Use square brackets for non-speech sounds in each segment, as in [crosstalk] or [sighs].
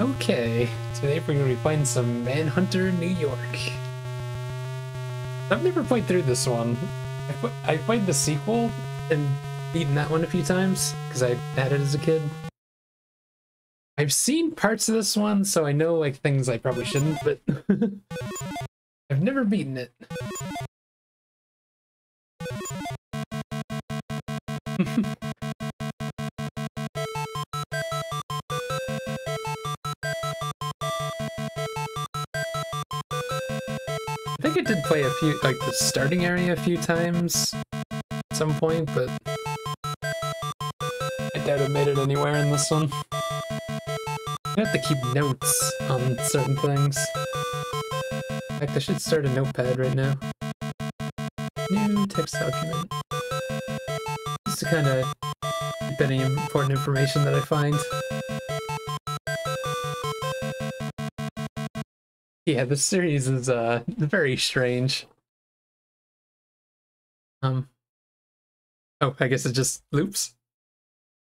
Okay, today we're going to be playing some Manhunter New York. I've never played through this one. I, I played the sequel and beaten that one a few times because I had it as a kid. I've seen parts of this one, so I know like things I probably shouldn't, but [laughs] I've never beaten it. [laughs] did play a few, like the starting area a few times at some point, but I doubt I made it anywhere in this one. I have to keep notes on certain things. In fact, I should start a notepad right now. New text document. Just to kind of keep any important information that I find. Yeah, this series is uh very strange. Um. Oh, I guess it just loops.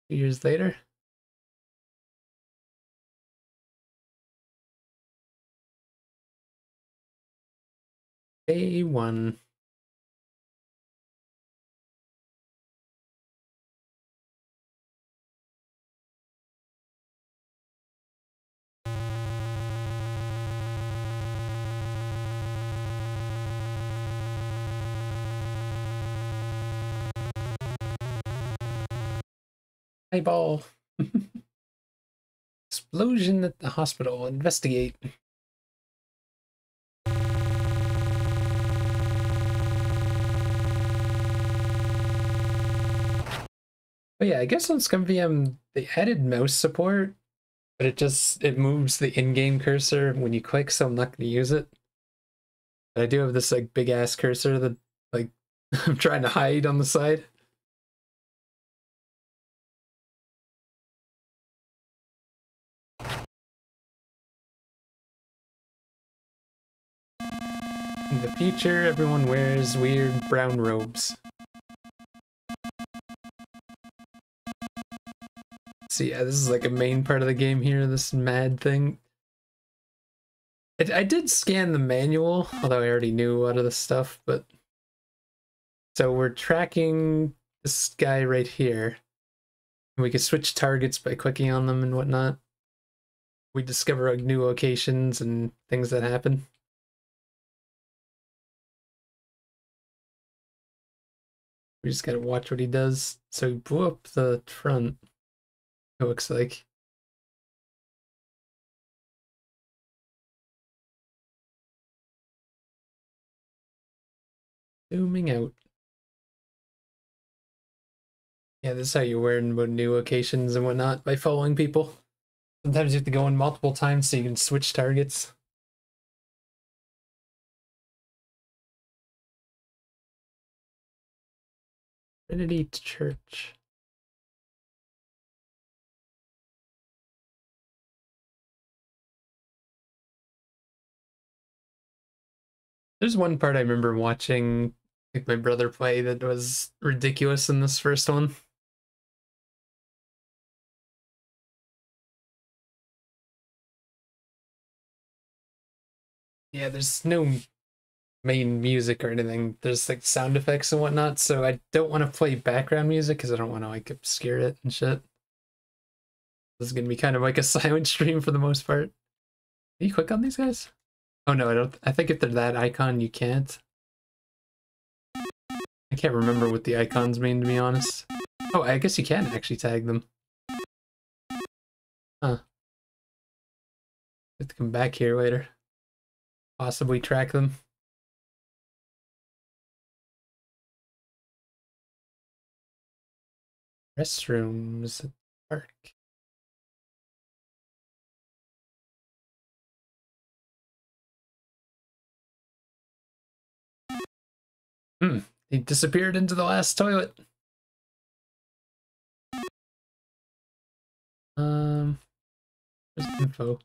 Years later. Day one. Eyeball. [laughs] Explosion at the hospital. Investigate. But yeah, I guess on ScummVM they added mouse support, but it just it moves the in-game cursor when you click, so I'm not gonna use it. But I do have this like big ass cursor that like [laughs] I'm trying to hide on the side. In the future, everyone wears weird brown robes. So yeah, this is like a main part of the game here, this mad thing. I, I did scan the manual, although I already knew a lot of the stuff, but... So we're tracking this guy right here. And we can switch targets by clicking on them and whatnot. We discover new locations and things that happen. We just gotta watch what he does. So he blew up the front, it looks like. Zooming out. Yeah, this is how you learn about new locations and whatnot, by following people. Sometimes you have to go in multiple times so you can switch targets. Trinity Church. There's one part I remember watching like my brother play that was ridiculous in this first one. Yeah, there's no main music or anything. There's like sound effects and whatnot, so I don't want to play background music because I don't want to like obscure it and shit. This is gonna be kind of like a [laughs] silent stream for the most part. Can you click on these guys? Oh no, I don't. I think if they're that icon, you can't. I can't remember what the icons mean to be honest. Oh, I guess you can actually tag them. Huh. Have to come back here later. Possibly track them. Restrooms park. Hmm, he disappeared into the last toilet. Um, info.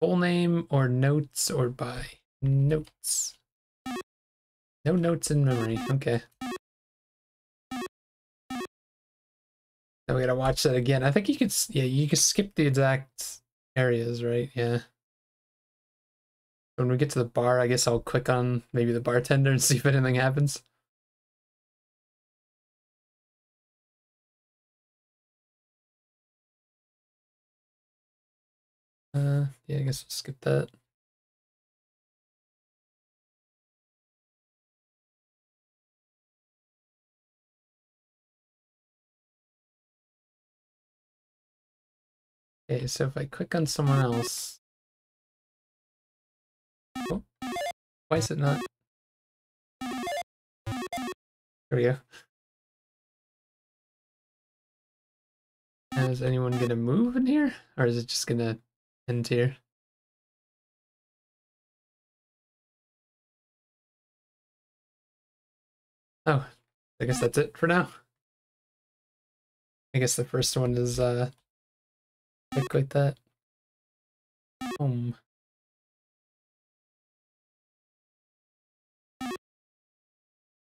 Full name or notes or by notes. No notes in memory. Okay. Now we gotta watch that again. I think you could, yeah, you could skip the exact areas, right? Yeah. When we get to the bar, I guess I'll click on maybe the bartender and [laughs] see if anything happens. Uh, yeah, I guess we'll skip that. Okay, so if I click on someone else, oh, why is it not? There we go. Is anyone gonna move in here, or is it just gonna end here? Oh, I guess that's it for now. I guess the first one is uh Click like that. Home.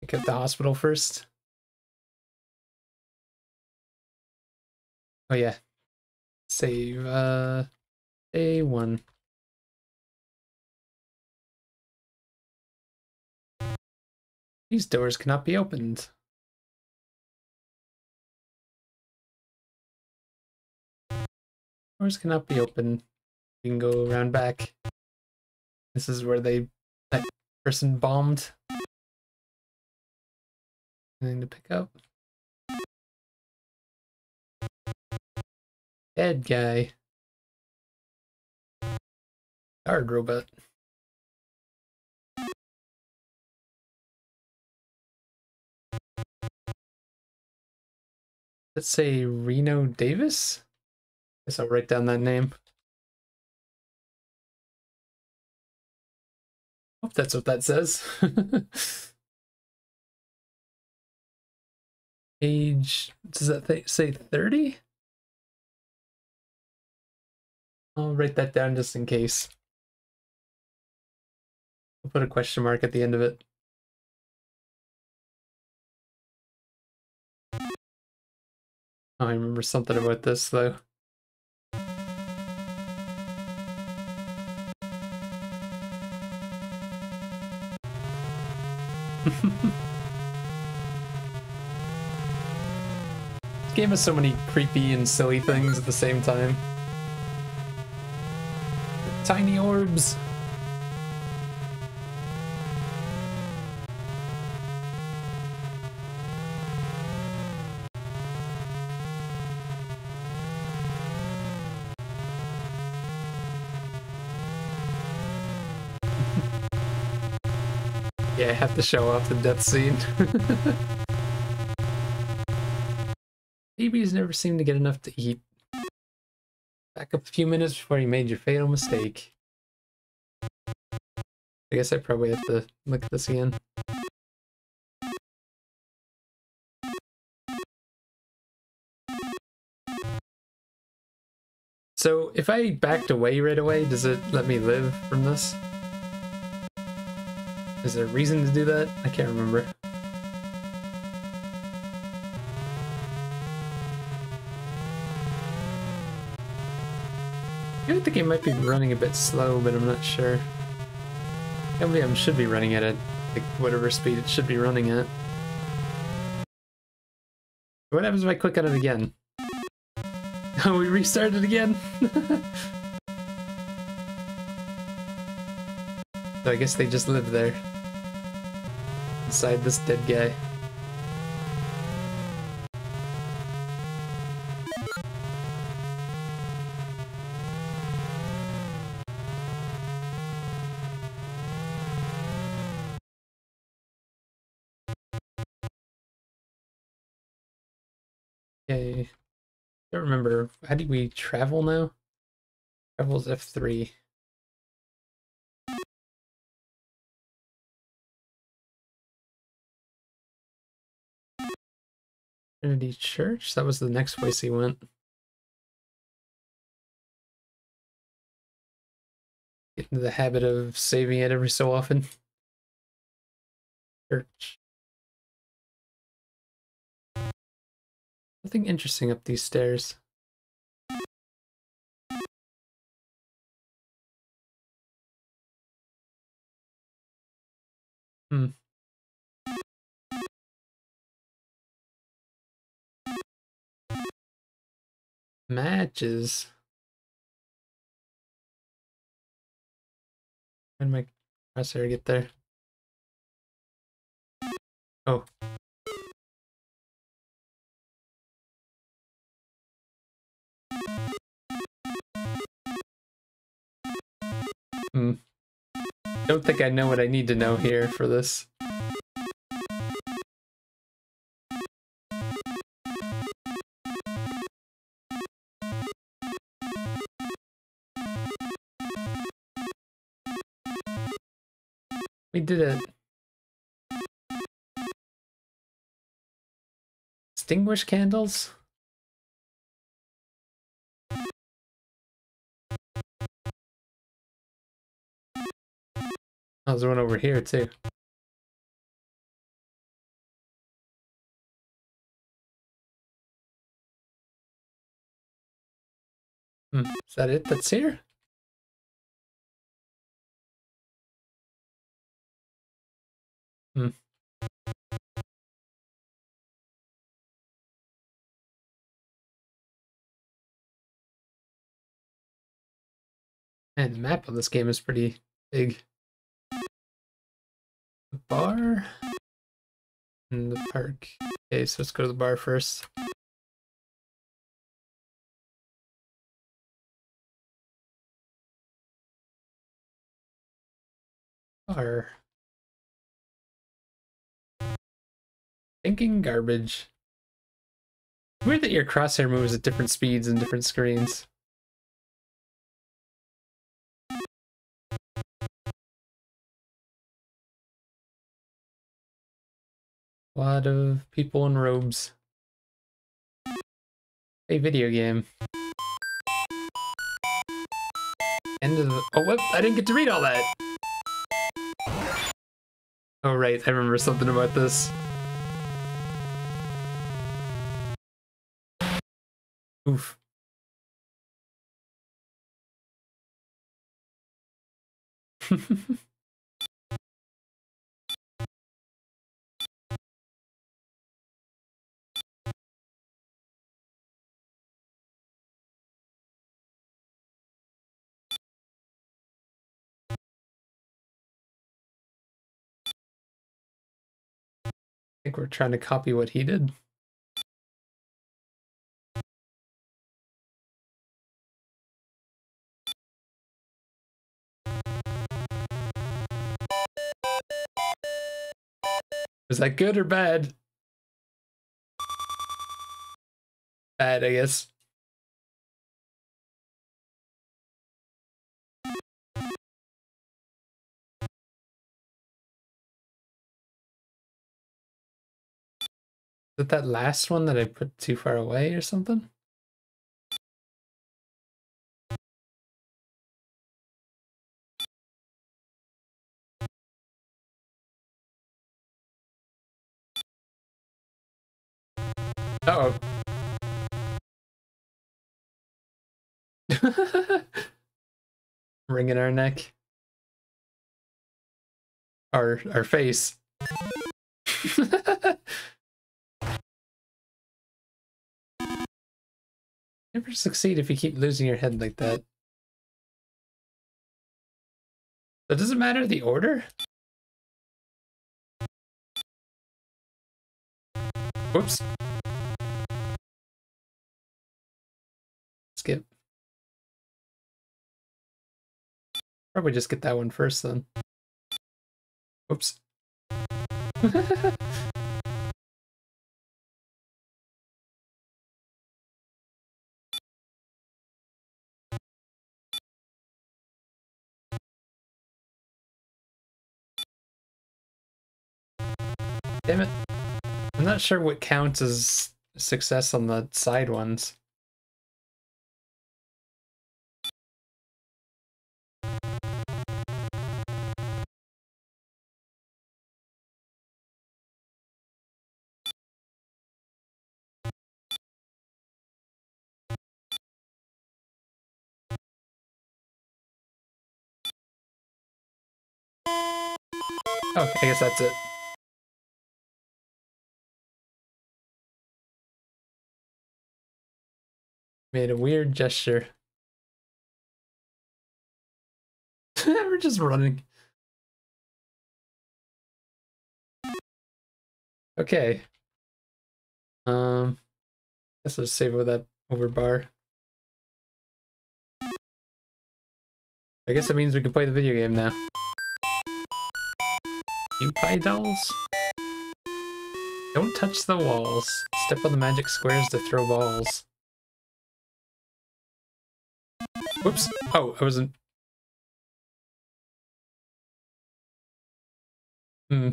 Pick up the hospital first. Oh yeah. Save uh A1. These doors cannot be opened. Doors cannot be open. You can go around back. This is where they that person bombed. Anything to pick up? Dead guy. Guard robot. Let's say Reno Davis? Guess I'll write down that name. Hope that's what that says. [laughs] Age, does that th say 30? I'll write that down just in case. I'll put a question mark at the end of it. Oh, I remember something about this though. Game has so many creepy and silly things at the same time. Tiny orbs. [laughs] Yeah, I have to show off the death scene. [laughs] Babies never seem to get enough to eat. Back up a few minutes before you made your fatal mistake. I guess I probably have to look at this again. So if I backed away right away, does it let me live from this? Is there a reason to do that? I can't remember. I think it might be running a bit slow, but I'm not sure. I should be running at it, like whatever speed it should be running at. What happens if I click on it again? [laughs] Oh, we restarted again? [laughs] so I guess they just live there inside this dead guy. Don't remember. How do we travel now? Travels F3. Trinity Church? That was the next place he went. Get into the habit of saving it every so often. Church. Nothing interesting up these stairs. Hmm. Matches. When my crosshair get there? Oh. Hmm. Don't think I know what I need to know here for this. We did it. Extinguish candles? Oh, there's one over here too. Hmm, is that it that's here? Hmm. Man, the map of this game is pretty big. The bar and the park. Okay, so let's go to the bar first. Bar. Thinking garbage. Weird that your crosshair moves at different speeds and different screens. A lot of people in robes. A video game. End of the- Oh, whoop, I didn't get to read all that! Oh, right, I remember something about this. Oof. [laughs] think we're trying to copy what he did. Was that good or bad? Bad, I guess. Is it that last one that I put too far away or something? Uh oh. [laughs] Ring in our neck. Our our face. [laughs] Never succeed if you keep losing your head like that. But does it matter the order? Whoops. Skip. Probably just get that one first then. Whoops. [laughs] Damn it. I'm not sure what counts as success on the side ones. Okay, I guess that's it. Made a weird gesture. [laughs] We're just running. Okay. Um, guess let's save with that over bar. I guess that means we can play the video game now. You pie dolls? Don't touch the walls. Step on the magic squares to throw balls. Whoops. Oh, I wasn't... Hmm.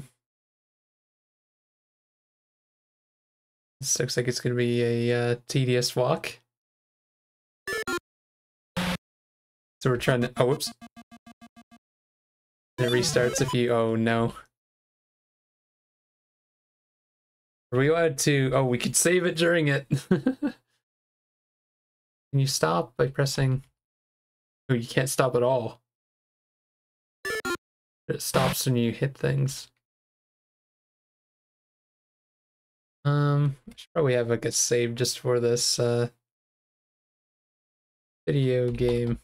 This looks like it's going to be a uh, tedious walk. So we're trying to... Oh, whoops. It restarts if you... Oh, no. Are we allowed to... Oh, we could save it during it. [laughs] Can you stop by pressing... Oh, you can't stop at all. It stops when you hit things. Um, I should probably have like a save just for this uh, video game.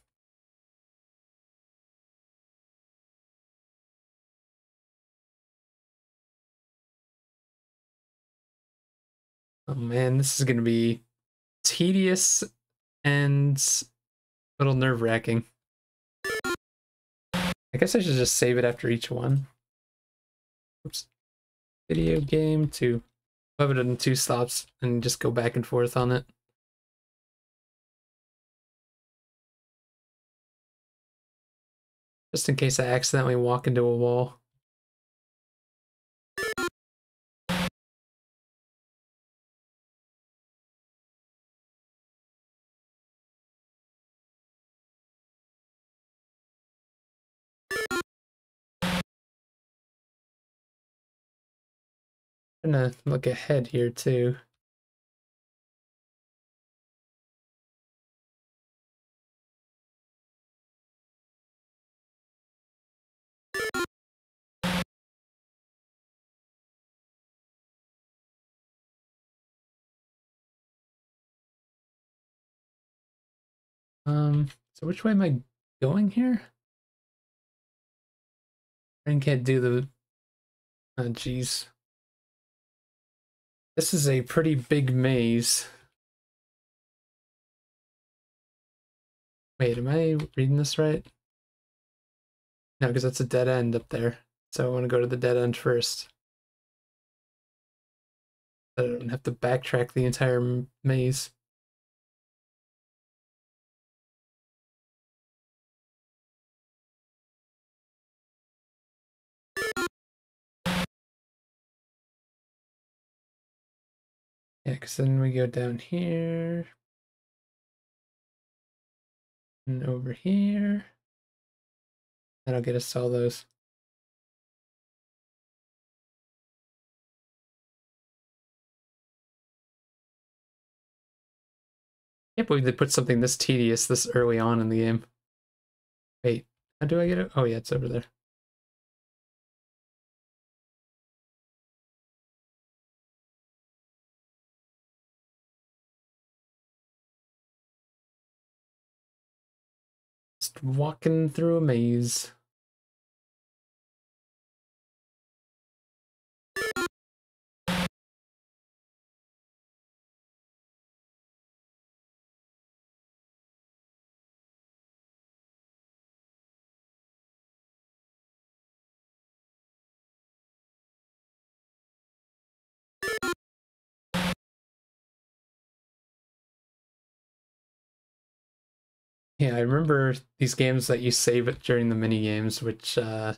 Oh man, this is gonna be tedious and little nerve wracking. I guess I should just save it after each one. Oops. Video game two have it in two stops and just go back and forth on it. Just in case I accidentally walk into a wall. Gonna look ahead here too. Um, so which way am I going here? I can't do the, oh jeez. This is a pretty big maze. Wait, am I reading this right? No, because that's a dead end up there. So I want to go to the dead end first. I don't have to backtrack the entire maze. Yeah, because then we go down here. And over here. That'll get us all those. Can't believe they put something this tedious this early on in the game. Wait, how do I get it? Oh yeah, it's over there. Walking through a maze. Yeah, I remember these games that you save it during the mini games, which uh,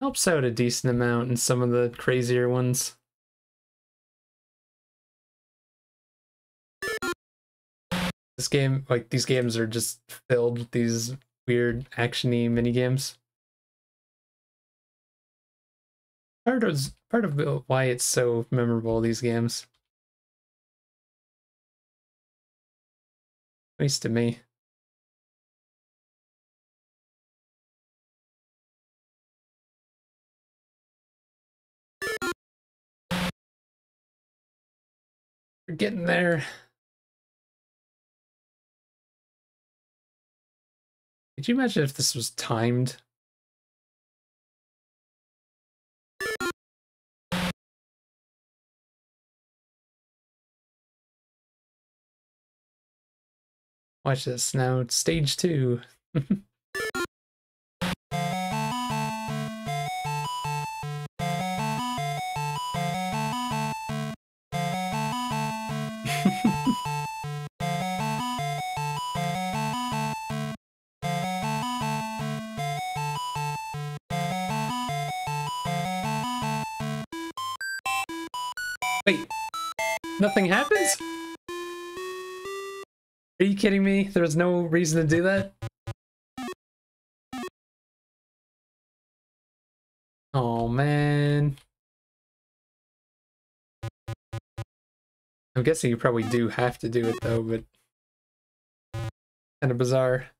helps out a decent amount in some of the crazier ones. This game, like these games, are just filled with these weird actiony mini games. Part of part of why it's so memorable. These games, at least to me. We're getting there. Could you imagine if this was timed? Watch this now. Stage two. [laughs] nothing happens? Are you kidding me? There's no reason to do that? Oh man. I'm guessing you probably do have to do it though, but kind of bizarre.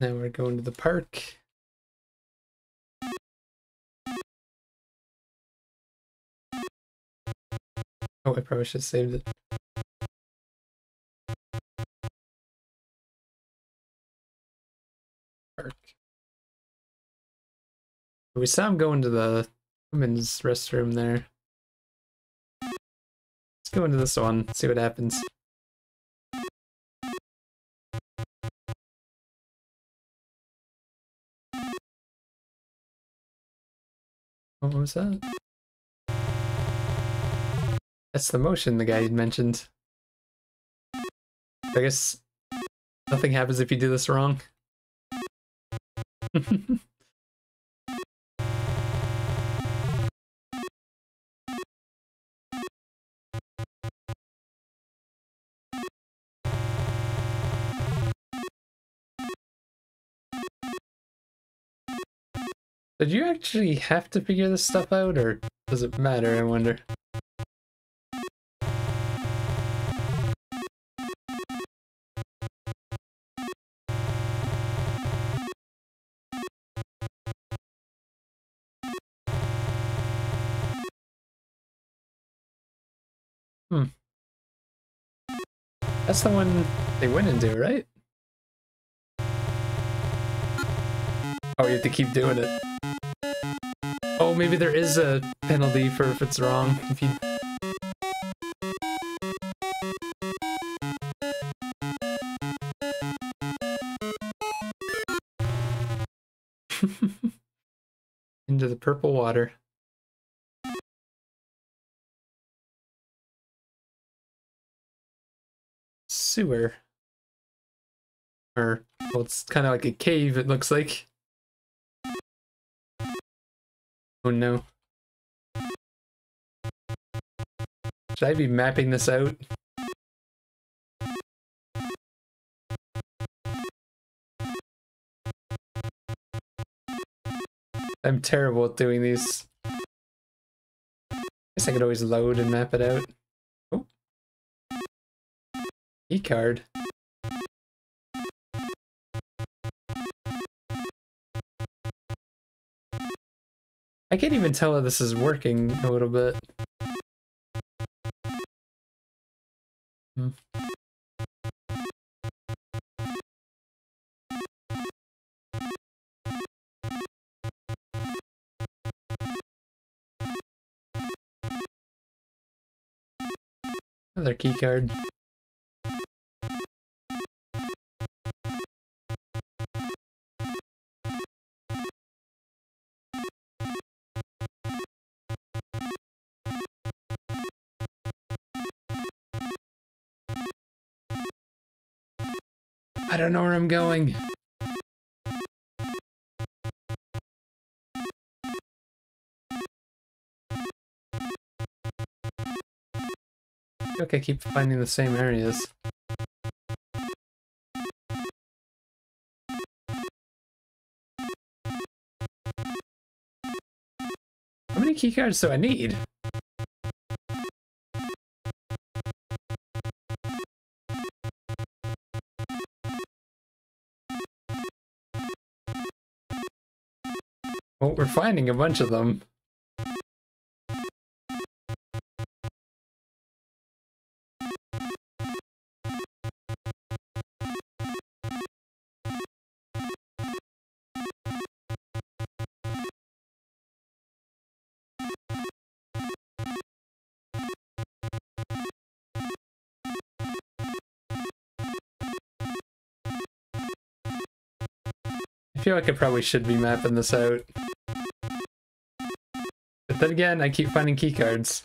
Now we're going to the park. Oh, I probably should have saved it. Park. We saw him going to the women's restroom there. Let's go into this one, see what happens. What was that? That's the motion the guy mentioned. I guess nothing happens if you do this wrong. [laughs] Did you actually have to figure this stuff out, or does it matter, I wonder? Hmm. That's the one they went into, right? Oh, you have to keep doing it. Maybe there is a penalty for if it's wrong. If you [laughs] into the purple water. Sewer. Or, well, it's kind of like a cave, it looks like. Oh no. Should I be mapping this out? I'm terrible at doing these. Guess I could always load and map it out. Oh. E-card. I can't even tell if this is working a little bit. Hmm. Another keycard. Don't know where I'm going. Okay, keep finding the same areas. How many keycards do I need? Well, we're finding a bunch of them. Feel like I could probably should be mapping this out. But then again, I keep finding keycards.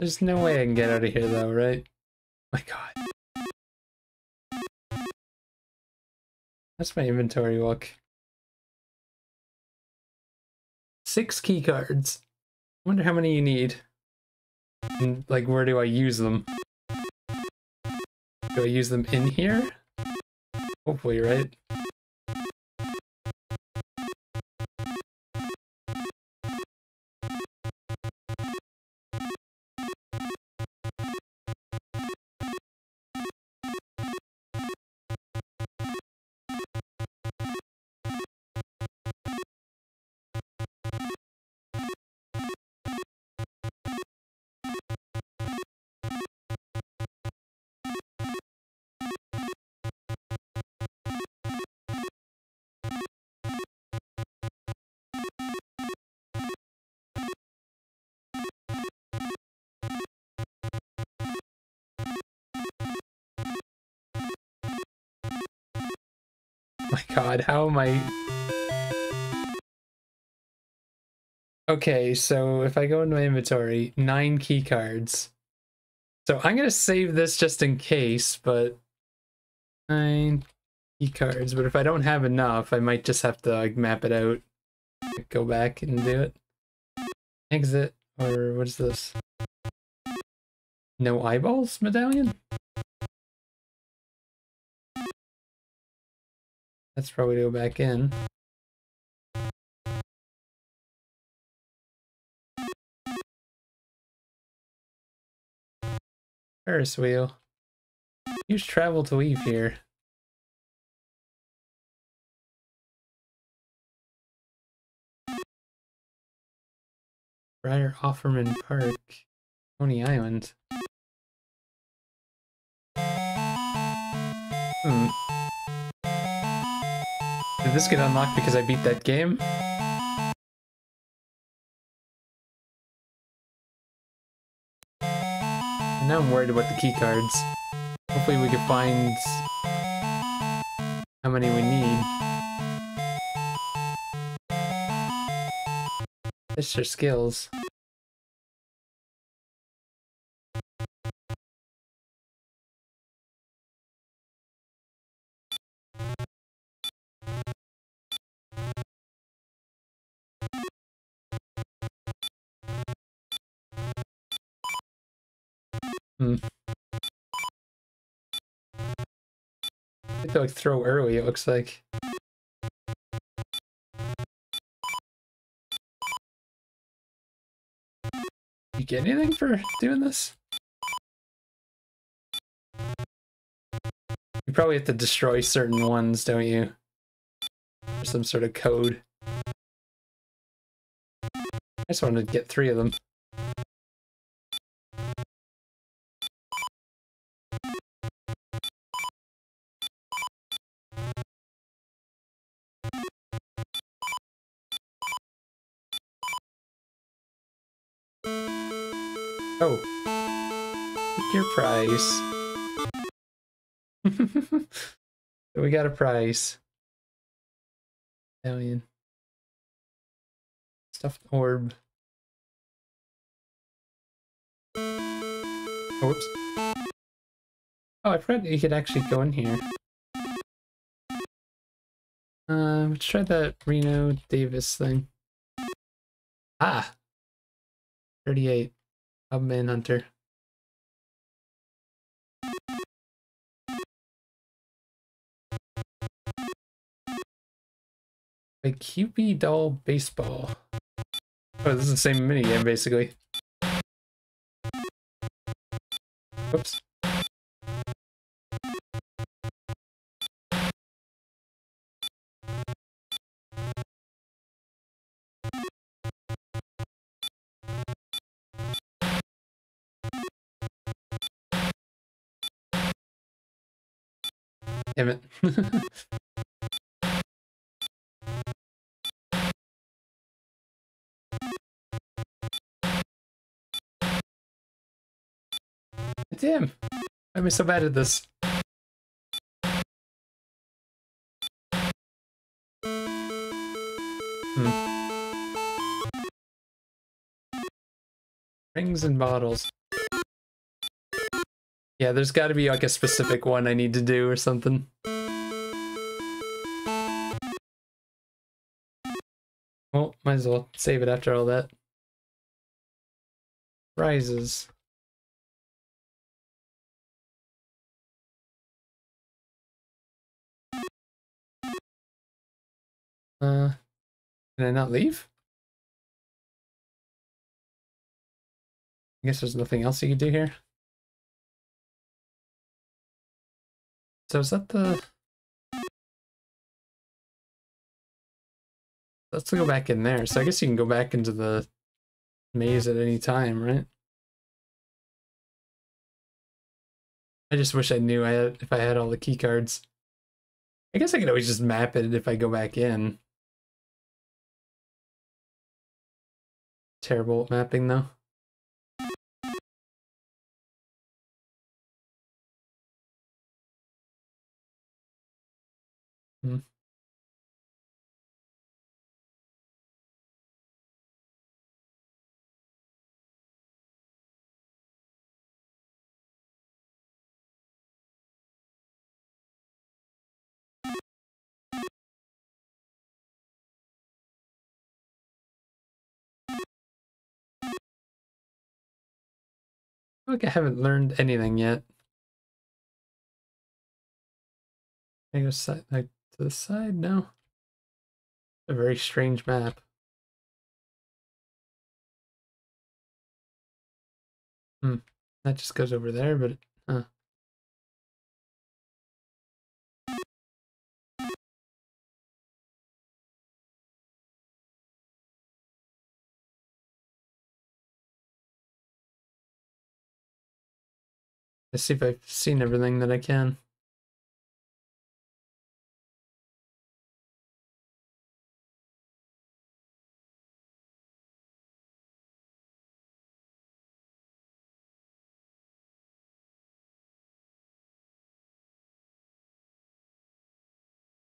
There's no way I can get out of here though, right? My god. That's my inventory look. Six key cards. wonder how many you need. And, like, where do I use them? Do I use them in here? Hopefully, right? God, how am I... Okay, so if I go into my inventory, nine key cards. So I'm gonna save this just in case, but nine key cards. But if I don't have enough, I might just have to like map it out. Go back and do it. Exit, or what's this? No eyeballs medallion? That's probably go back in. Ferris wheel. Use travel to leave here. Briar Offerman Park, Coney Island. Did this get unlocked because I beat that game? now I'm worried about the key cards. Hopefully we can find how many we need. It's skills. Hmm. I have like throw early, it looks like. You get anything for doing this? You probably have to destroy certain ones, don't you? Some sort of code. I just wanted to get three of them. Oh. Your prize. [laughs] we got a prize. Alien. Stuffed orb. Oh, whoops. Oh, I forgot you could actually go in here. Uh, let's try that Reno Davis thing. Ah! 38. A Manhunter. A Cupid doll baseball. Oh, this is the same minigame, basically. Oops. Damn it. [laughs] Damn. I so bad at this? Hmm. Rings and bottles. Yeah, there's got to be like a specific one I need to do or something. Well, might as well save it after all that. Rises. Uh, can I not leave? I guess there's nothing else you can do here. So is that the... Let's go back in there. So I guess you can go back into the maze at any time, right? I just wish I knew I had, if I had all the key cards. I guess I could always just map it if I go back in. Terrible mapping though. Hmm. like I haven't learned anything yet. I go side, like to the side now. A very strange map. Hmm. That just goes over there, but huh. Let's see if I've seen everything that I can.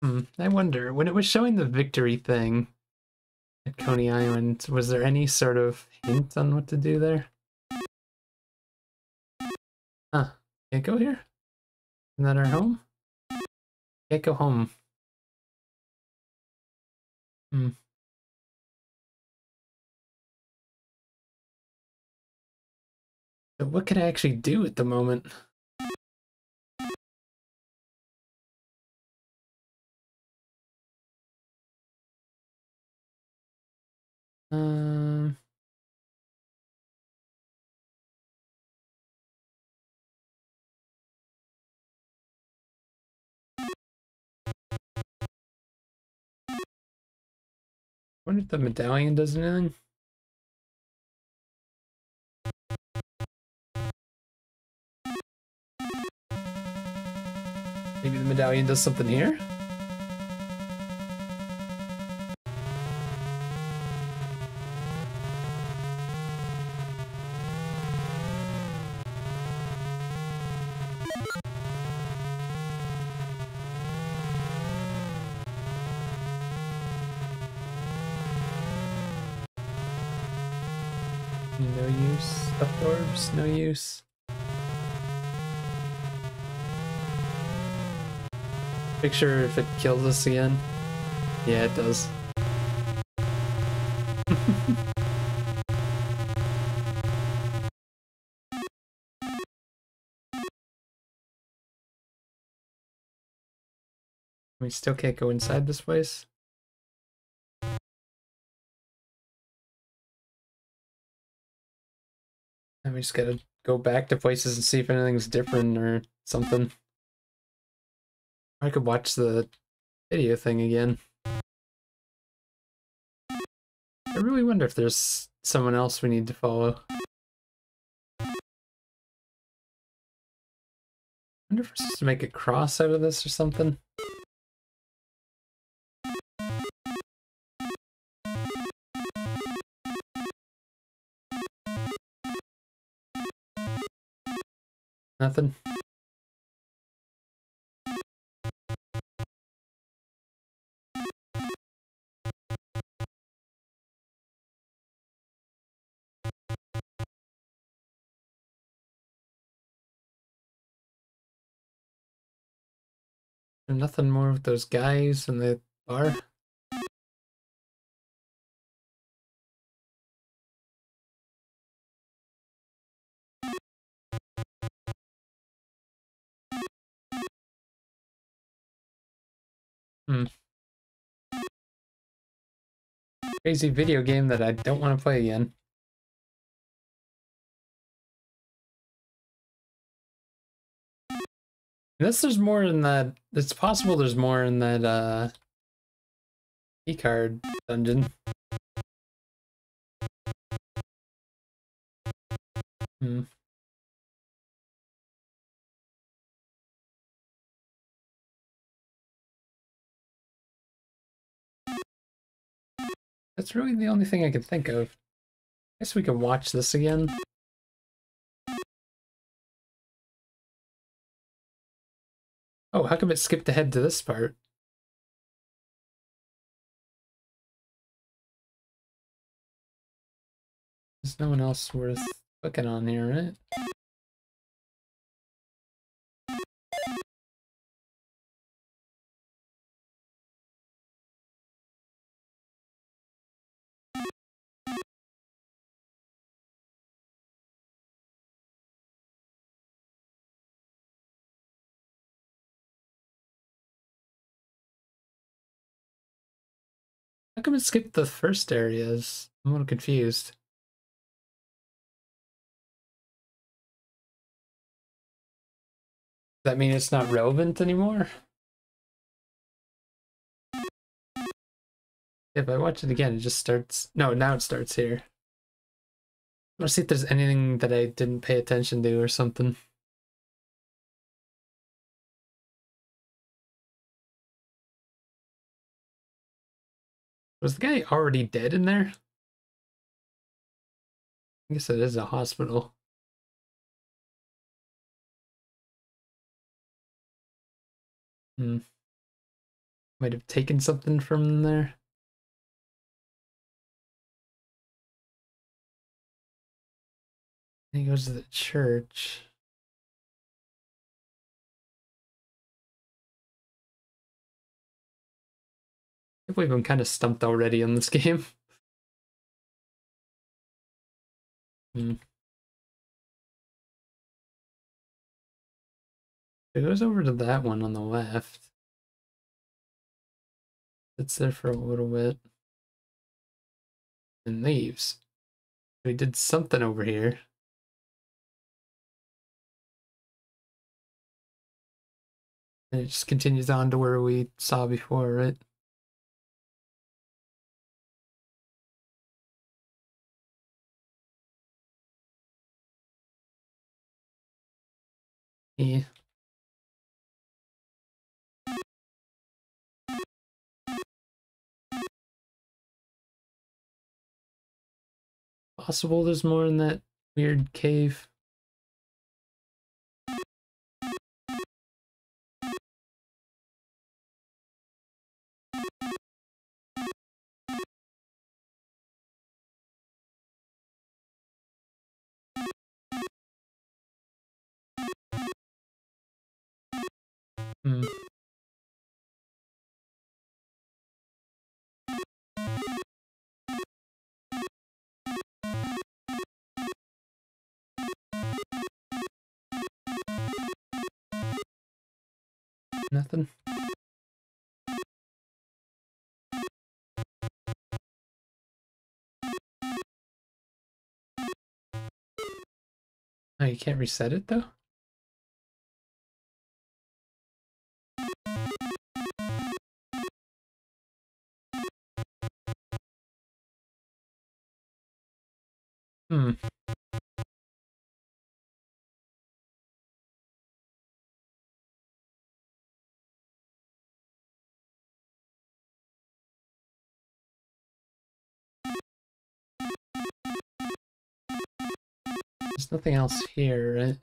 Hmm. I wonder, when it was showing the victory thing at Coney Island, was there any sort of hint on what to do there? Huh. Can't go here? Isn't that our home? Can't go home. Hmm. So what can I actually do at the moment? Um... wonder if the medallion does anything. Maybe the medallion does something here? Orbs, no use. Picture if it kills us again. Yeah, it does. [laughs] we still can't go inside this place? We just gotta go back to places and see if anything's different or something. I could watch the video thing again. I really wonder if there's someone else we need to follow. I wonder if we're supposed to make a cross out of this or something. Nothing. Nothing more with those guys in the bar. Hmm. Crazy video game that I don't want to play again. Unless there's more in that, it's possible there's more in that uh, key card dungeon. Hmm. That's really the only thing I can think of. I guess we can watch this again. Oh, how come it skipped ahead to this part? There's no one else worth looking on here, right? How come it skipped the first areas? I'm a little confused. Does that mean it's not relevant anymore? If I watch it again, it just starts... No, now it starts here. Let's see if there's anything that I didn't pay attention to or something. Was the guy already dead in there? I guess it is a hospital. Hmm. Might have taken something from there. He goes to the church. I believe I'm kind of stumped already on this [laughs] game. hmm. It goes over to that one on the left. Sits there for a little bit. And leaves. We did something over here. And it just continues on to where we saw before, right? Yeah. Possible there's more in that weird cave. Nothing. Oh, you can't reset it though? Hmm. There's nothing else here, right?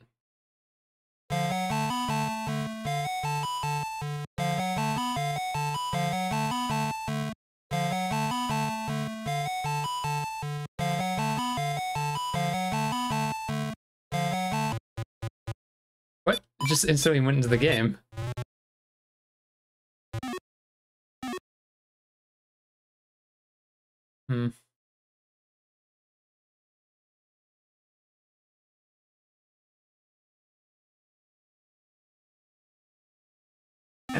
What? Just instantly went into the game. Hmm.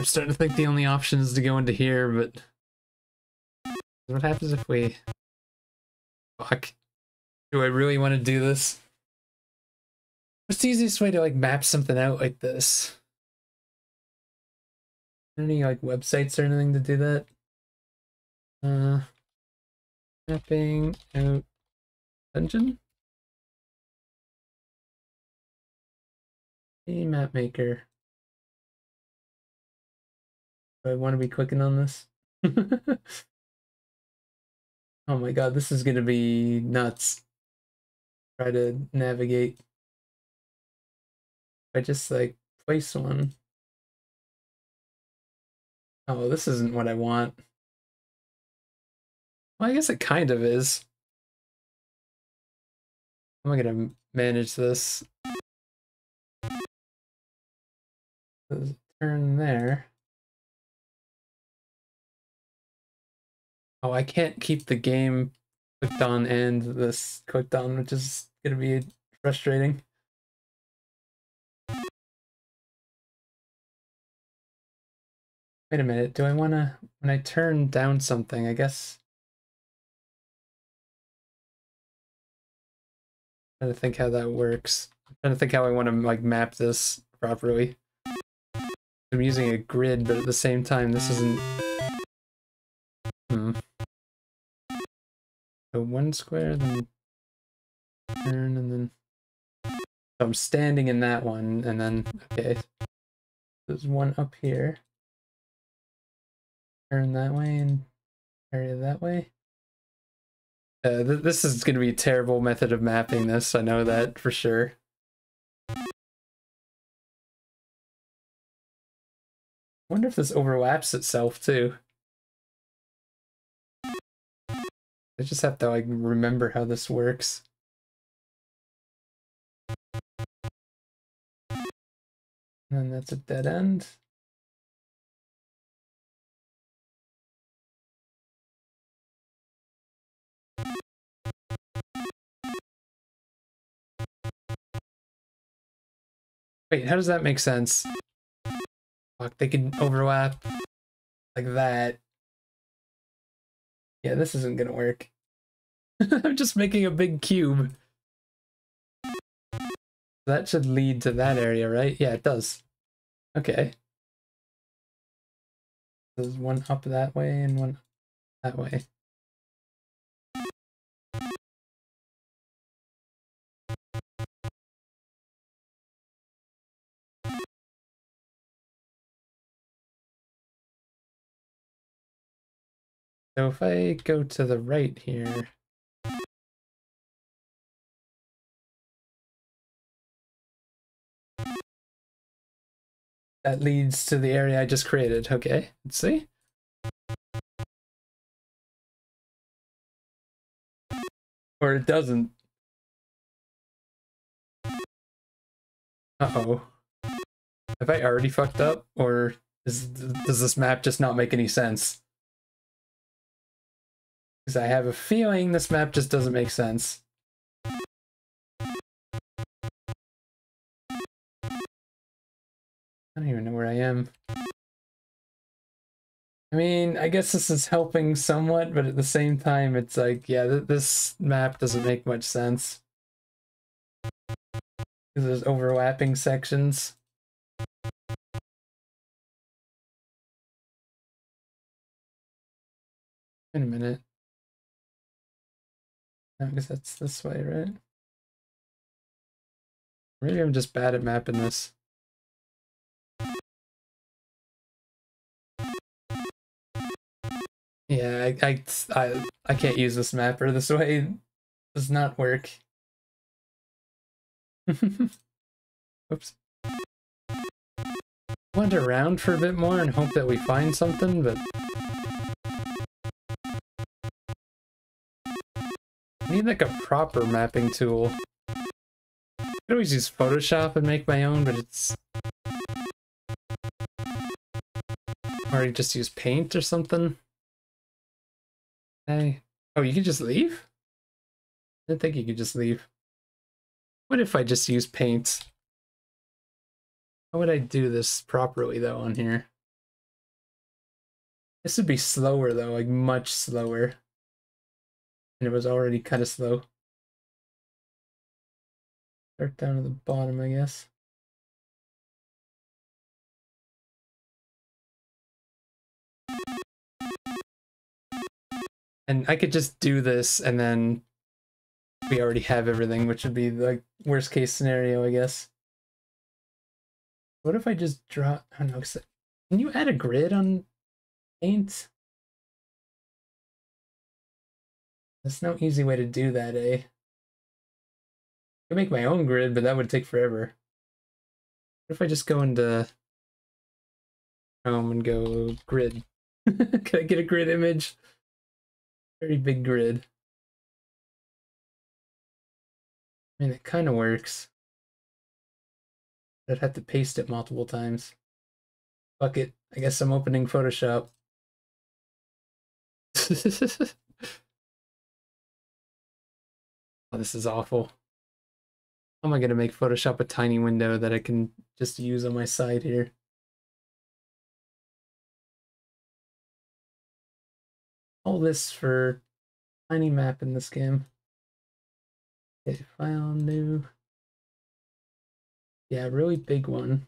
I'm starting to think the only option is to go into here, but what happens if we fuck? Do I really want to do this? What's the easiest way to like map something out like this? Any like websites or anything to do that? Uh, mapping out dungeon. A map maker. Do I want to be clicking on this? [laughs] oh my god, this is gonna be nuts. Try to navigate. I just like place one. Oh, this isn't what I want. Well, I guess it kind of is. How am I gonna manage this? Turn there. Oh, I can't keep the game clicked on and this clicked on, which is gonna be frustrating. Wait a minute, do I wanna, when I turn down something, I guess... I'm trying to think how that works. I'm trying to think how I want to like map this properly. I'm using a grid, but at the same time, this isn't... one square, then turn, and then... So I'm standing in that one, and then, okay. There's one up here. Turn that way and area that way. Uh, th this is going to be a terrible method of mapping this, I know that for sure. wonder if this overlaps itself too. I just have to like remember how this works. And that's a dead end. Wait, how does that make sense? Fuck, they can overlap like that. Yeah, this isn't gonna work. [laughs] I'm just making a big cube. That should lead to that area, right? Yeah, it does. Okay. There's one up that way and one that way. So if I go to the right here, that leads to the area I just created. Okay, let's see. Or it doesn't. Uh-oh. Have I already fucked up? Or is, does this map just not make any sense? Because I have a feeling this map just doesn't make sense. I don't even know where I am. I mean, I guess this is helping somewhat, but at the same time, it's like, yeah, th this map doesn't make much sense. There's overlapping sections. Wait a minute. Guess that's this way, right? Maybe I'm just bad at mapping this. Yeah, I, I, I, I can't use this mapper this way. It does not work. [laughs] Oops. Went around for a bit more and hope that we find something, but... need like a proper mapping tool. I could always use Photoshop and make my own, but it's... Or you just use paint or something. Hey. Oh, you can just leave? I didn't think you could just leave. What if I just use paint? How would I do this properly though on here? This would be slower though, like much slower. And it was already kind of slow. Start down to the bottom, I guess. And I could just do this and then we already have everything, which would be the worst case scenario, I guess. What if I just draw, I don't know, can you add a grid on paint? There's no easy way to do that, eh? I could make my own grid, but that would take forever. What if I just go into Chrome and go grid? [laughs] Can I get a grid image? Very big grid. I mean, it kind of works. I'd have to paste it multiple times. Fuck it. I guess I'm opening Photoshop. [laughs] oh, this is awful. How am I going to make Photoshop a tiny window that I can just use on my side here? All this for tiny map in this game. Okay, file new. Yeah, really big one.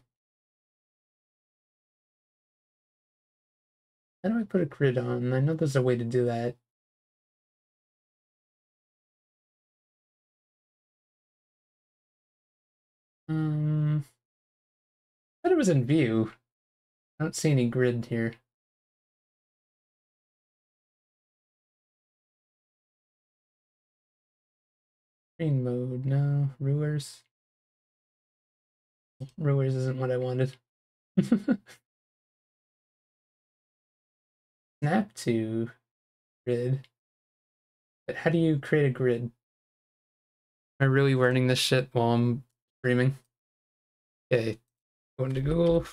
How do I put a grid on? I know there's a way to do that. Um, I thought it was in view. I don't see any grid here. Screen mode, no. Rulers. Rulers isn't what I wanted. [laughs] Snap to grid. But how do you create a grid? Am I really learning this shit while I'm streaming? Okay, going to Google,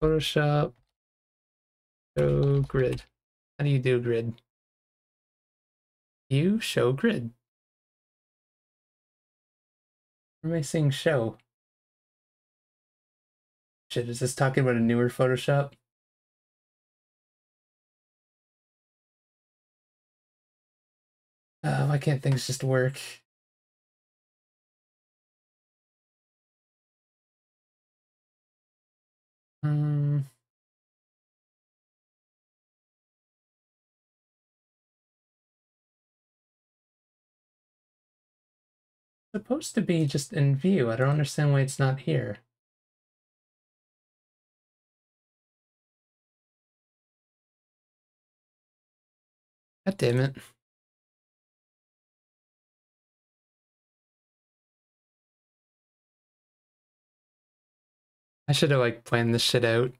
Photoshop, show grid. How do you do grid? You show grid. am I saying show? Shit, is this talking about a newer Photoshop? Uh, why can't things just work? Um... supposed to be just in view. I don't understand why it's not here. God damn it. I should have like planned this shit out.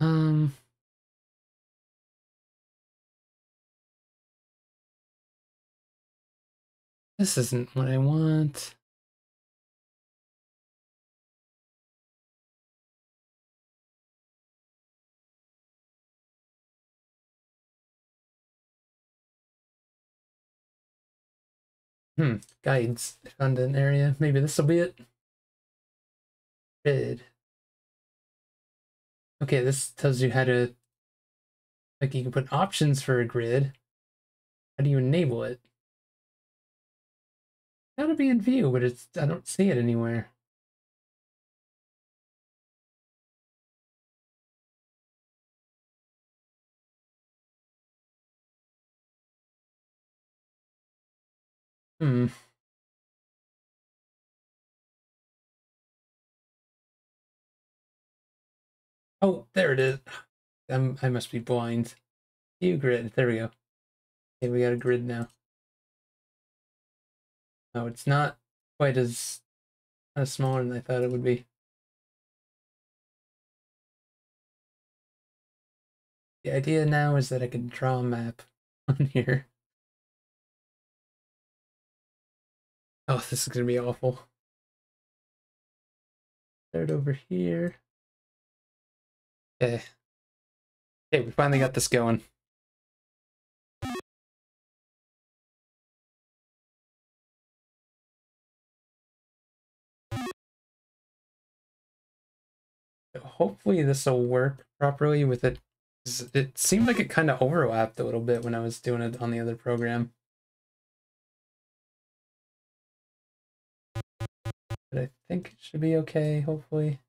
Um. This isn't what I want. Hmm, guides. Found an area. Maybe this will be it. Red. Okay, this tells you how to, like you can put options for a grid. How do you enable it? Gotta be in view, but it's, I don't see it anywhere. Hmm. Oh, there it is. I'm, I must be blind. View grid. There we go. Okay, we got a grid now. Oh, it's not quite as, small as smaller than I thought it would be. The idea now is that I can draw a map [laughs] on here. Oh, this is gonna be awful. Start over here. Eh. Okay. Okay, we finally got this going. Hopefully this will work properly with it. It seemed like it kind of overlapped a little bit when I was doing it on the other program. But I think it should be okay, hopefully.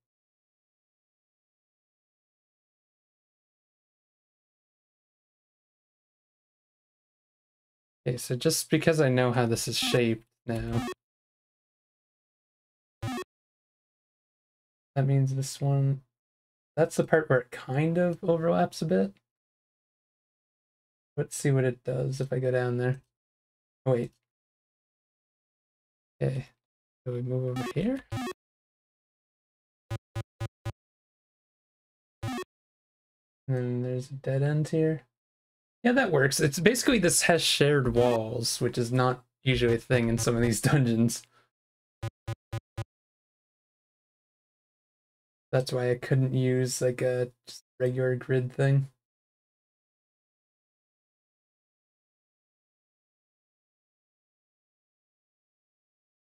Okay, so just because I know how this is shaped now, that means this one, that's the part where it kind of overlaps a bit. Let's see what it does if I go down there. Oh, wait. Okay, so we move over here. And there's a dead end here. Yeah, that works. It's basically this has shared walls, which is not usually a thing in some of these [laughs] dungeons. That's why I couldn't use like a regular grid thing.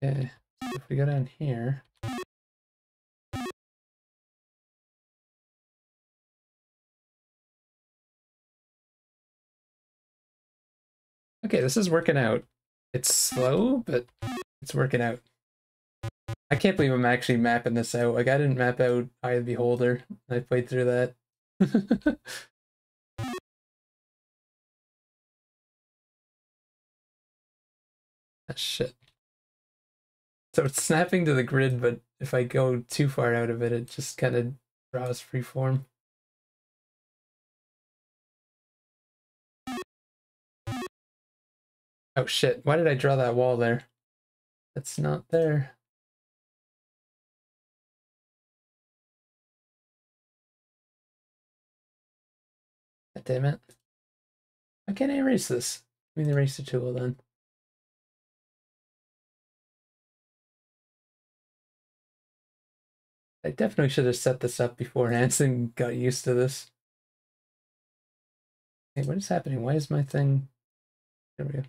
Okay, if we go down here, Okay, this is working out. It's slow, but it's working out. I can't believe I'm actually mapping this out. Like, I didn't map out Eye of the Beholder. I played through that. [laughs] ah, shit. So it's snapping to the grid, but if I go too far out of it, it just kind of draws freeform. Oh shit, why did I draw that wall there? It's not there. God damn it. Why can't I erase this? Give me the eraser tool then. I definitely should have set this up beforehand [laughs] and got used to this. Hey, what is happening? Why is my thing... There we go.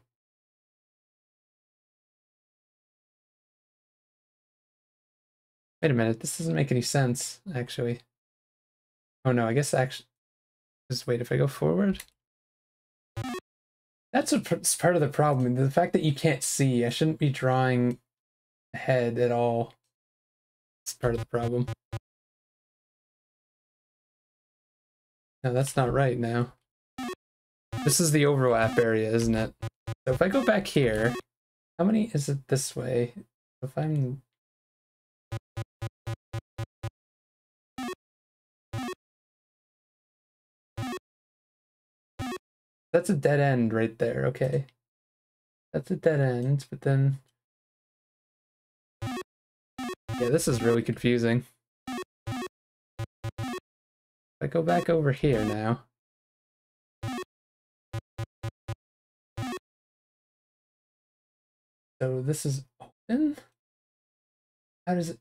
Wait a minute, this doesn't make any sense, actually. Oh no, I guess actually... Just wait, if I go forward? That's a part of the problem. The fact that you can't see. I shouldn't be drawing ahead at all. Part of the problem. No, that's not right now. This is the overlap area, isn't it? So if I go back here, how many is it this way? If I'm That's a dead end right there, okay. That's a dead end, but then... Yeah, this is really confusing. I go back over here now... So this is open? How does it...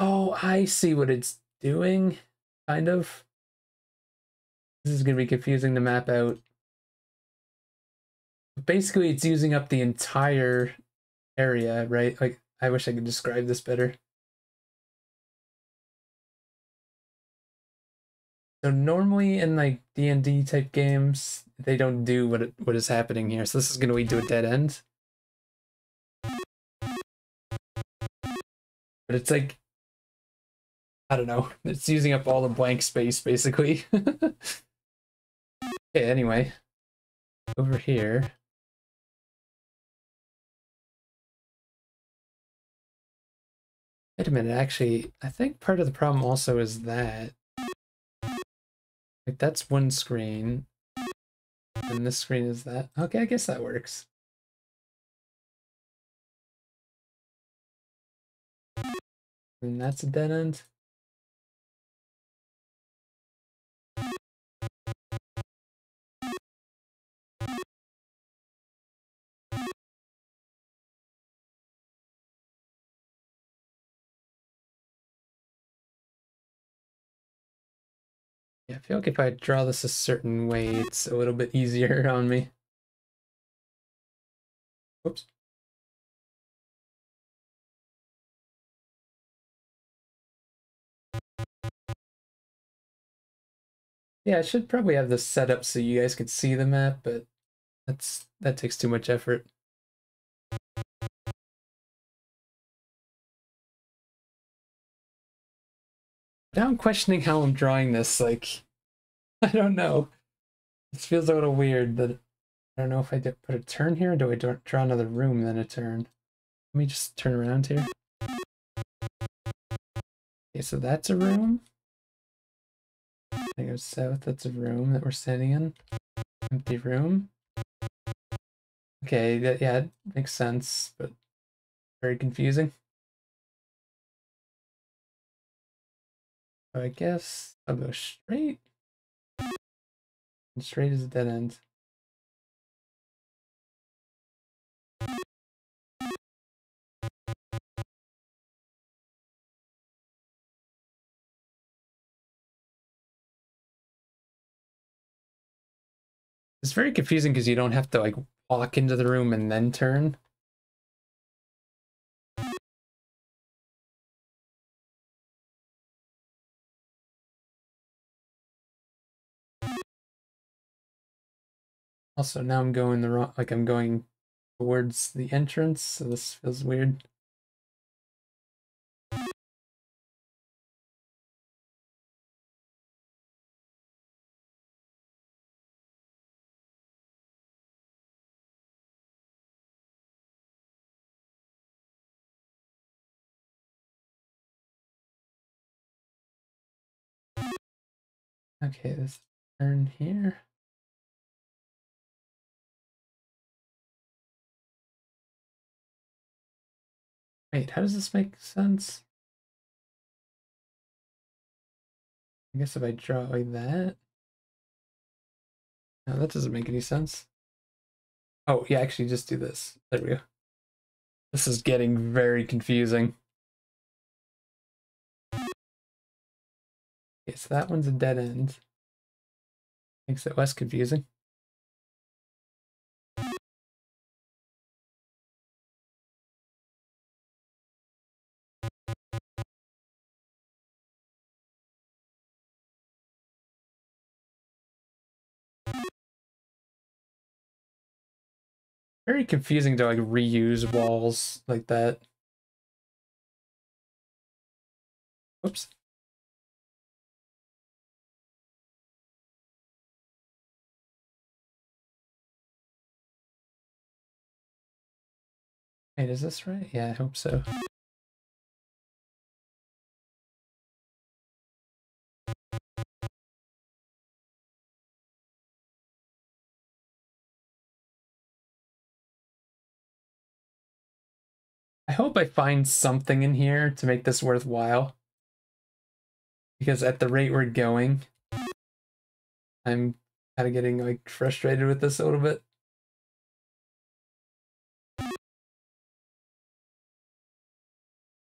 Oh, I see what it's doing, kind of. This is going to be confusing to map out basically it's using up the entire area, right? Like I wish I could describe this better. So normally in like D and D type games, they don't do what it, what is happening here. So this is going to lead to a dead end. But it's like I don't know. [laughs] It's using up all the blank space basically. [laughs] okay, anyway. Over here. Wait a minute, actually, I think part of the problem also is that like that's one screen. And this screen is that. Okay, I guess that works. And that's a dead end. Feel like if I draw this a certain way, it's a little bit easier [laughs] on me. Oops. Yeah, I should probably have this set up so you guys could see the map, but that's that takes too much effort. Now I'm questioning how I'm drawing this. Like, [laughs] I don't know. This feels a little weird that I don't know if I put a turn here or do I draw another room then a turn. Let me just turn around here. Okay, so that's a room. I go south, that's a room that we're sitting in. Empty room. Okay, that, yeah, it makes sense, but very confusing. I guess I'll go straight. And straight is a dead end. It's very confusing because you don't have to like walk into the room and then turn. Also, now I'm going the wrong, like I'm going towards the entrance, so this feels weird. Okay, this turn here. Wait, how does this make sense? I guess if I draw like that. No, that doesn't make any sense. Oh, yeah, actually just do this. There we go. This is getting very confusing. Okay, so that one's a dead end. Makes it less confusing. Very confusing to like reuse walls like that. Oops. Wait, is this right? Yeah, I hope so. I hope I find something in here to make this worthwhile. Because at the rate we're going, I'm kind of getting like frustrated with this a little bit.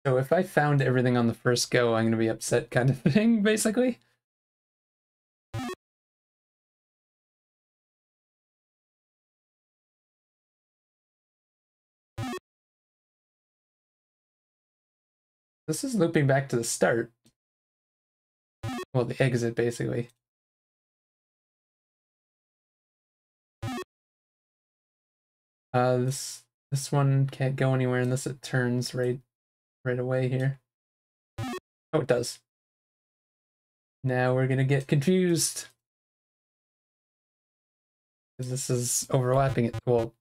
So if I found everything on the first go, I'm going to be upset kind of [laughs] thing, basically. This is looping back to the start. well, the exit basically. Uh, this this one can't go anywhere unless it turns right right away here. Oh, it does. Now we're gonna get confused. Because this is overlapping it. Well,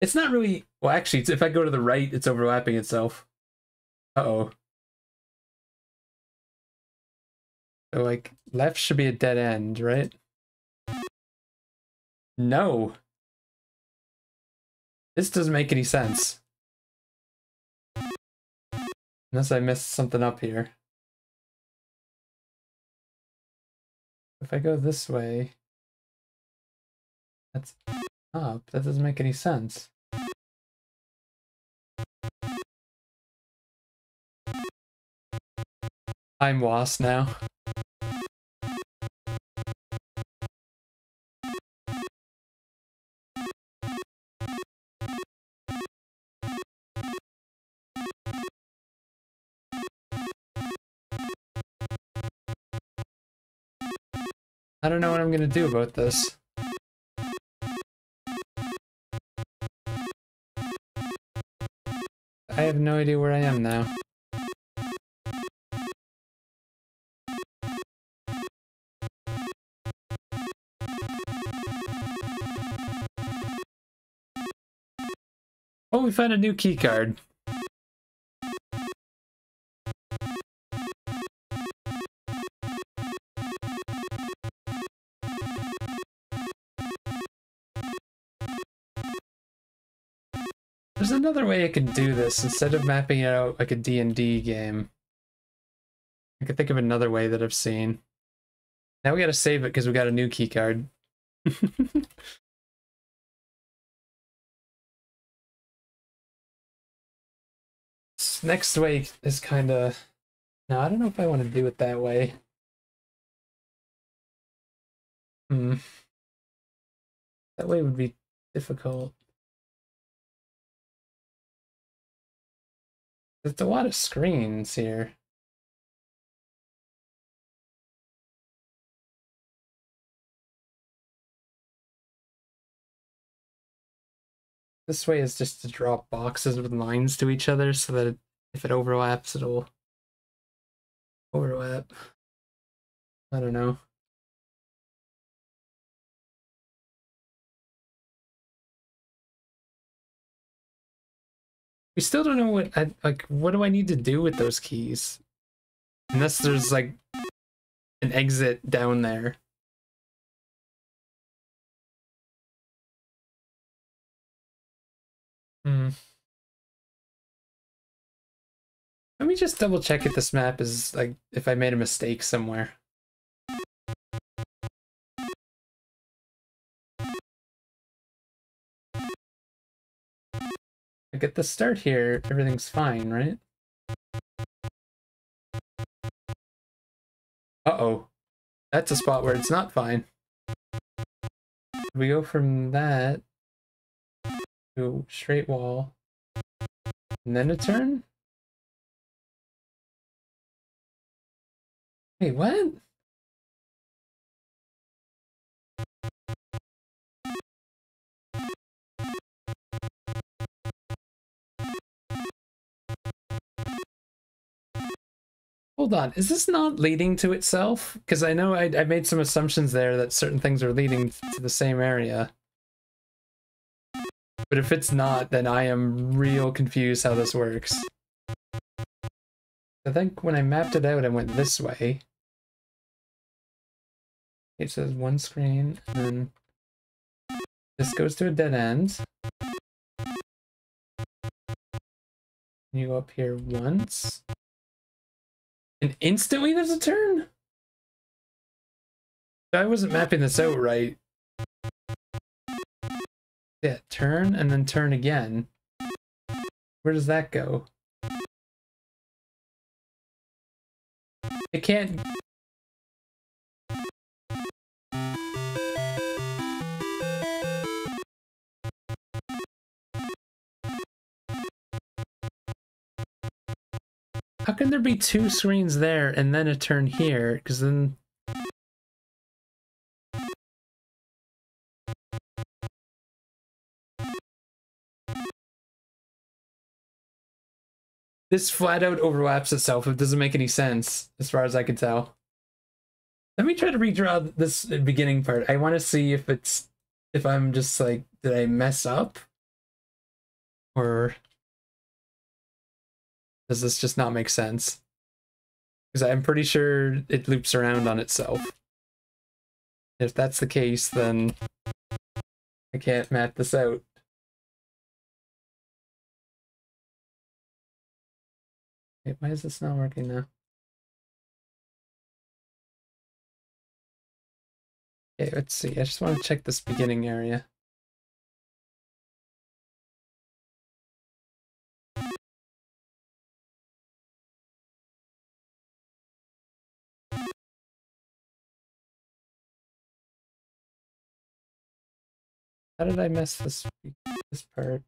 it's not really. Well, actually, if I go to the right, it's overlapping itself. Uh So, like, left should be a dead end, right? No. This doesn't make any sense. Unless I messed something up here. If I go this way, that's up. That doesn't make any sense. I'm lost now. I don't know what I'm gonna do about this. I have no idea where I am now. Oh, we found a new key another way I could do this instead of mapping it out like a D&D game. I could think of another way that I've seen. Now we gotta save it because we got a new key card. [laughs] Next way is kind of... No, I don't know if I want to do it that way. Hmm. That way would be difficult. There's a lot of screens here. This way is just to draw boxes with lines to each other so that if it overlaps, it'll overlap. I don't know. We still don't know what I like. What do I need to do with those keys? Unless there's like an exit down there. Hmm. Let me just double check if this map is like if I made a mistake somewhere. Like at the start here, everything's fine, right? Uh-oh. That's a spot where it's not fine. We go from that to straight wall. And then a turn? Wait, what? Hold on, is this not leading to itself? Because I know I, I made some assumptions there that certain things are leading to the same area. But if it's not, then I am real confused how this works. I think when I mapped it out, I went this way. It says one screen, and then this goes to a dead end. You go up here once. And instantly there's a turn? I wasn't mapping this out right. Yeah, turn and then turn again. Where does that go? It can't How can there be two screens there and then a turn here? Because then... This flat out overlaps itself. It doesn't make any sense, as far as I can tell. Let me try to redraw this beginning part. I want to see if it's... If I'm just like, did I mess up? Or does this just not make sense? Because I'm pretty sure it loops around on itself. If that's the case, then I can't map this out. Wait, why is this not working now? Okay, let's see. I just want to check this beginning area. How did I mess this this part?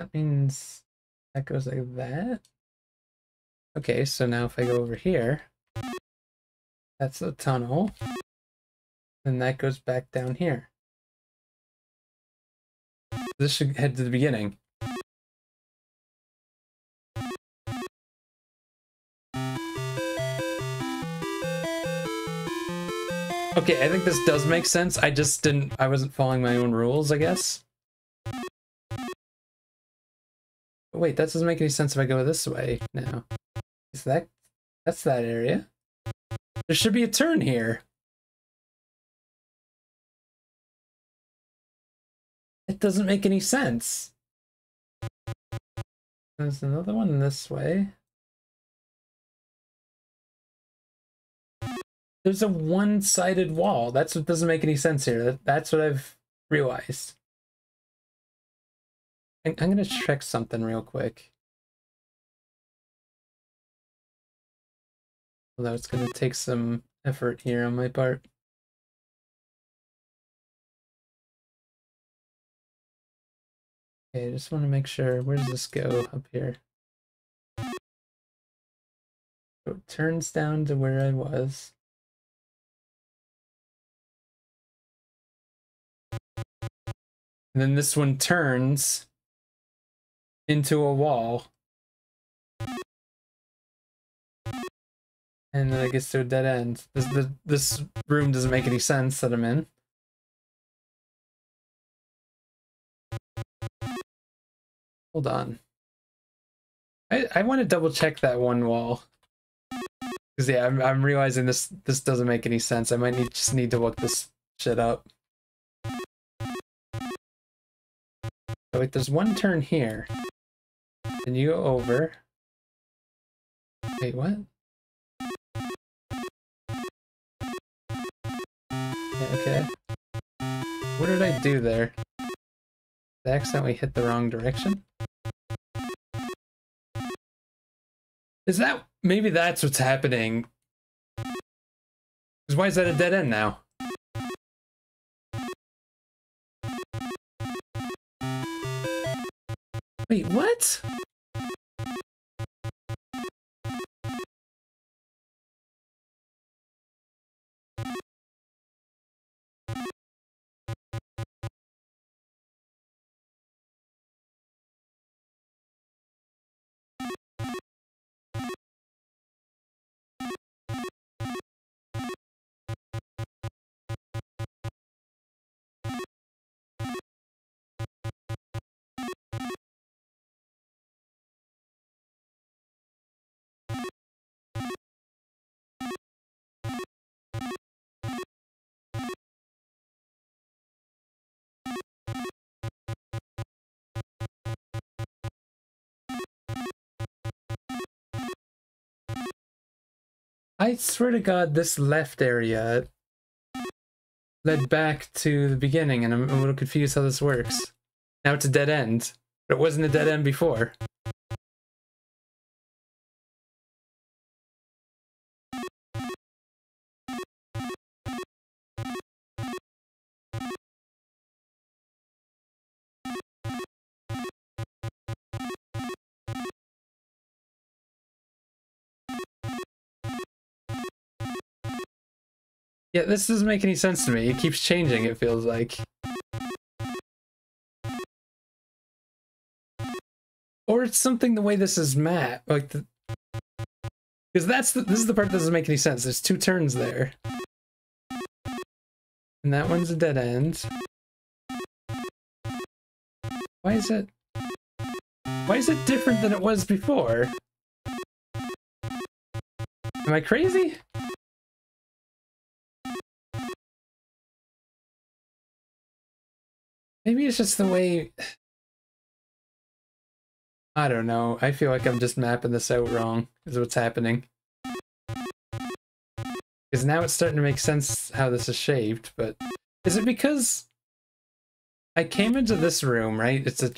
That means that goes like that. Okay, so now if I go over here, that's the tunnel. And that goes back down here. This should head to the beginning. Okay, I think this does make sense. I just didn't, I wasn't following my own rules, I guess. Wait, that doesn't make any sense if I go this way now. Is that... That's that area. There should be a turn here. It doesn't make any sense. There's another one this way. There's a one-sided wall. That's what doesn't make any sense here. That's what I've realized. I'm gonna check something real quick. Although it's gonna take some effort here on my part. Okay, I just want to make sure. Where does this go? Up here. So it turns down to where I was. And then this one turns into a wall. And then it gets to a dead end. This, this room doesn't make any sense that I'm in. Hold on. I, I want to double check that one wall. Because yeah, I'm, I'm realizing this this doesn't make any sense. I might need just need to look this shit up. Wait, there's one turn here. You over. Wait, what? Okay. What did I do there? Did I accidentally hit the wrong direction? Is that... Maybe that's what's happening. Because why is that a dead end now? Wait, what? I swear to God, this left area led back to the beginning, and I'm a little confused how this works. Now it's a dead end, but it wasn't a dead end before. Yeah, this doesn't make any sense to me. It keeps changing, it feels like. Or it's something the way this is mapped, like the... Because that's the, this is the part that doesn't make any sense. There's two turns there. And that one's a dead end. Why is it... Why is it different than it was before? Am I crazy? Maybe it's just the way... I don't know. I feel like I'm just mapping this out wrong, is what's happening. Because now it's starting to make sense how this is shaped, but... Is it because... I came into this room, right? It's a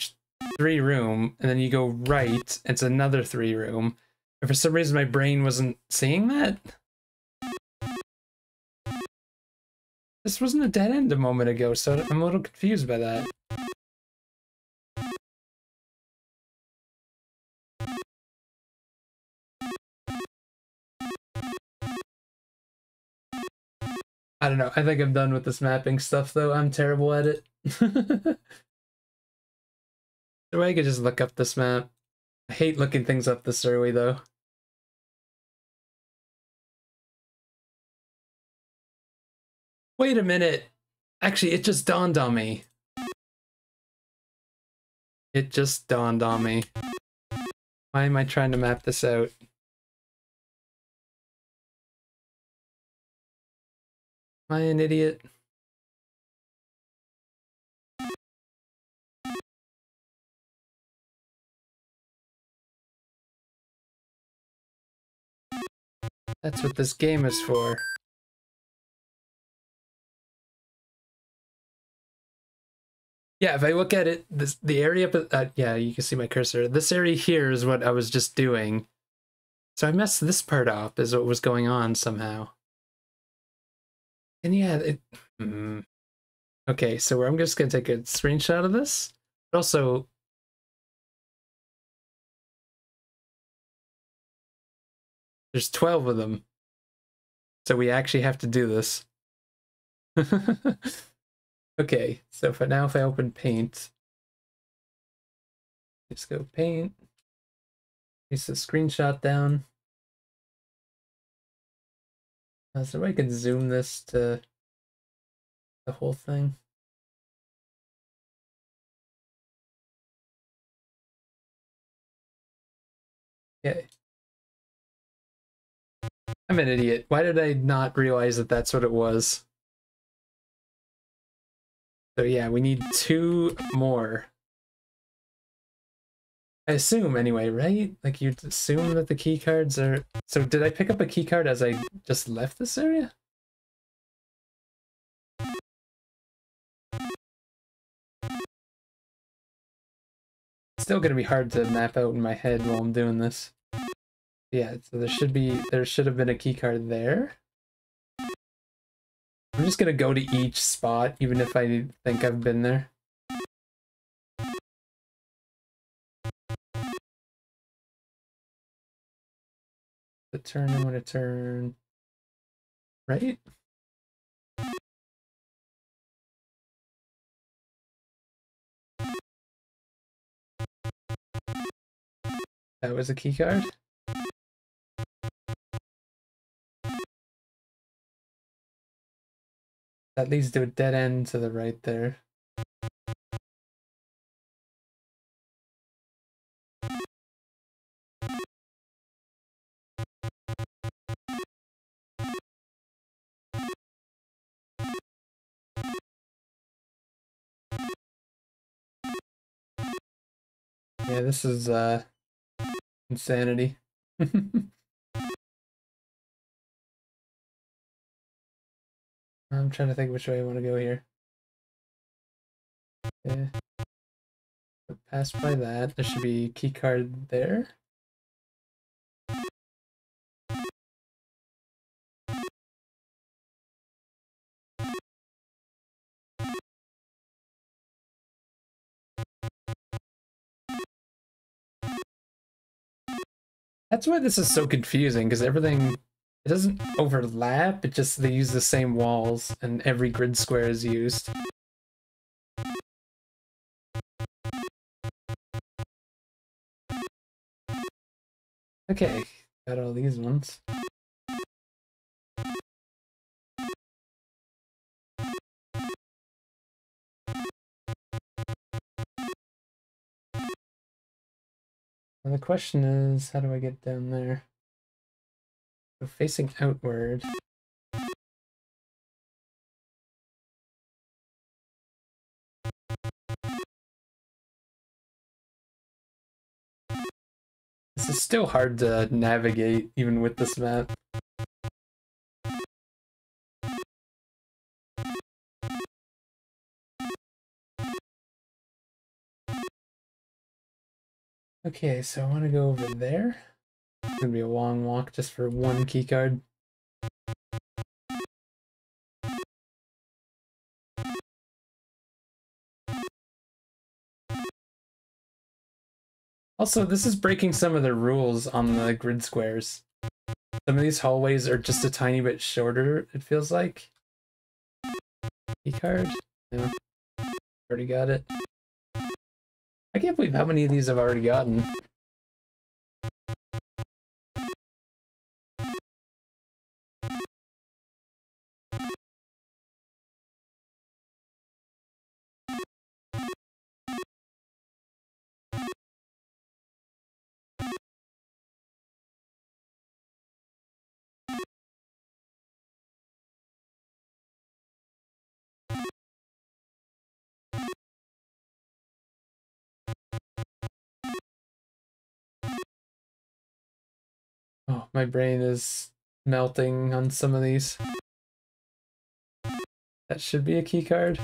three room, and then you go right, it's another three room. And for some reason my brain wasn't seeing that? This wasn't a dead end a moment ago, so I'm a little confused by that. I don't know. I think I'm done with this mapping stuff, though. I'm terrible at it. [laughs] so I could just look up this map. I hate looking things up this early, though. Wait a minute. Actually, it just dawned on me. It just dawned on me. Why am I trying to map this out? Am I an idiot? That's what this game is for. Yeah, if I look at it, this the area, uh, yeah, you can see my cursor. This area here is what I was just doing. So I messed this part up, is what was going on somehow. And yeah, it, mm, okay, so I'm just gonna take a screenshot of this. But also, there's 12 of them. So we actually have to do this. [laughs] Okay, so for now, if I open Paint, just go Paint, place the screenshot down. Uh, so I can zoom this to the whole thing. Okay. I'm an idiot. Why did I not realize that that's what it was? So yeah, we need two more. I assume anyway, right? Like you'd assume that the key cards are... So did I pick up a key card as I just left this area? Still gonna be hard to map out in my head while I'm doing this. Yeah, so there should be, there should have been a key card there. I'm just gonna go to each spot, even if I think I've been there. The turn, I'm gonna turn right. That was a key That leads to a dead end to the right there. Yeah, this is uh insanity. [laughs] I'm trying to think which way I want to go here. Okay. Pass by that. There should be key card there. That's why this is so confusing, because everything it doesn't overlap, it just they use the same walls and every grid square is used. Okay, got all these ones. The question is, how do I get down there? Facing outward. This is still hard to navigate even with this map. Okay, so I want to go over there. Gonna be a long walk just for one keycard. Also, this is breaking some of the rules on the grid squares. Some of these hallways are just a tiny bit shorter, it feels like. Keycard? No. Already got it. I can't believe how many of these I've already gotten. Oh, my brain is melting on some of these. That should be a key card.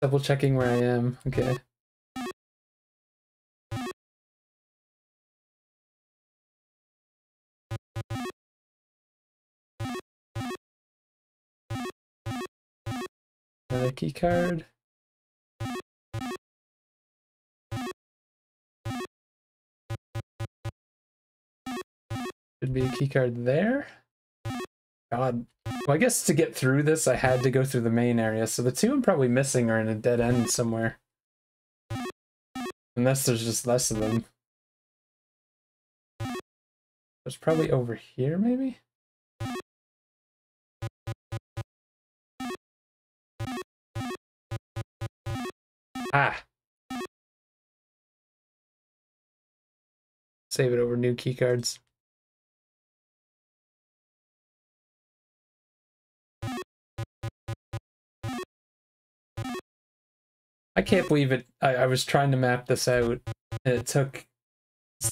Double checking where I am. Okay. Another key Should be a keycard there. God. Well, I guess to get through this, I had to go through the main area, so the two I'm probably missing are in a dead end somewhere. Unless there's just less of them. It's probably over here, maybe? Ah! Save it over new keycards. I can't believe it. I, I was trying to map this out, and it took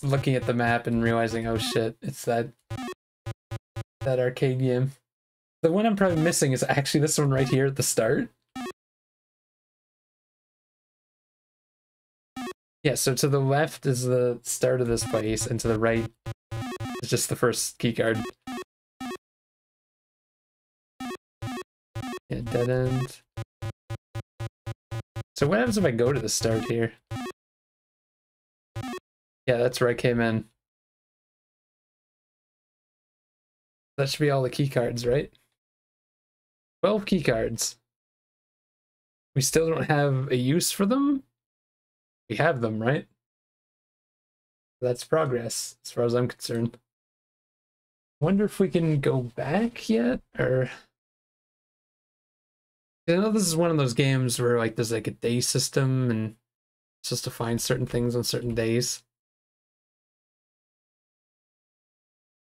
looking at the map and realizing, oh shit, it's that that arcade game. The one I'm probably missing is actually this one right here at the start. Yeah, so to the left is the start of this place, and to the right is just the first keycard. Yeah, dead end. So what happens if I go to the start here? Yeah, that's where I came in. That should be all the key cards, right? 12 key cards. We still don't have a use for them? We have them, right? That's progress, as far as I'm concerned. Wonder if we can go back yet, or... I know this is one of those games where like there's like a day system and it's just to find certain things on certain days.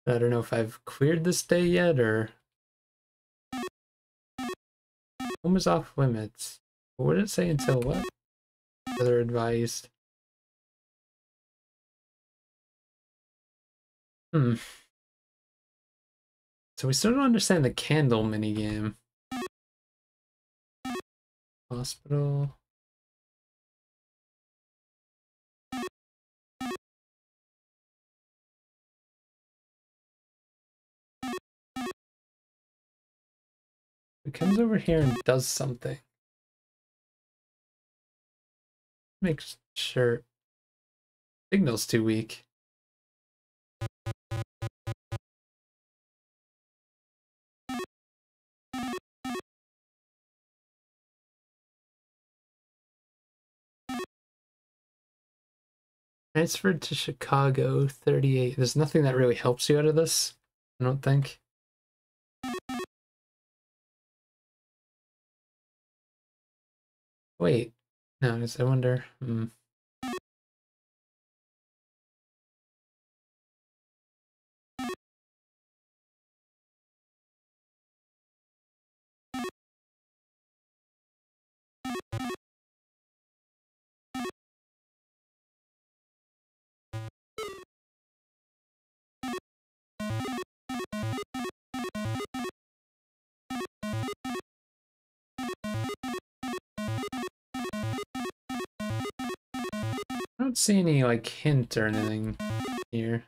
I don't know if I've cleared this day yet or home is off limits. What did it say until what? Other advised. Hmm. So we still don't understand the candle minigame. Hospital. It comes over here and does something. Makes sure. Signal's too weak. Transferred to Chicago, 38. There's nothing that really helps you out of this, I don't think. Wait, no, I wonder. Hmm. See any like hint or anything here.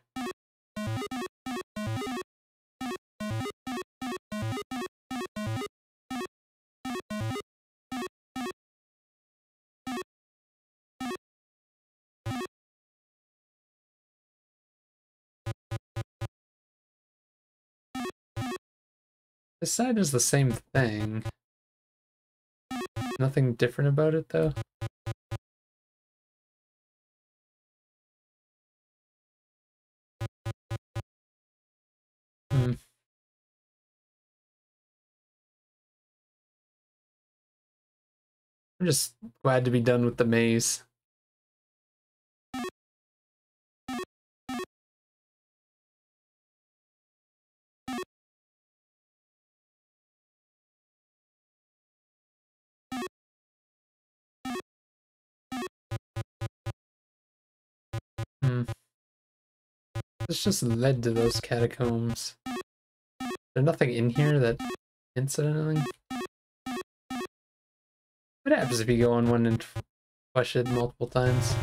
This side is the same thing. Nothing different about it though. I'm just glad to be done with the maze. Hmm. This just led to those catacombs. There's nothing in here that hints at anything. What happens if you go on one and push it multiple times?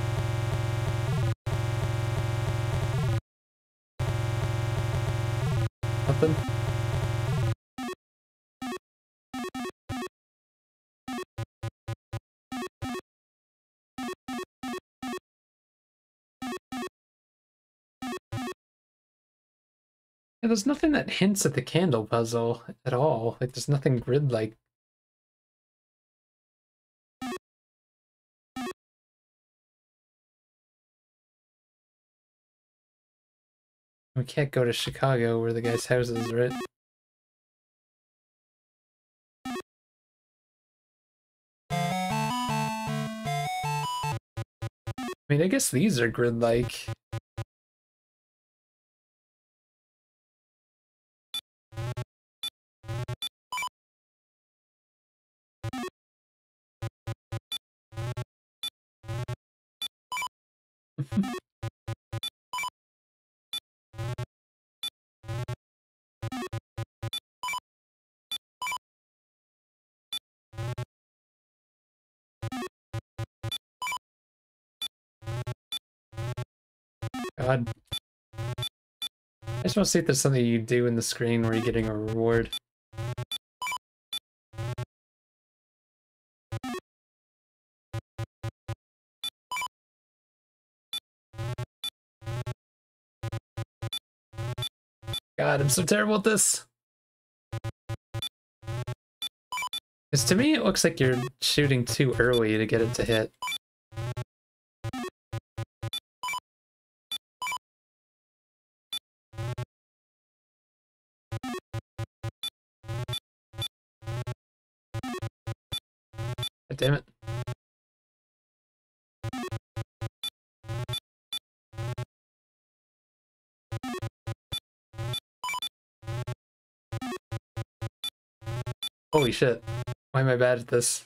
Nothing? Yeah, there's nothing that hints at the candle puzzle at all. Like, there's nothing grid-like We can't go to Chicago where the guy's house is, right? I mean, I guess these are grid-like. [laughs] God. I just want to see if there's something you do in the screen where you're getting a reward. God, I'm so terrible at this. Because to me, it looks like you're shooting too early to get it to hit. Damn it. Holy shit. Why am I bad at this?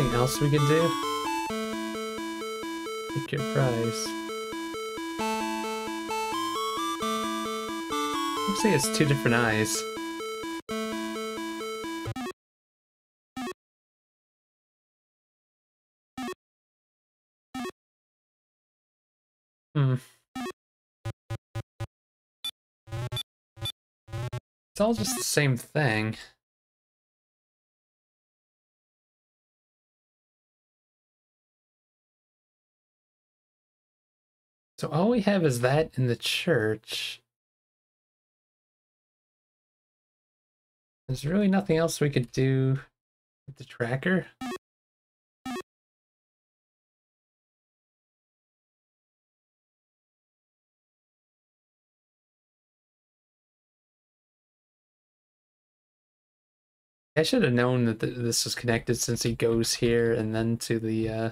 Nothing else we could do? Pick your prize. Looks like it's two different eyes. Hmm. It's all just the same thing. So all we have is that in the church. There's really nothing else we could do with the tracker. I should have known that th this was connected since he goes here and then to the uh,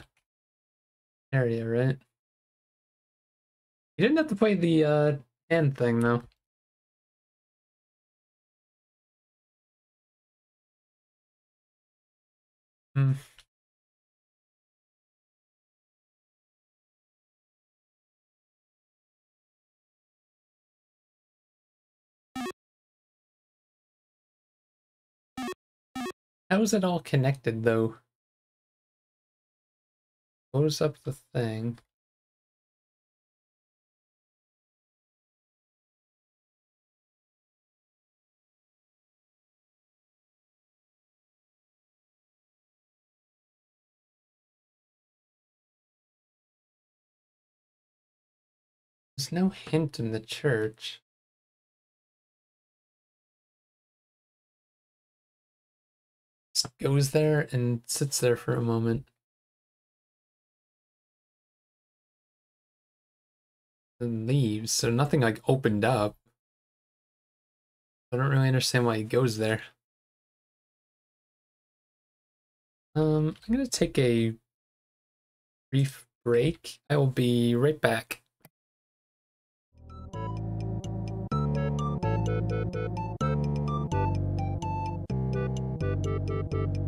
area, right? You didn't have to play the uh, hand thing, though. Hmm. How is it all connected, though? Close up the thing. No hint in the church. Just goes there and sits there for a moment. And leaves, so nothing like opened up. I don't really understand why he goes there. Um, I'm gonna take a brief break. I will be right back. Thank you.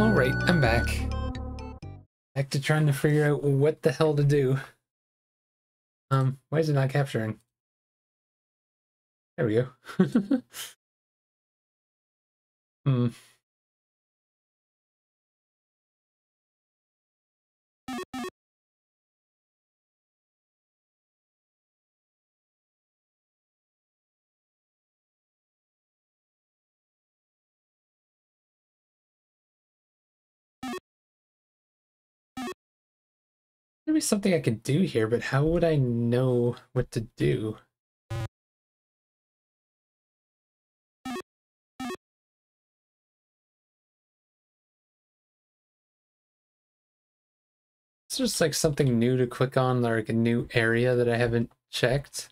Alright, I'm back. Back to trying to figure out what the hell to do. Um, why is it not capturing? There we go. [laughs] hmm. There'd be something I could do here, but how would I know what to do? It's just like something new to click on, like a new area that I haven't checked.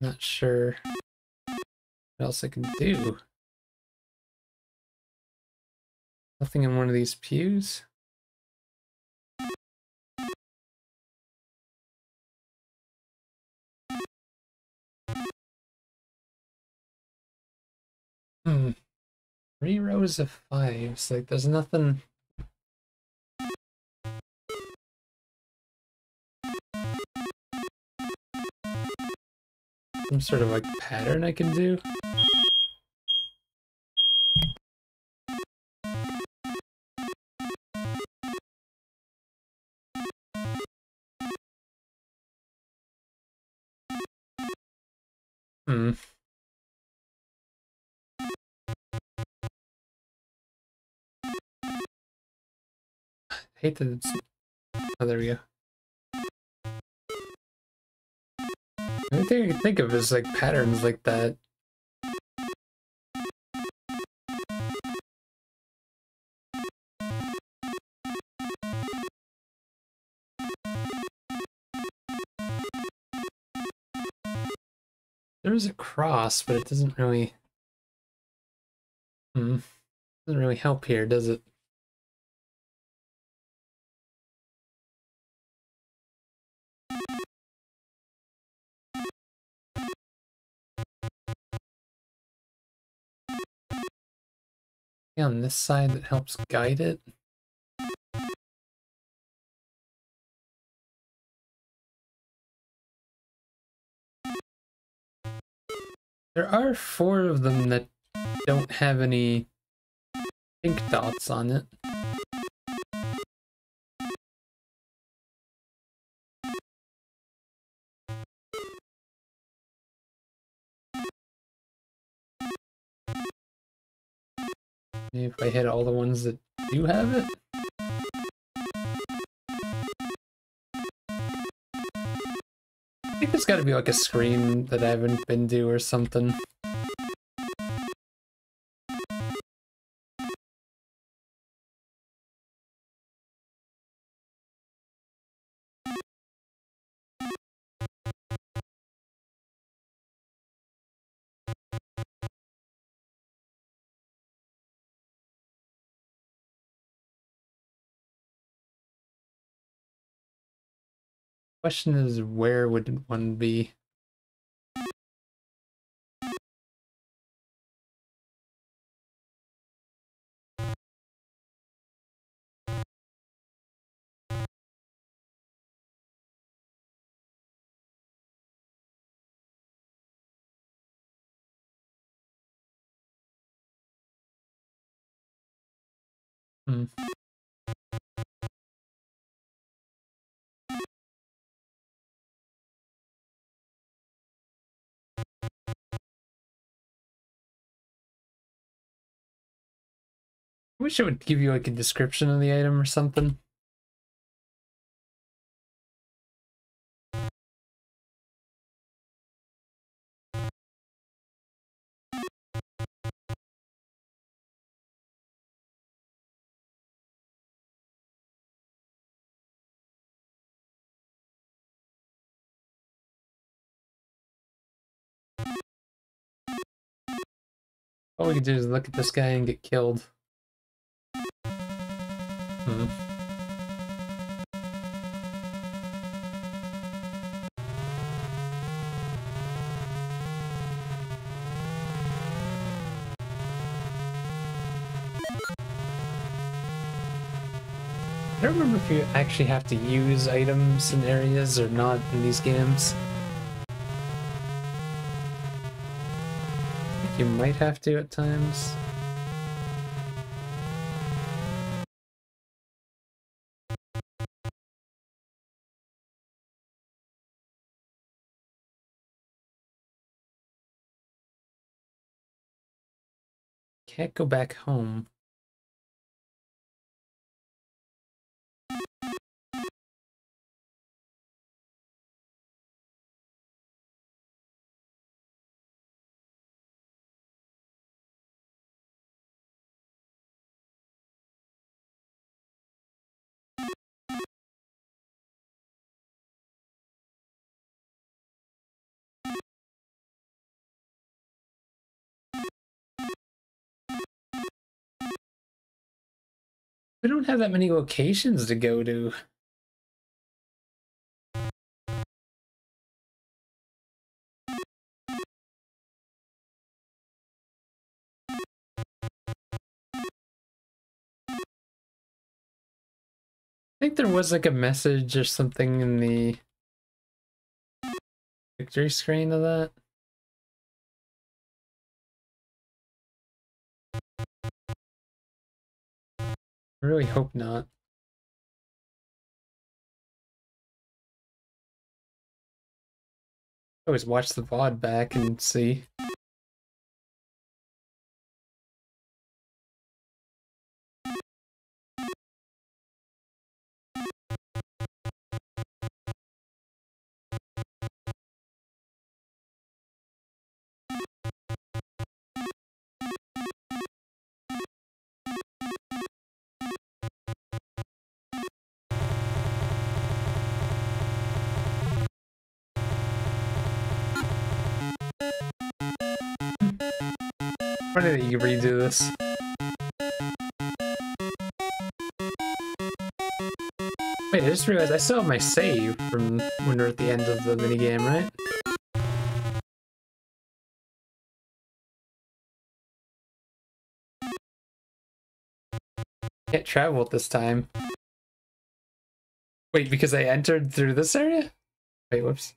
Not sure what else I can do. Nothing in one of these pews? Hmm. Three rows of fives. Like, there's nothing some sort of like pattern I can do. Hmm. Hate that it's... Oh, there we go. The only thing I can think of is like patterns like that. There's a cross, but it doesn't really... Hmm. Doesn't really help here, does it? On this side that helps guide it. There are four of them that don't have any pink dots on it. If I hit all the ones that do have it? I think there's gotta be like a screen that I haven't been to or something. Question is, where would one be? Hmm. Wish it would give you like a description of the item or something. All we can do is look at this guy and get killed. Remember if you actually have to use items in areas or not in these games. You might have to at times. Can't go back home. We don't have that many locations to go to. I think there was like a message or something in the victory screen of that. I really hope not. Always watch the VOD back and see. Funny that you redo this. Wait, I just realized I still have my save from when we're at the end of the minigame, right? Can't travel at this time. Wait, because I entered through this area? Wait, whoops.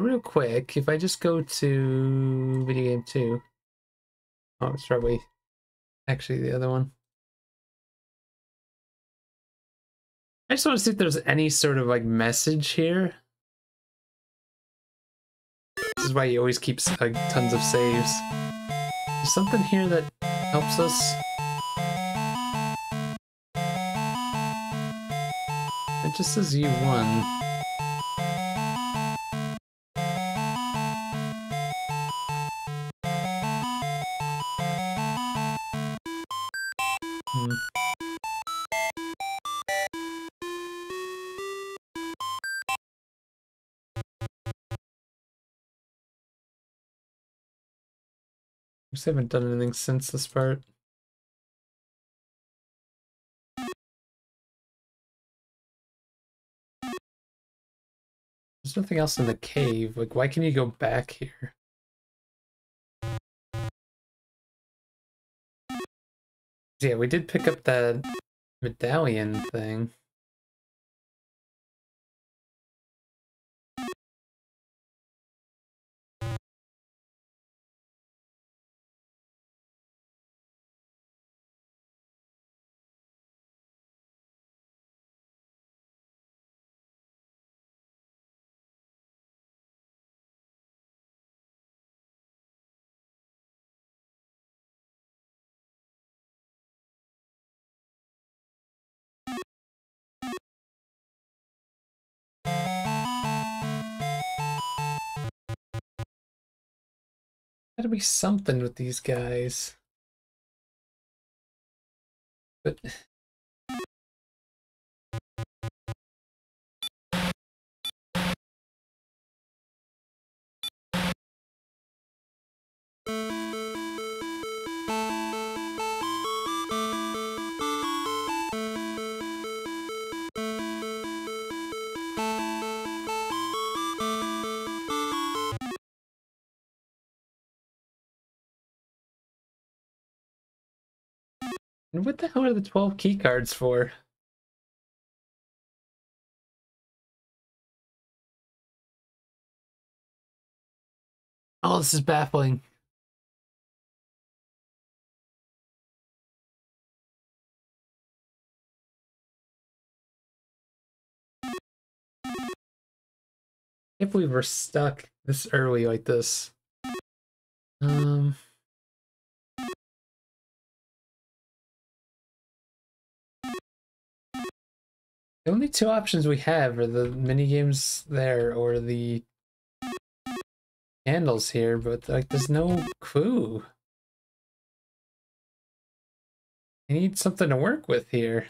Real quick, if I just go to video game two, oh, it's probably actually the other one. I just want to see if there's any sort of like message here. This is why he always keeps like tons of saves. There's something here that helps us. It just says you won. Just haven't done anything since this part. There's nothing else in the cave. Like, why can you go back here? Yeah, we did pick up that medallion thing. Gotta be something with these guys. But... And what the hell are the 12 key cards for? Oh, this is baffling. If we were stuck this early like this. Um... The only two options we have are the mini games there or the handles here, but like there's no clue. I need something to work with here.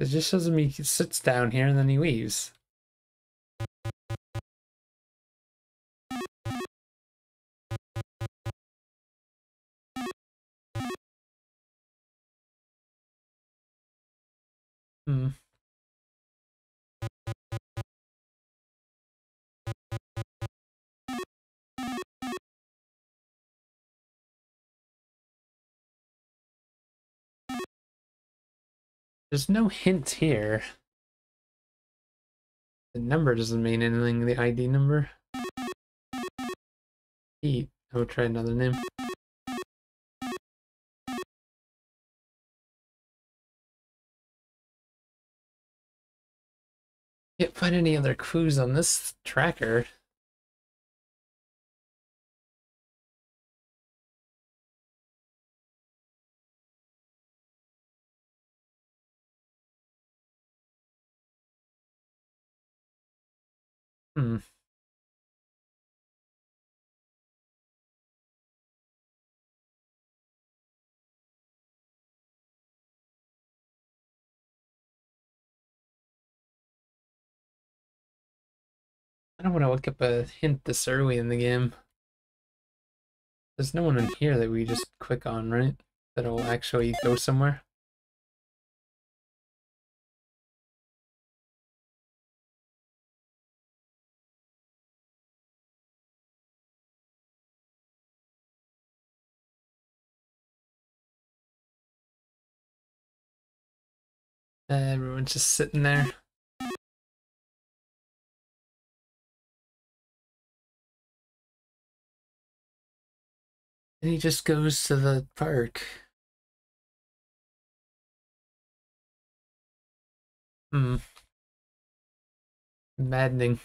It just shows me he sits down here and then he leaves. Hmm. There's no hint here. The number doesn't mean anything, the ID number. Pete. I will try another name. Can't find any other clues on this tracker. Hmm. I don't want to look up a hint this early in the game. There's no one in here that we just click on, right? That'll actually go somewhere. Everyone's just sitting there. And he just goes to the park. Hmm. Maddening.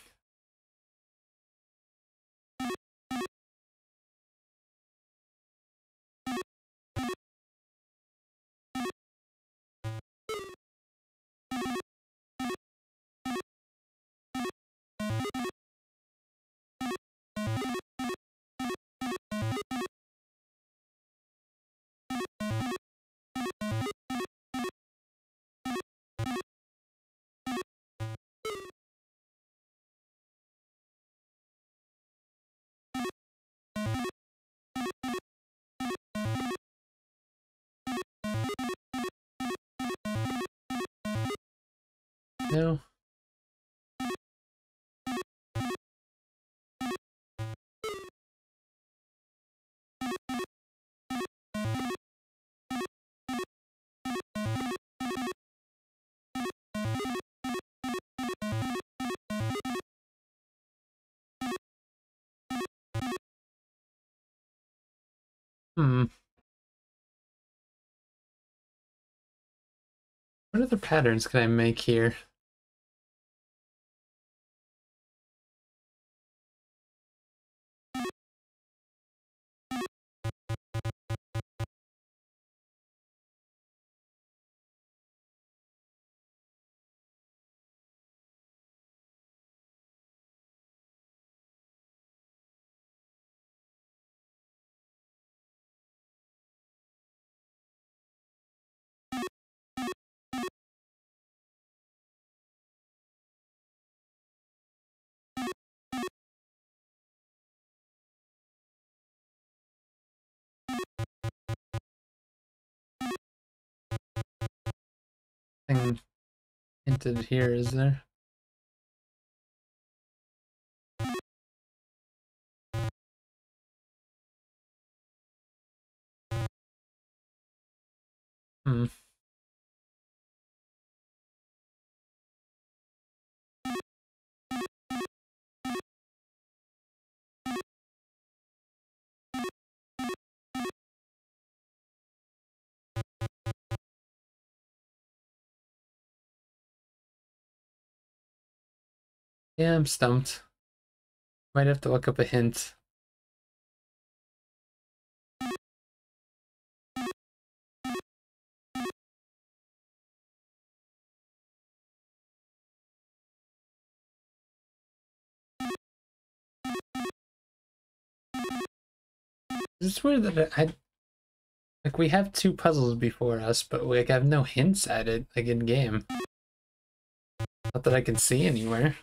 No. Hmm. What other patterns can I make here? Thing hinted here, is there? Yeah, I'm stumped. Might have to look up a hint. It's weird that I like we have two puzzles before us, but like I have no hints at it like in game. Not that I can see anywhere.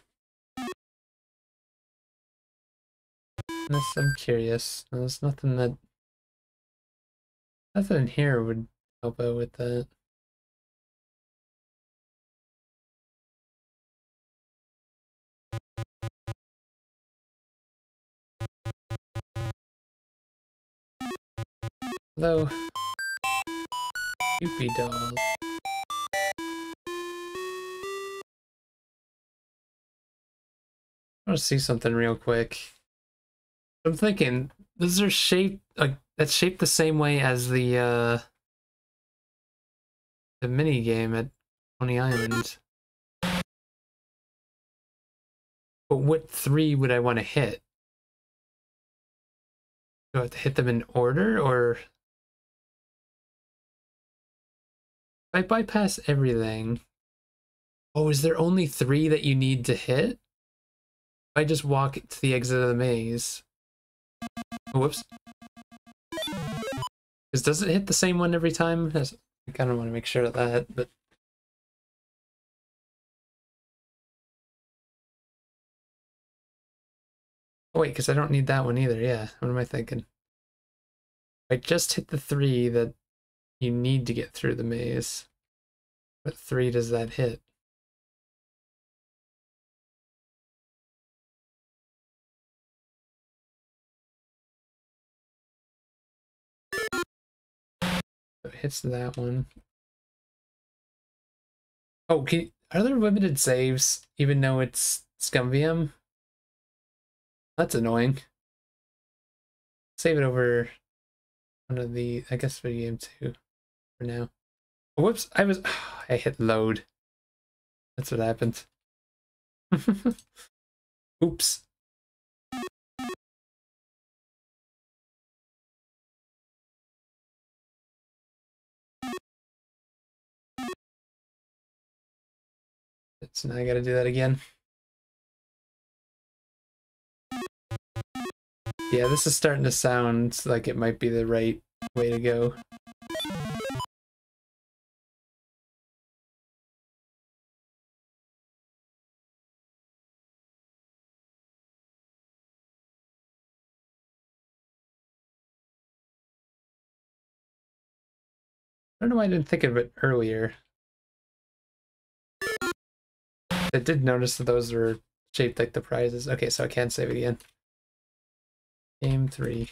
I'm curious. There's nothing that nothing in here would help out with that. Hello. Cupid dolls. I want to see something real quick. I'm thinking, these are shaped like that's shaped the same way as the uh the mini game at Coney Island. But what three would I want to hit? Do I have to hit them in order or I bypass everything? Oh, is there only three that you need to hit? If I just walk to the exit of the maze. Whoops. Because does it hit the same one every time? I kind of want to make sure of that, but Oh, wait, because I don't need that one either. Yeah, what am I thinking? I just hit the three that you need to get through the maze. What three does that hit? It hits that one. Oh, can, are there limited saves even though it's ScummVM? That's annoying. Save it over one of the, I guess, video game two for now. Oh, whoops, I was, oh, [sighs] I hit load. That's what happened. [laughs] Oops. So now I gotta do that again. Yeah, this is starting to sound like it might be the right way to go. I don't know why I didn't think of it earlier. I did notice that those were shaped like the prizes. Okay, so I can save it again. Game three.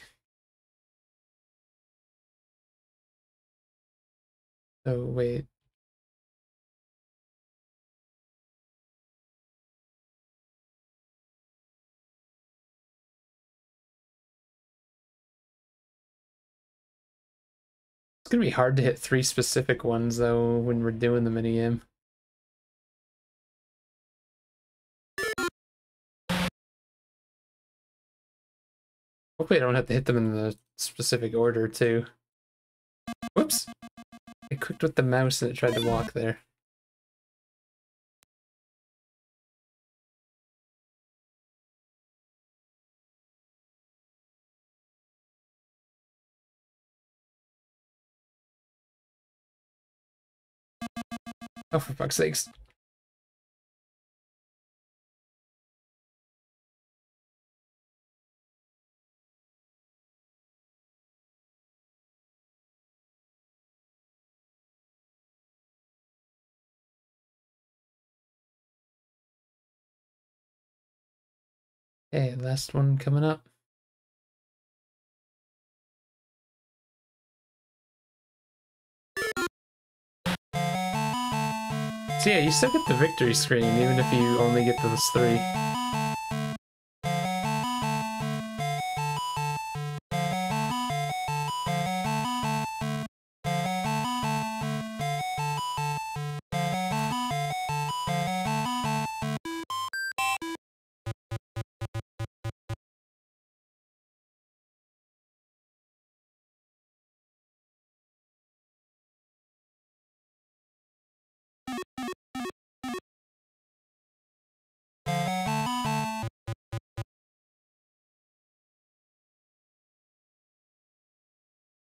Oh, wait. It's gonna be hard to hit three specific ones though when we're doing the mini Hopefully I don't have to hit them in the specific order too. Whoops! I clicked with the mouse and it tried to walk there. Oh, for fuck's sakes. Okay, last one coming up. So yeah, you still get the victory screen even if you only get those three.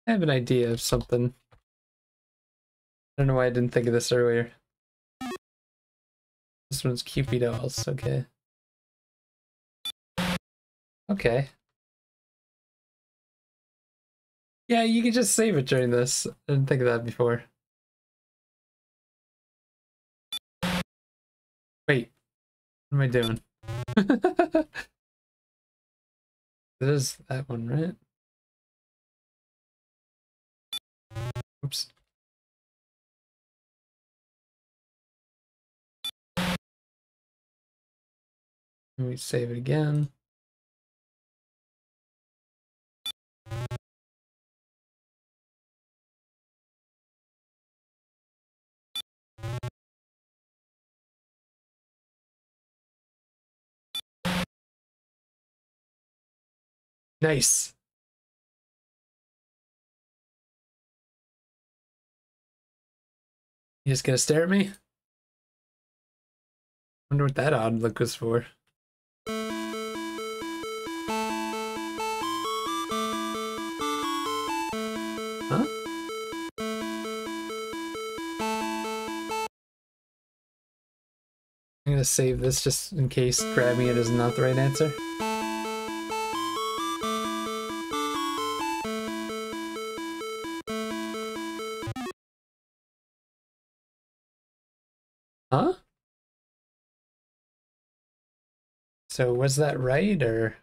I have an idea of something. I don't know why I didn't think of this earlier. This one's Cupid dolls, okay. Okay. Yeah, you can just save it during this. I didn't think of that before. Wait, what am I doing? [laughs] is that one, right? Oops. Let me save it again. Nice. You just gonna stare at me? Wonder what that odd look was for. Huh? I'm gonna save this just in case grabbing it is not the right answer. So was that right or?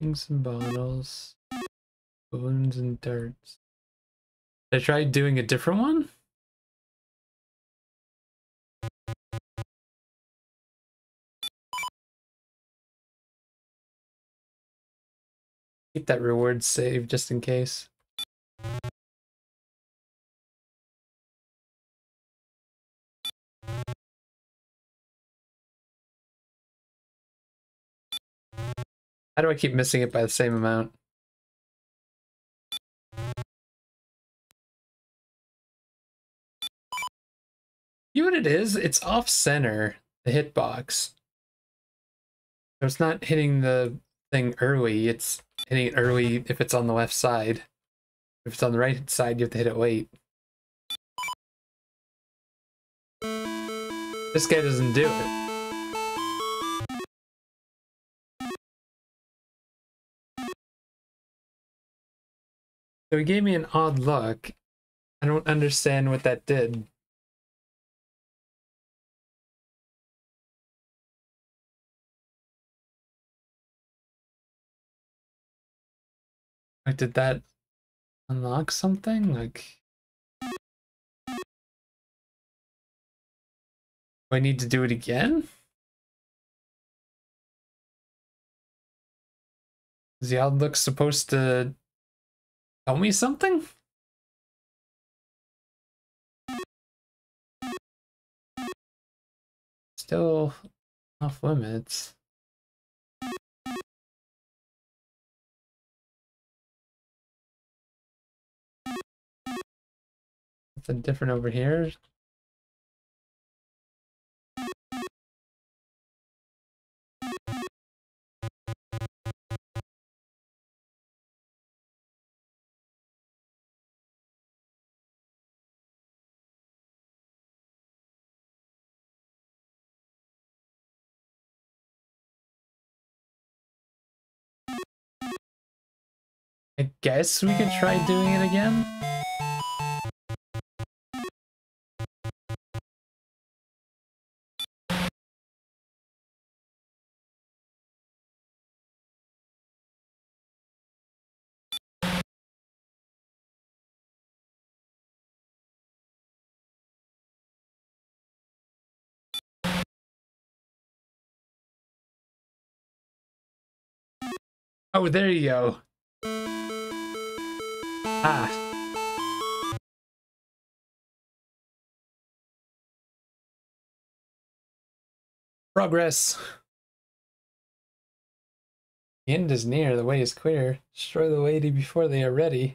And bottles, bones and darts. I try doing a different one? Keep that reward saved just in case. How do I keep missing it by the same amount? You know what it is? It's off center, the hitbox. So it's not hitting the thing early, it's it early if it's on the left side. If it's on the right side, you have to hit it late. This guy doesn't do it. So he gave me an odd look. I don't understand what that did. Like, did that unlock something? Like, do I need to do it again? Is the odd look supposed to tell me something? Still off limits. Something different over here. I guess we could try doing it again. Oh, there you go. Ah. Progress. The end is near, the way is clear. Destroy the lady before they are ready.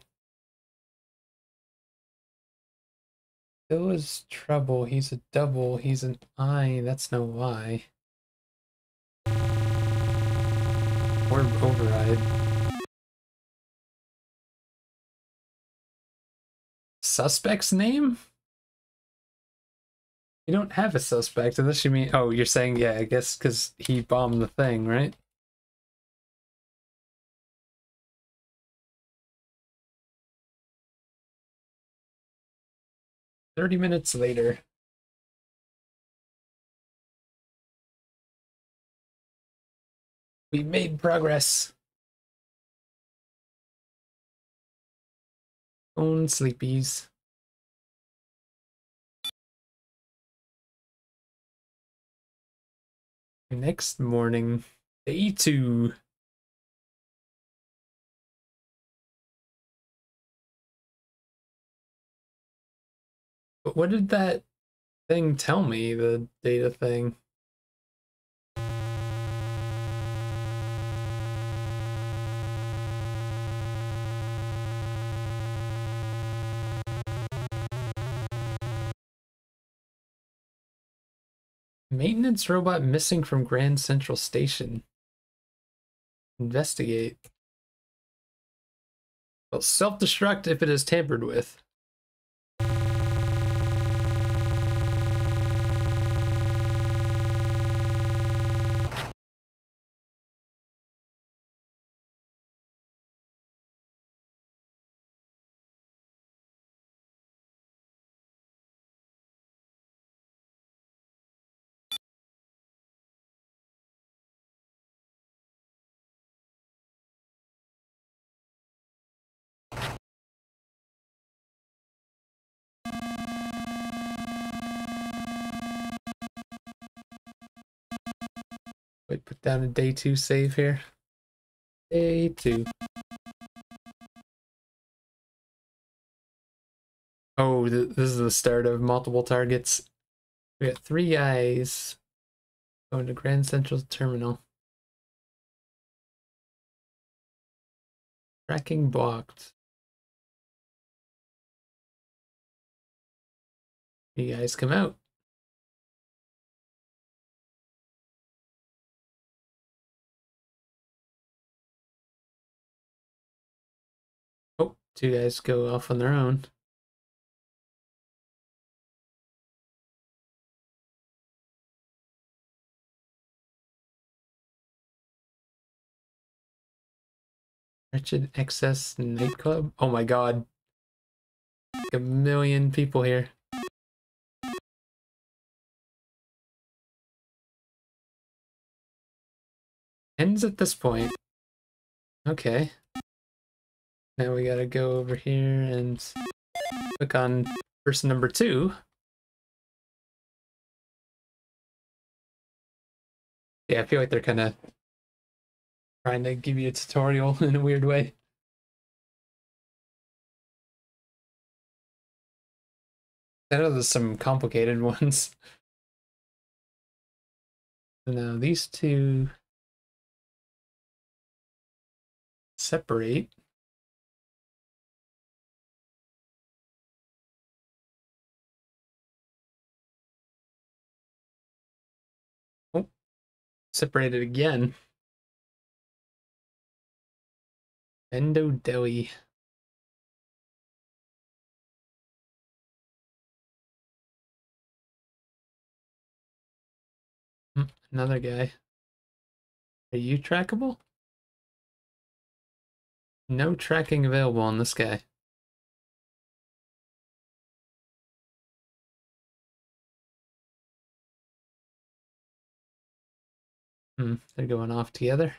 Bill is trouble. He's a double. He's an I. That's no Y. Or override. Suspect's name? You don't have a suspect unless you mean. Oh, you're saying, yeah, I guess because he bombed the thing, right? Thirty minutes later. We made progress. Own sleepies. Next morning, day two. But what did that thing tell me, the data thing? Maintenance robot missing from Grand Central Station. Investigate. Well, self-destruct if it is tampered with. Put down a day two save here. Day two. Oh, th this is the start of multiple targets. We got three guys going to Grand Central Terminal. Tracking blocked. You guys come out. Two guys go off on their own. Wretched Excess Nightclub? Oh my god. Like a million people here. Ends at this point. Okay. Now we gotta go over here and click on person number two. Yeah, I feel like they're kind of trying to give you a tutorial [laughs] in a weird way. Know there's some complicated [laughs] ones. Now these two separate. Separated again. Endo Deli. Hmm, another guy. Are you trackable? No tracking available on this guy. Hmm, they're going off together.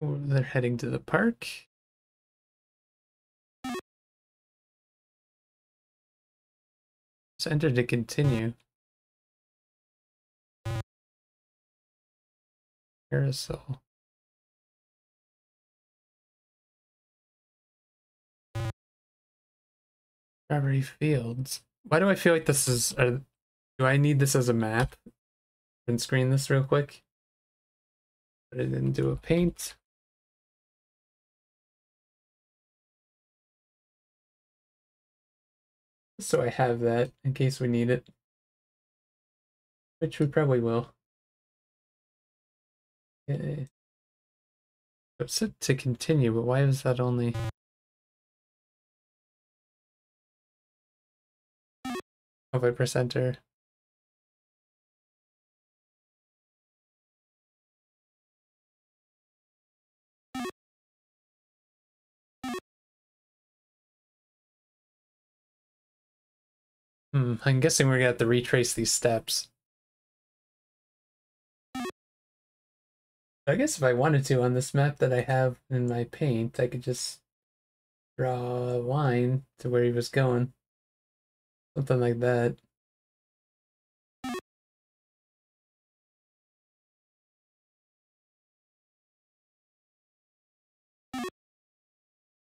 They're heading to the park. Just enter to continue. Carousel. Strawberry Fields. why do I feel like this is? Uh, do I need this as a map? Print screen this real quick. Put it into a paint. So I have that in case we need it. Which we probably will. Okay. Set to continue, but why is that only... Oh, if I press enter. Hmm, I'm guessing we're gonna have to retrace these steps. I guess if I wanted to on this map that I have in my paint, I could just draw a line to where he was going. Something like that.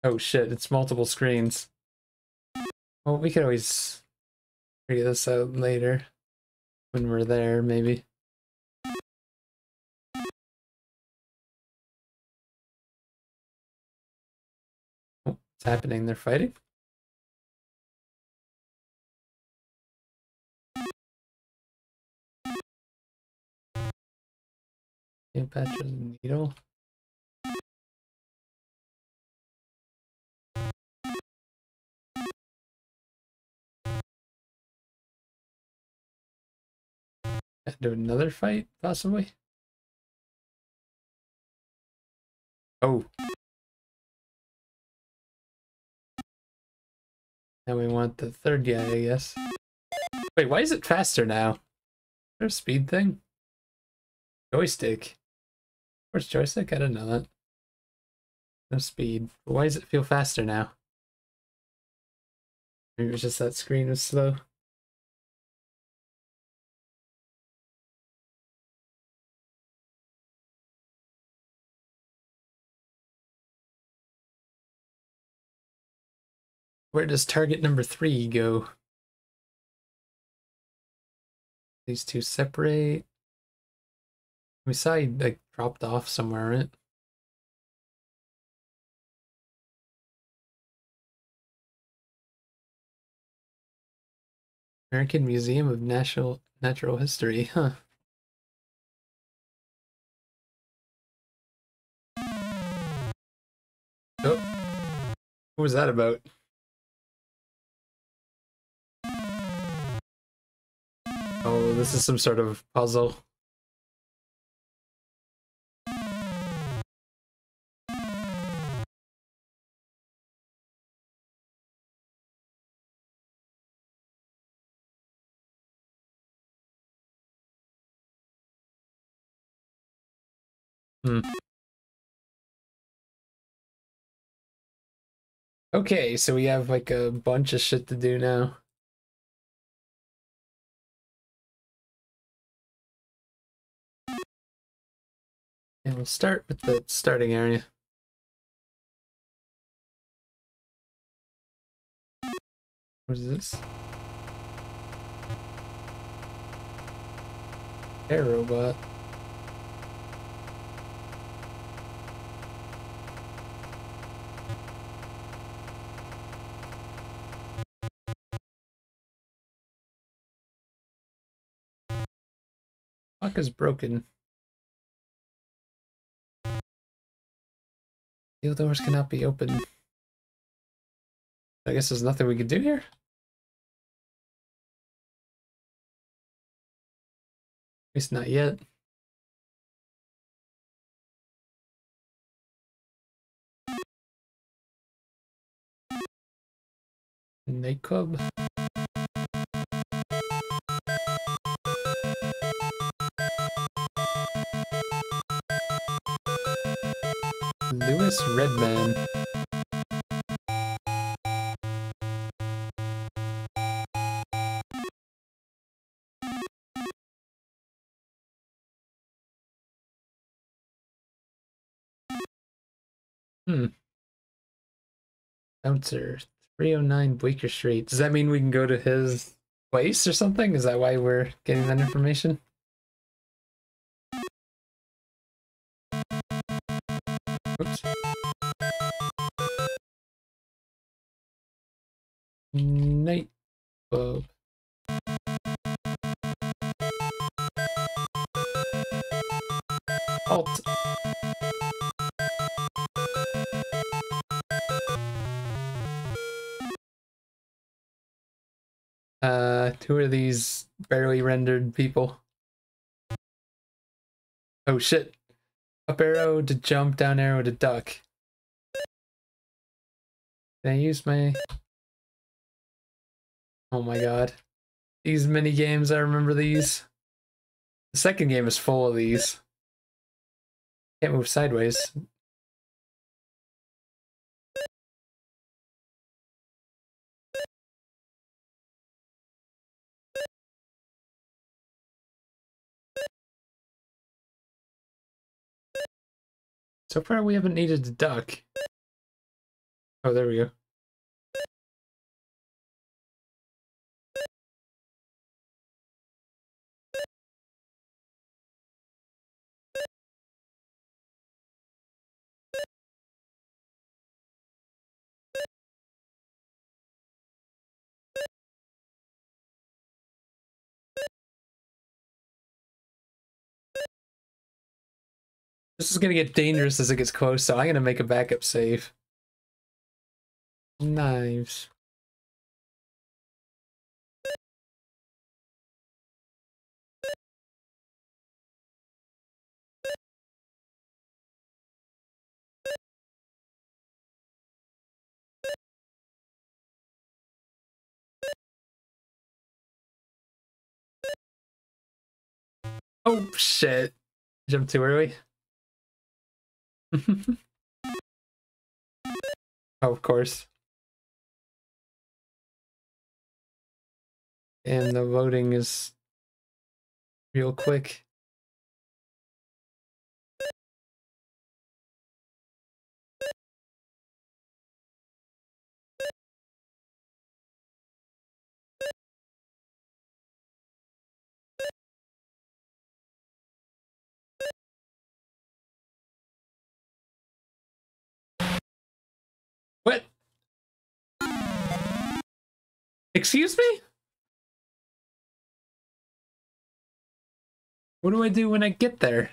Oh shit, it's multiple screens. Well, we could always figure this out later. When we're there, maybe. What's happening? They're fighting? Cleopatra's needle. Do another fight, possibly? Oh. Now we want the third guy, I guess. Wait, why is it faster now? Is there a speed thing? Joystick. Where's joystick? I didn't know that. No speed. Why does it feel faster now? Maybe it was just that screen was slow. Where does target number three go? These two separate. We saw he like dropped off somewhere, right? American Museum of Natural Natural History, [laughs] huh? Oh, what was that about? Oh, this is some sort of puzzle. Hmm. Okay, so we have like a bunch of shit to do now. And we'll start with the starting area. What is this? Air robot. Lock is broken. Steel doors cannot be opened. I guess there's nothing we can do here? At least not yet. Nightclub. Louis Redman. Hmm. Bouncer. 309 Bleecker Street. Does that mean we can go to his place or something? Is that why we're getting that information? Night club. Alt. Uh, who are these barely rendered people? Oh shit. Up arrow to jump, down arrow to duck. Can I use my... Oh my god. These mini games, I remember these. The second game is full of these. Can't move sideways. So far we haven't needed to duck. Oh, there we go. This is gonna get dangerous as it gets close, so I'm gonna make a backup save. Knives. Oh shit. Jump too early. [laughs] of course. And the loading is real quick. Excuse me? What do I do when I get there?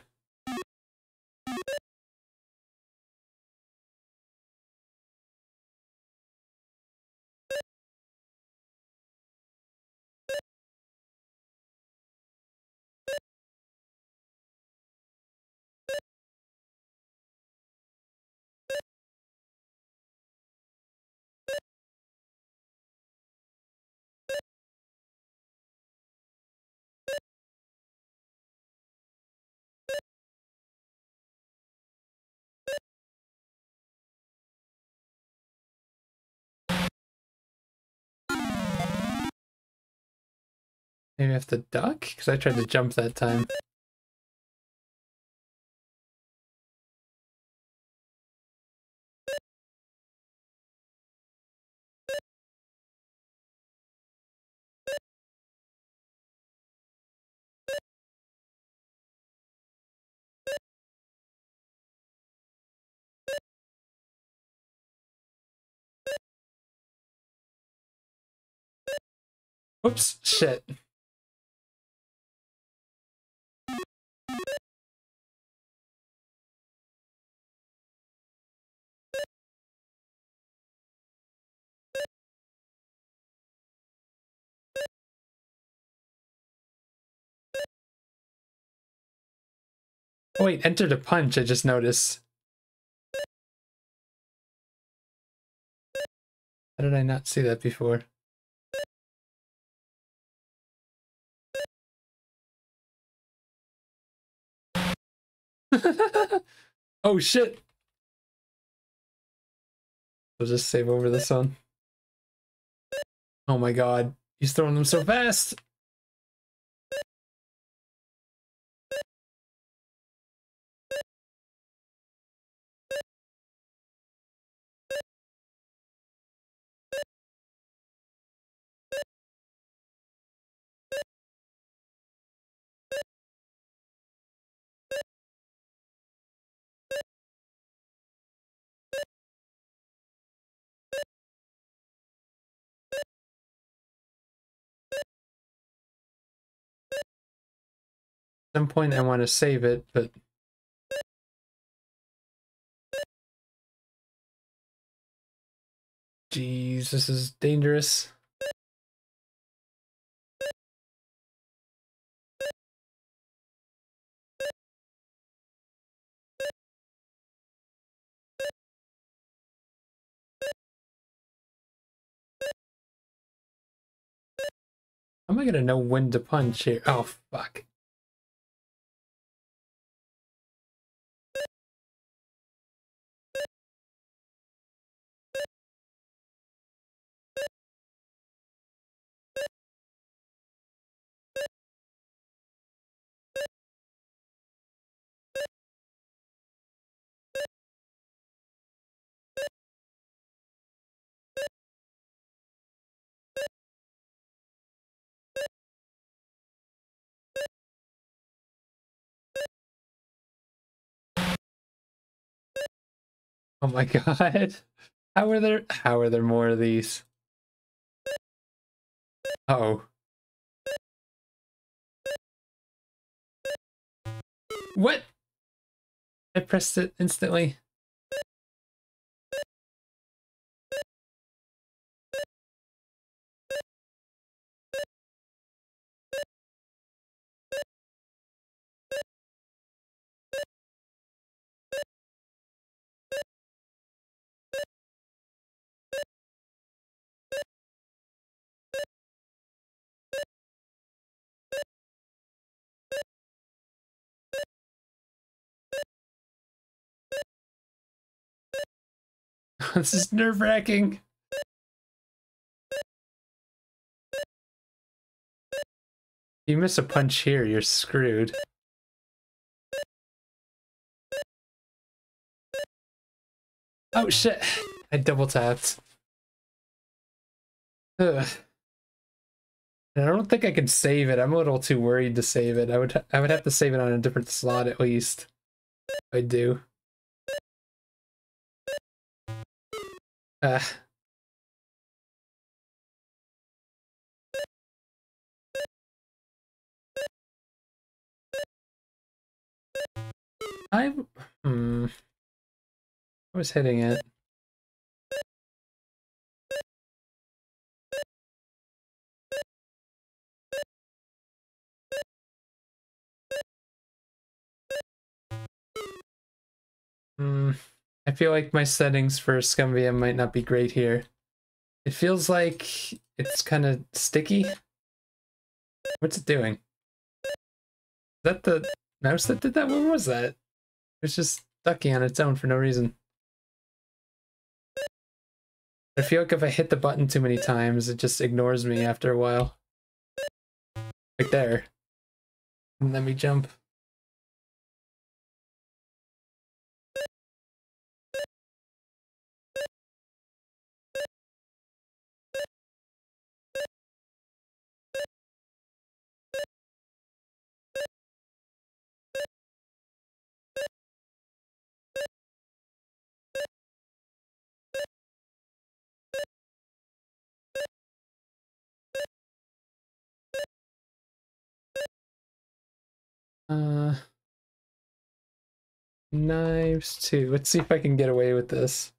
Maybe I have to duck? Because I tried to jump that time. Oops, shit. Oh wait, enter to punch, I just noticed. How did I not see that before? [laughs] oh shit! We'll just save over this one. Oh my god, he's throwing them so fast! Some point I want to save it, but Jeez, this is dangerous. How am I gonna know when to punch here? Oh, fuck. Oh my [laughs] god. How are there how are there more of these? Uh oh. What? I pressed it instantly. [laughs] this is nerve wracking. You miss a punch here, you're screwed. Oh shit! I double tapped. Ugh. I don't think I can save it. I'm a little too worried to save it. I would I would have to save it on a different slot at least. I do. Uh. I hmm. I was hitting it. Hmm. I feel like my settings for ScummVM might not be great here. It feels like it's kind of sticky. What's it doing? Is that the mouse that did that? What was that? It's just ducky on its own for no reason. I feel like if I hit the button too many times, it just ignores me after a while. Like there. And let me jump. Uh, knives too. Let's see if I can get away with this.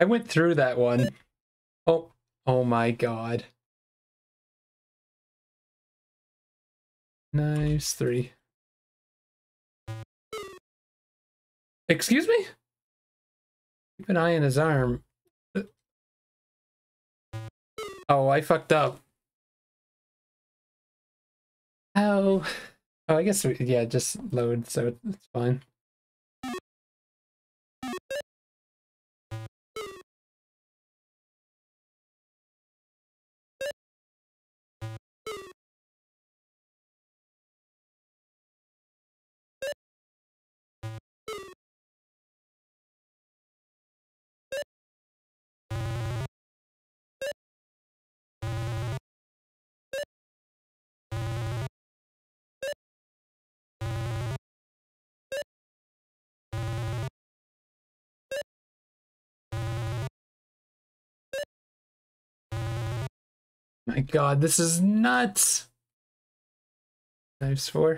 I went through that one. Oh, oh my god. Nice three. Excuse me? Keep an eye on his arm. Oh, I fucked up. How? Oh, I guess, we, yeah, just load, so it's fine. My god, this is nuts. Knives four.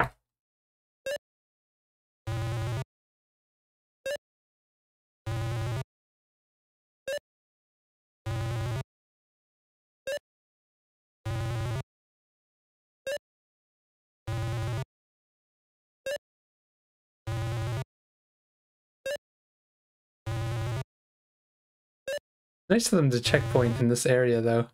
Nice of them to checkpoint in this area, though.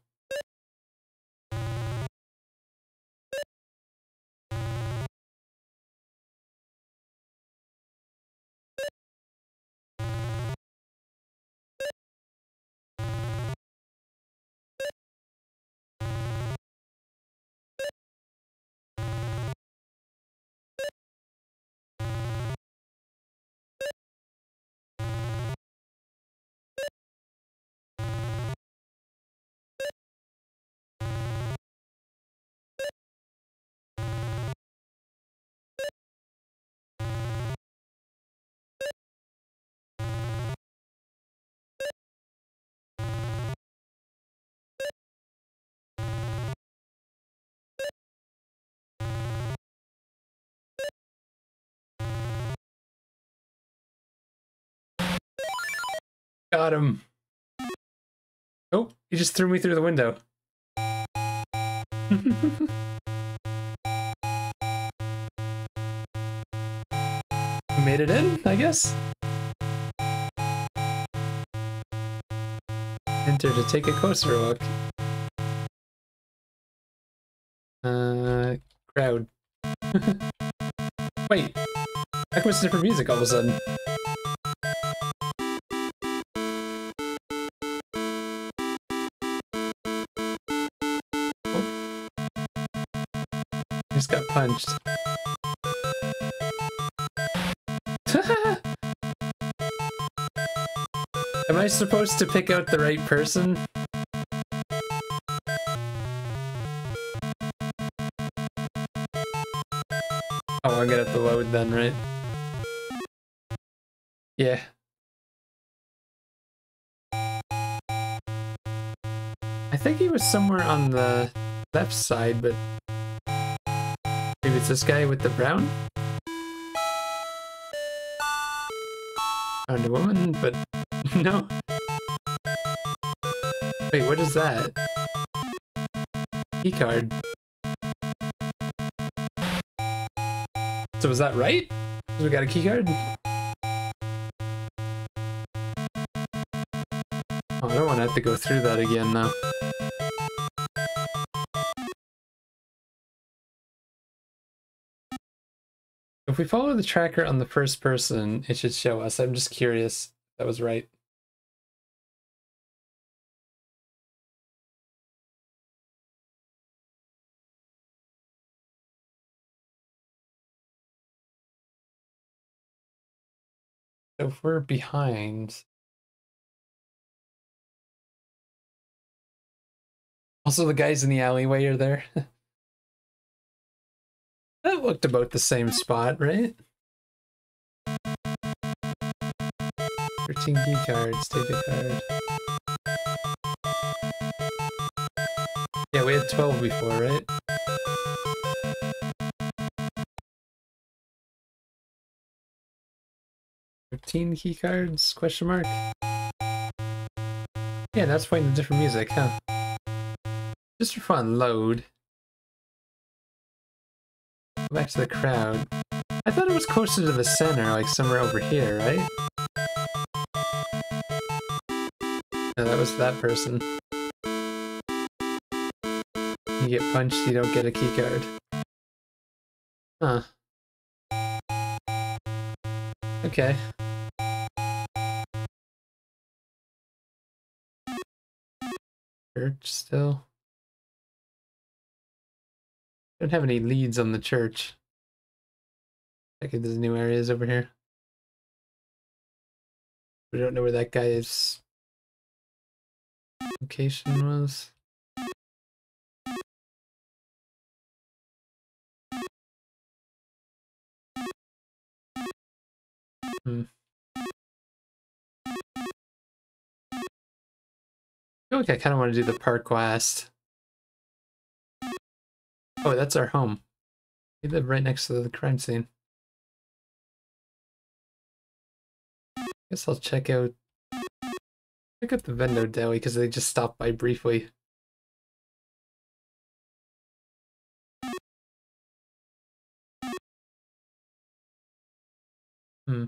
Got him. Oh, he just threw me through the window. [laughs] Made it in, I guess. Enter to take a closer look. Uh, crowd. [laughs] Wait, that was different music all of a sudden. Punched. [laughs] Am I supposed to pick out the right person? Oh, I'm gonna have to load then, right? Yeah. I think he was somewhere on the left side, but Maybe it's this guy with the brown? Found a woman, but [laughs] no. Wait, what is that? Key card. So was that right? We got a key card? Oh, I don't want to have to go through that again now. If we follow the tracker on the first person, it should show us. I'm just curious that was right. So if we're behind... Also, the guys in the alleyway are there. [laughs] That looked about the same spot, right? 13 key cards, take a card. Yeah, we had 12 before, right? Fifteen key cards? Question mark. Yeah, that's playing the different music, huh? Just for fun, load. Back to the crowd. I thought it was closer to the center, like somewhere over here, right? No, that was that person. You get punched, you don't get a keycard. Huh. Okay. Church still. Don't have any leads on the church. Check if there's new areas over here. We don't know where that guy's location was. Hmm. I feel like I kind of want to do the park quest. Oh, that's our home. We live right next to the crime scene. Guess I'll check out check out the Vendo Deli because they just stopped by briefly. Hmm.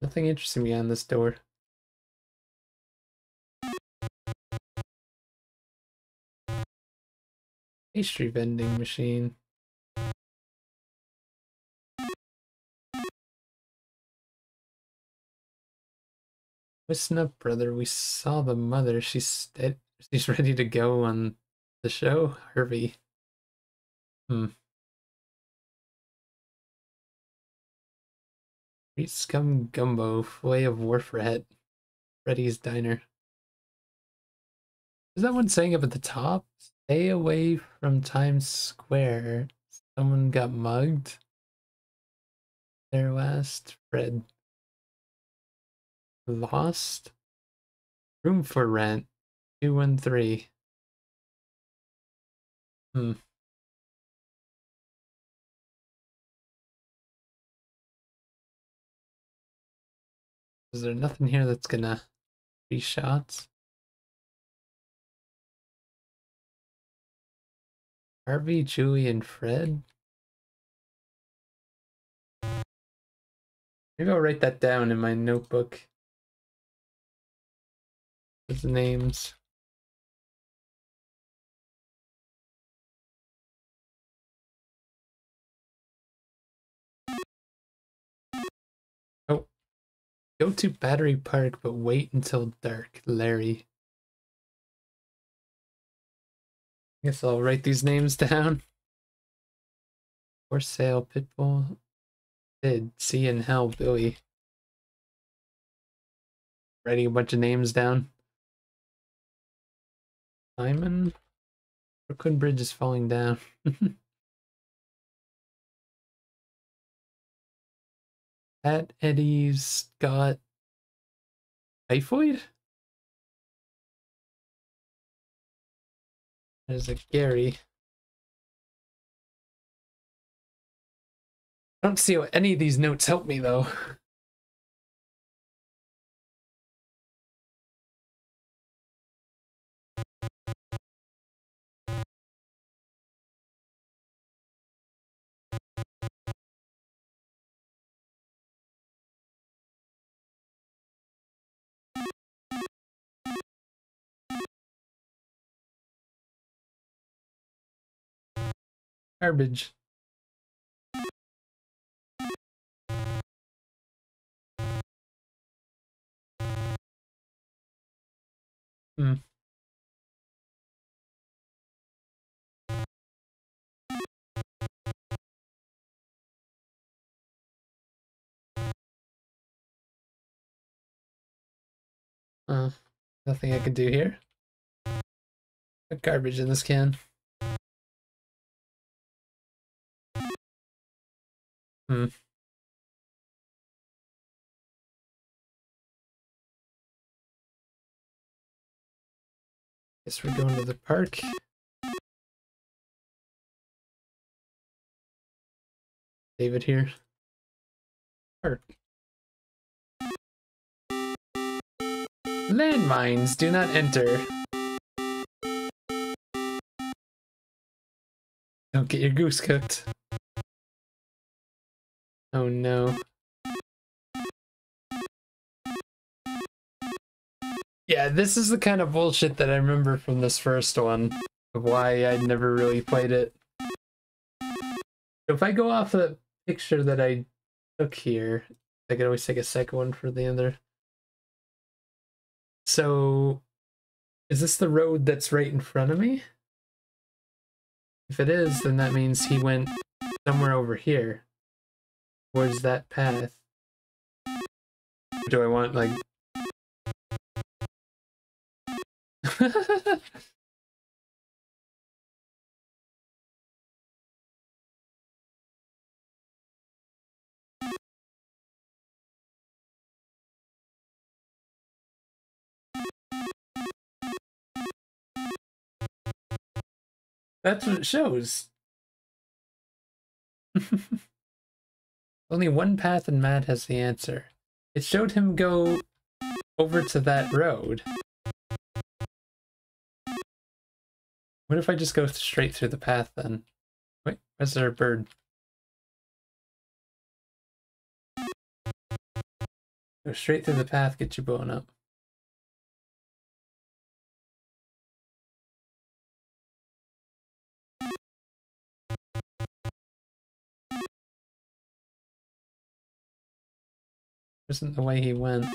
Nothing interesting behind this door. Pastry vending machine. Listen up, brother. We saw the mother. She's she's [laughs] ready to go on the show, Harvey. Hmm. Street Scum Gumbo, Way of Wharf Rat, Freddy's Diner. Is that one saying up at the top? Stay away from Times Square. Someone got mugged. There last, Fred. Lost? Room for rent. 213. Hmm. Is there nothing here that's gonna be shots? Harvey, Julie, and Fred? Maybe I'll write that down in my notebook. His names. Oh. Go to Battery Park, but wait until dark, Larry. Guess I'll write these names [laughs] down. For sale, Pitbull. Did see in hell, Billy. Writing a bunch of names down. Simon. Brooklyn Bridge is falling down. [laughs] Pat Eddie's got typhoid? There's a Gary. I don't see how any of these notes help me though. Garbage. Hmm. Uh, nothing I can do here. Put garbage in this can. Hmm. Guess we're going to the park. David here. Park. Landmines do not enter. Don't get your goose cooked. Oh no. Yeah, this is the kind of bullshit that I remember from this first one, why I never really played it. If I go off the picture that I took here, I can always take a second one for the other. So, is this the road that's right in front of me? If it is, then that means he went somewhere over here towards that path. Do I want like [laughs] That's what it shows. [laughs] Only one path and Matt has the answer. It showed him go over to that road. What if I just go straight through the path then? Wait, where's there a bird? Go straight through the path, get your bone up. Isn't the way he went.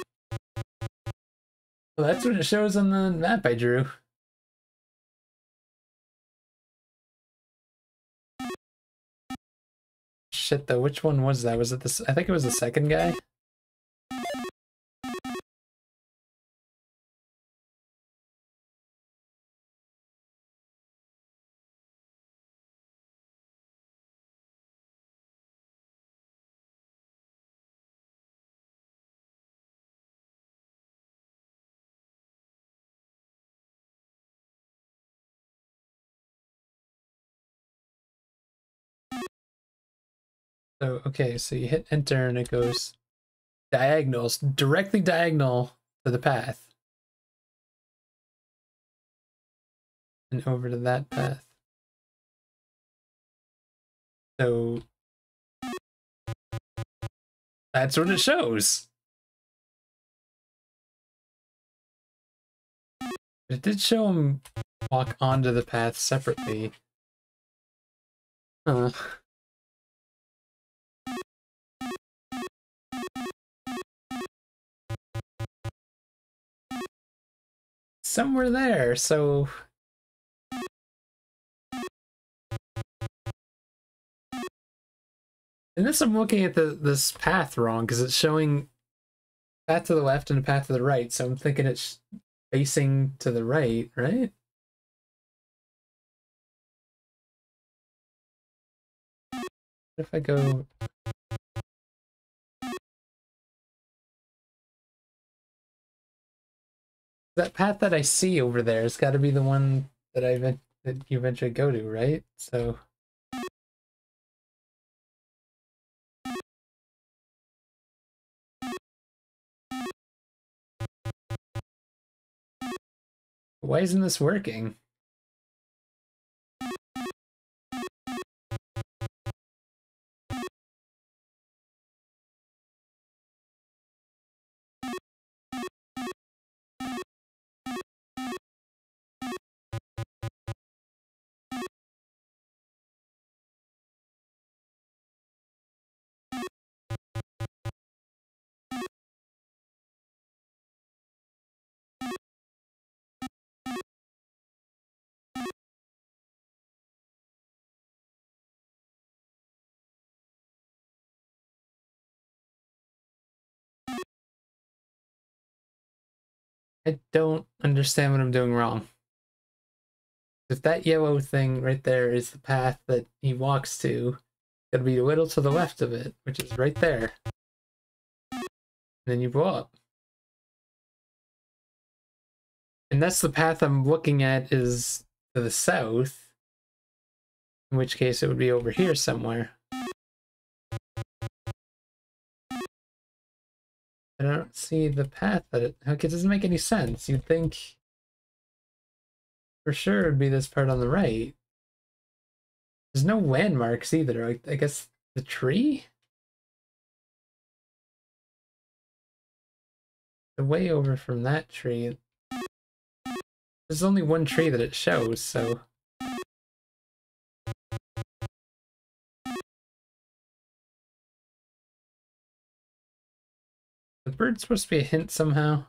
Well, that's what it shows on the map I drew. Shit though, which one was that? Was it this? I think it was the second guy. So, okay, so you hit enter and it goes diagonals, directly diagonal to the path. And over to that path. So that's what it shows. It did show him walk onto the path separately. Huh. Somewhere there, so... And this I'm looking at the this path wrong because it's showing path to the left and a path to the right, so I'm thinking it's facing to the right, right? If I go that path that I see over there has got to be the one that I that you eventually go to, right? So. Why isn't this working? I don't understand what I'm doing wrong. If that yellow thing right there is the path that he walks to, it'll be a little to the left of it, which is right there. And then you go up. And that's the path I'm looking at is to the south. In which case it would be over here somewhere. I don't see the path that it... Okay, it doesn't make any sense. You'd think... For sure it'd be this part on the right. There's no landmarks either. I, I guess the tree? The way over from that tree... There's only one tree that it shows, so... The bird's supposed to be a hint somehow.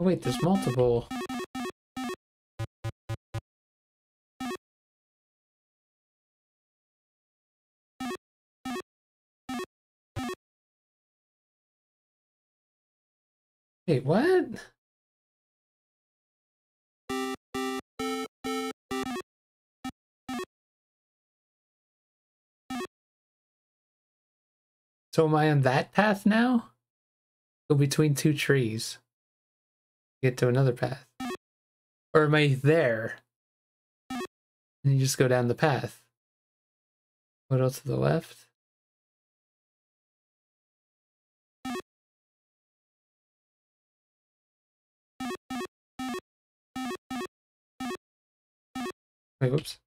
Oh wait, there's multiple. Wait, what? So am I on that path now? Go between two trees. Get to another path. Or am I there? And you just go down the path. What else to the left? Wait, whoops.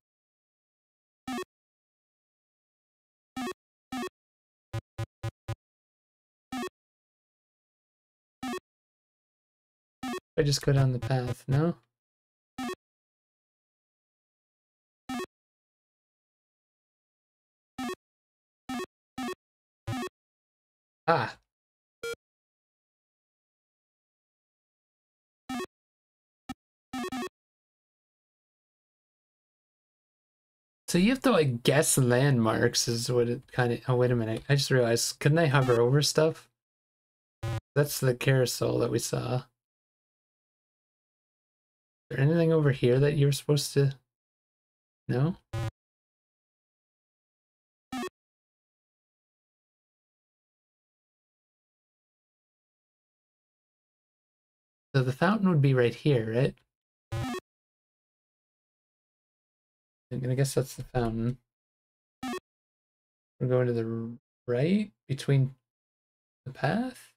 I just go down the path, no? Ah. So you have to like guess landmarks is what it kind of. Oh wait a minute! I just realized. Couldn't I hover over stuff? That's the carousel that we saw. Is there anything over here that you're supposed to? No. So the fountain would be right here, right? I'm gonna guess that's the fountain. We're going to the right between the path.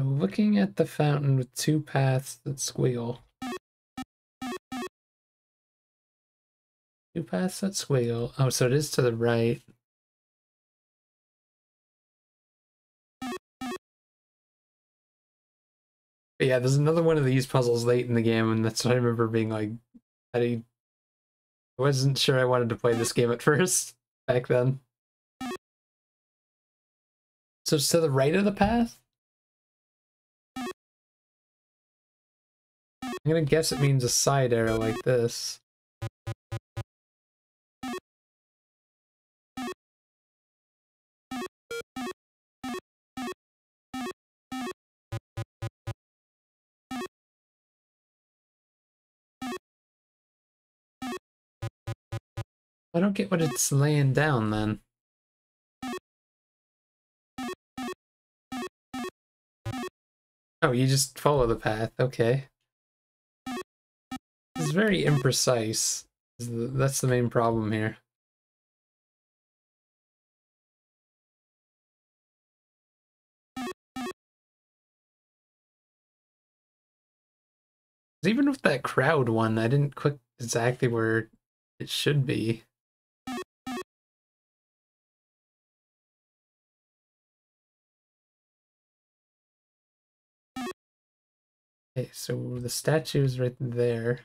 So looking at the fountain with two paths that squeal. Two paths that squeal. Oh, so it is to the right. But yeah, there's another one of these puzzles late in the game, and that's what I remember being like, I wasn't sure I wanted to play this game at [laughs] first, back then. So it's to the right of the path? I'm gonna guess it means a side arrow like this. I don't get what it's laying down then. Oh, you just follow the path, okay. It's very imprecise. That's the main problem here. Even with that crowd one, I didn't click exactly where it should be. Okay, so the statue is right there.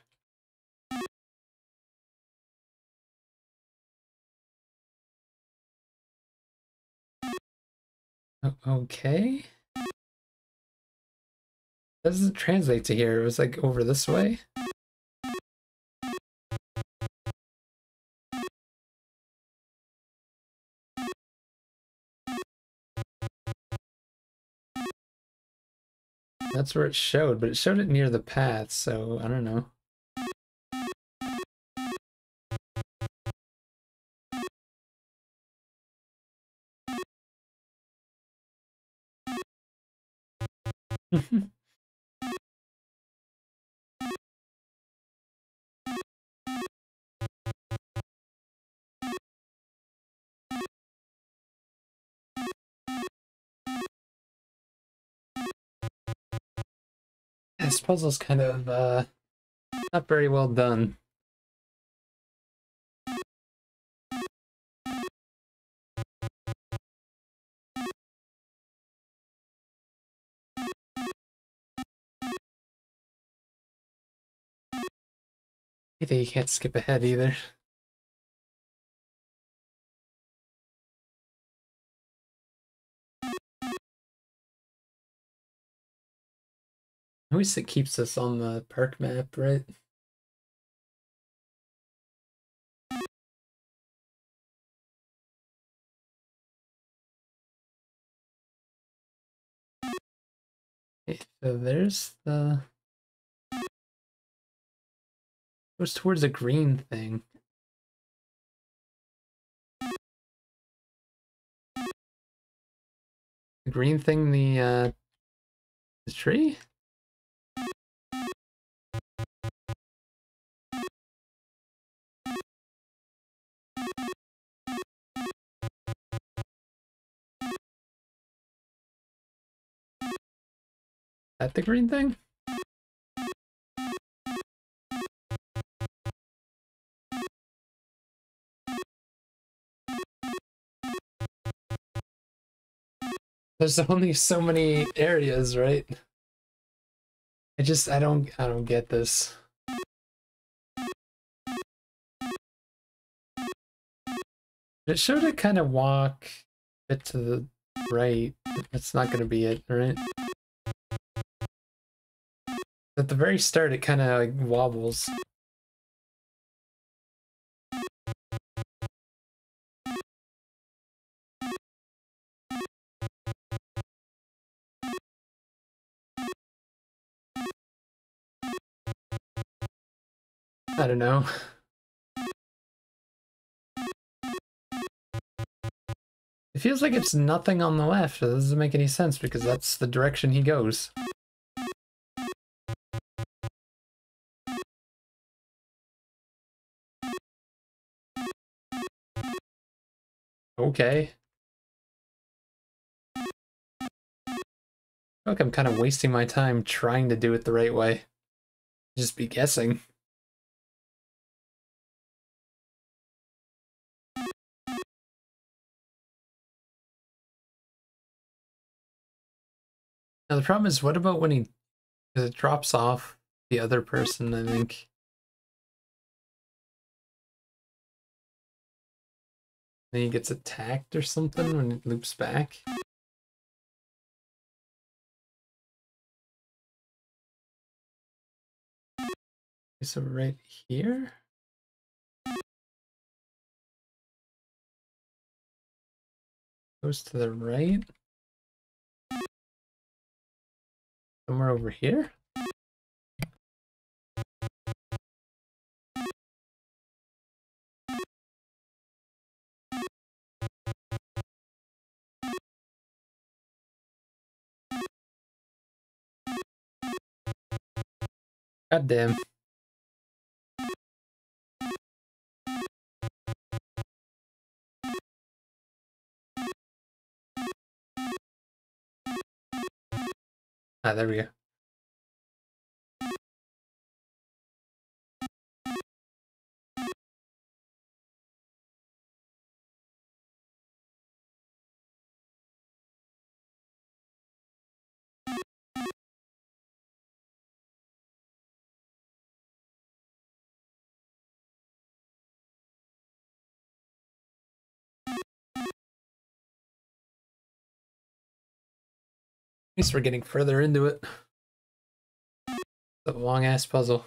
Okay. That doesn't translate to here. It was like over this way. That's where it showed, but it showed it near the path, so I don't know. [laughs] this puzzle's kind of uh, not very well done. I think you can't skip ahead either. At least it keeps us on the park map, right? Okay, so there's the goes towards a green thing. The green thing, the uh, the tree. That the green thing? There's [laughs] only so many areas, right? I just I don't I don't get this. It showed it kind of walk a bit to the right. That's not going to be it, right? At the very start, it kind of like wobbles. I don't know. It feels like it's nothing on the left. It doesn't make any sense because that's the direction he goes. Okay. I feel like I'm kind of wasting my time trying to do it the right way. Just be guessing. Now the problem is, what about when he, it drops off the other person, I think. Then he gets attacked or something when it loops back. So right here? Goes to the right. Somewhere over here? God damn. Ah, there we go. Least we're getting further into it. It's a long ass puzzle.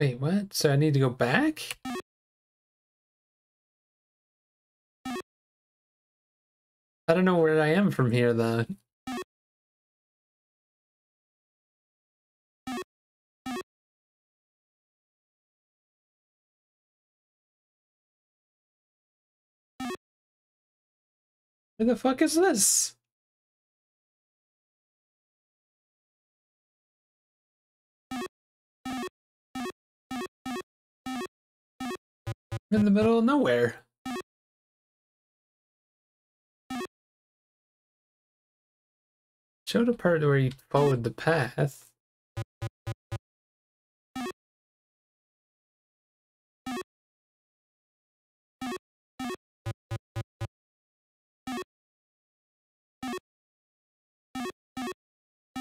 Wait, what? So I need to go back? I don't know where I am from here, though. Where the fuck is this? in the middle of nowhere. Showed the part where he followed the path.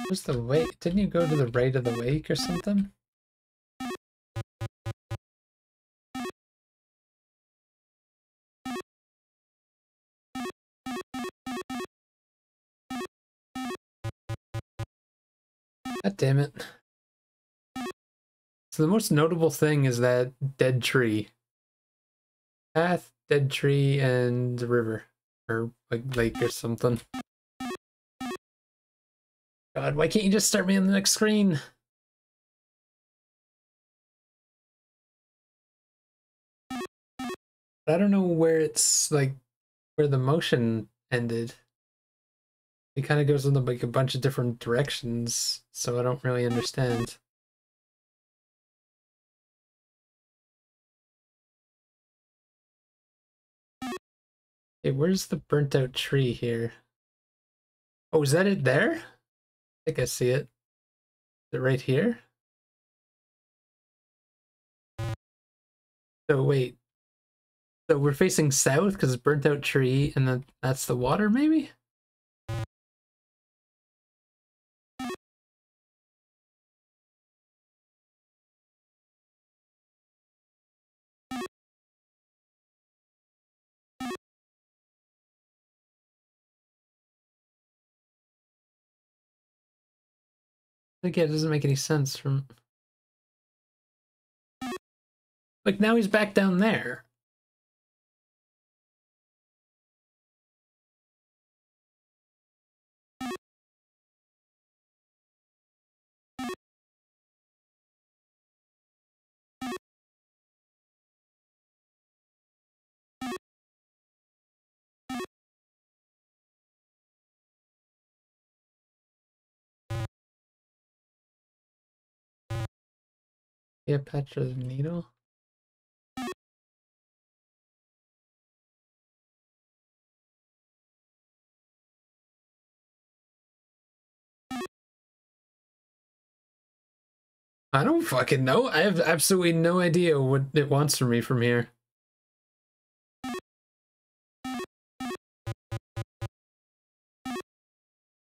Where's the wake? Didn't you go to the right of the wake or something? God damn it. So the most notable thing is that dead tree. Path, dead tree, and river. Or like lake or something. God, why can't you just start me on the next screen? I don't know where it's like where the motion ended. It kind of goes in like a bunch of different directions, so I don't really understand. Hey, where's the burnt out tree here? Oh, is that it there? I think I see it. Is it right here? So wait. So we're facing south because it's burnt out tree and then that's the water maybe? Again, it doesn't make any sense from... Like, now he's back down there. Yeah, Petra's needle. I don't fucking know. I have absolutely no idea what it wants from me from here.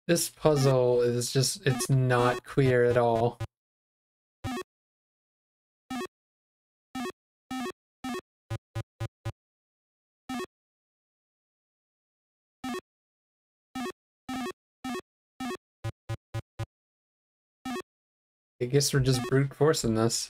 This puzzle is just, it's not clear at all. I guess we're just brute forcing this.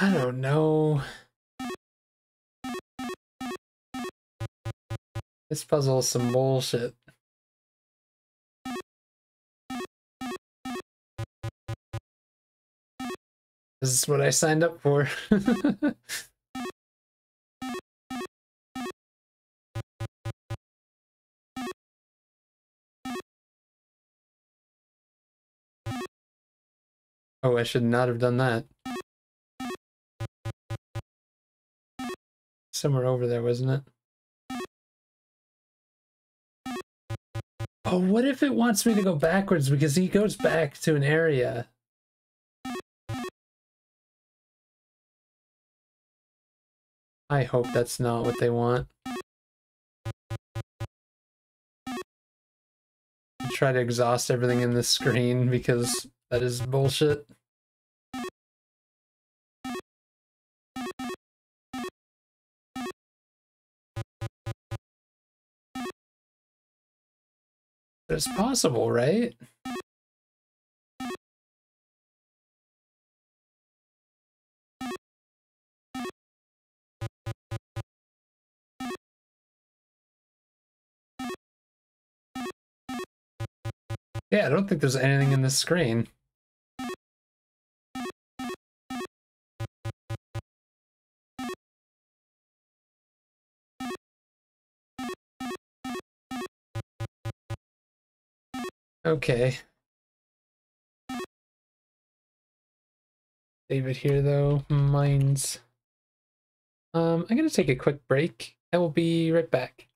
I don't know. This puzzle is some bullshit. This is what I signed up for. [laughs] oh, I should not have done that. Somewhere over there, wasn't it? Oh, what if it wants me to go backwards because he goes back to an area? I hope that's not what they want. Try to exhaust everything in the screen because that is bullshit. It's possible, right? Yeah, I don't think there's anything in this screen. Okay. Save it here though. Mine's. Um, I'm gonna take a quick break. I will be right back.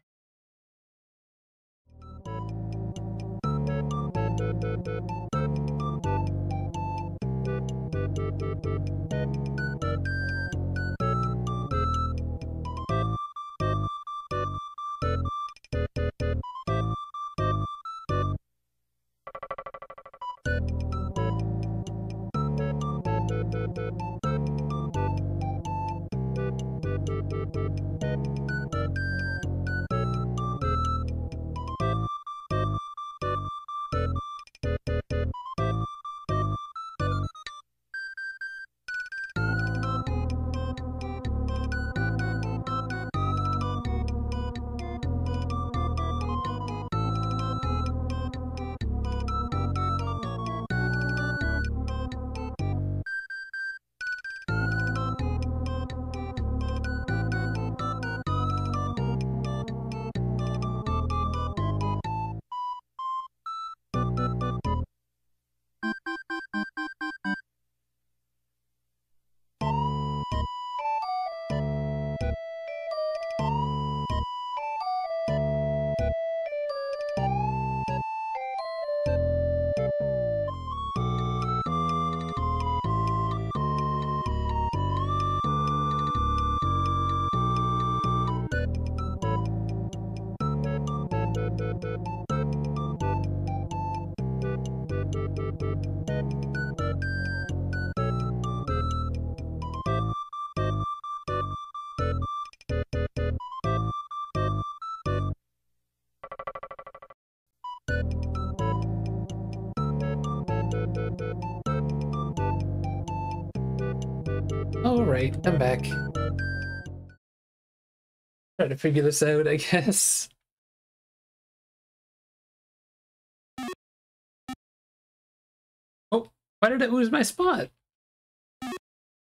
Alright, I'm back. Try to figure this out, I [laughs] guess. Oh, why did I lose my spot?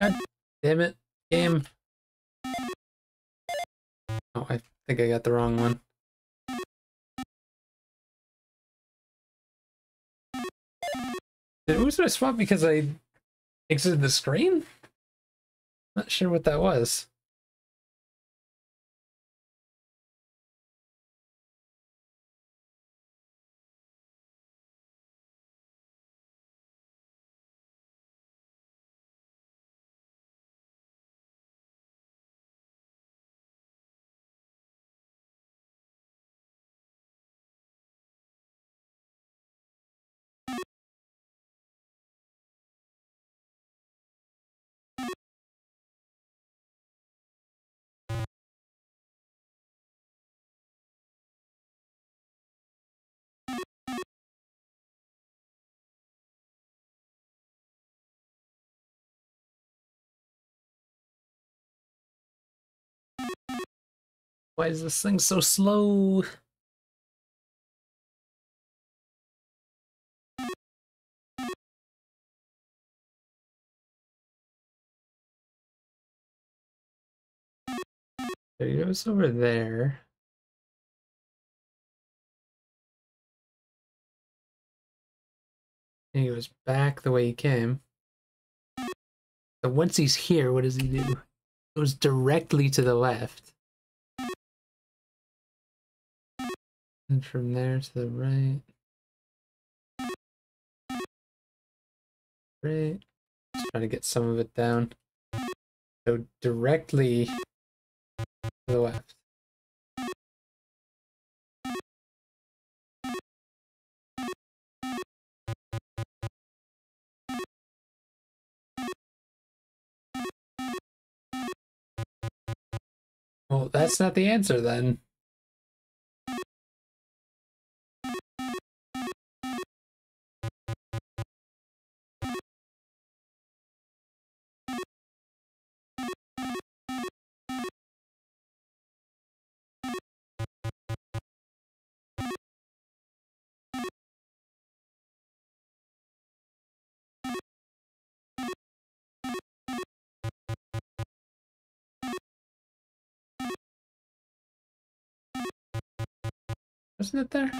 God damn it, game. Oh, I think I got the wrong one. Did my spot because I exited the screen? Not sure what that was. Why is this thing so slow? He goes over there. And he goes back the way he came. So once he's here, what does he do? Goes directly to the left. And from there to the right. Right. Just trying to get some of it down. So directly to the left. Well, that's not the answer then. Wasn't it there?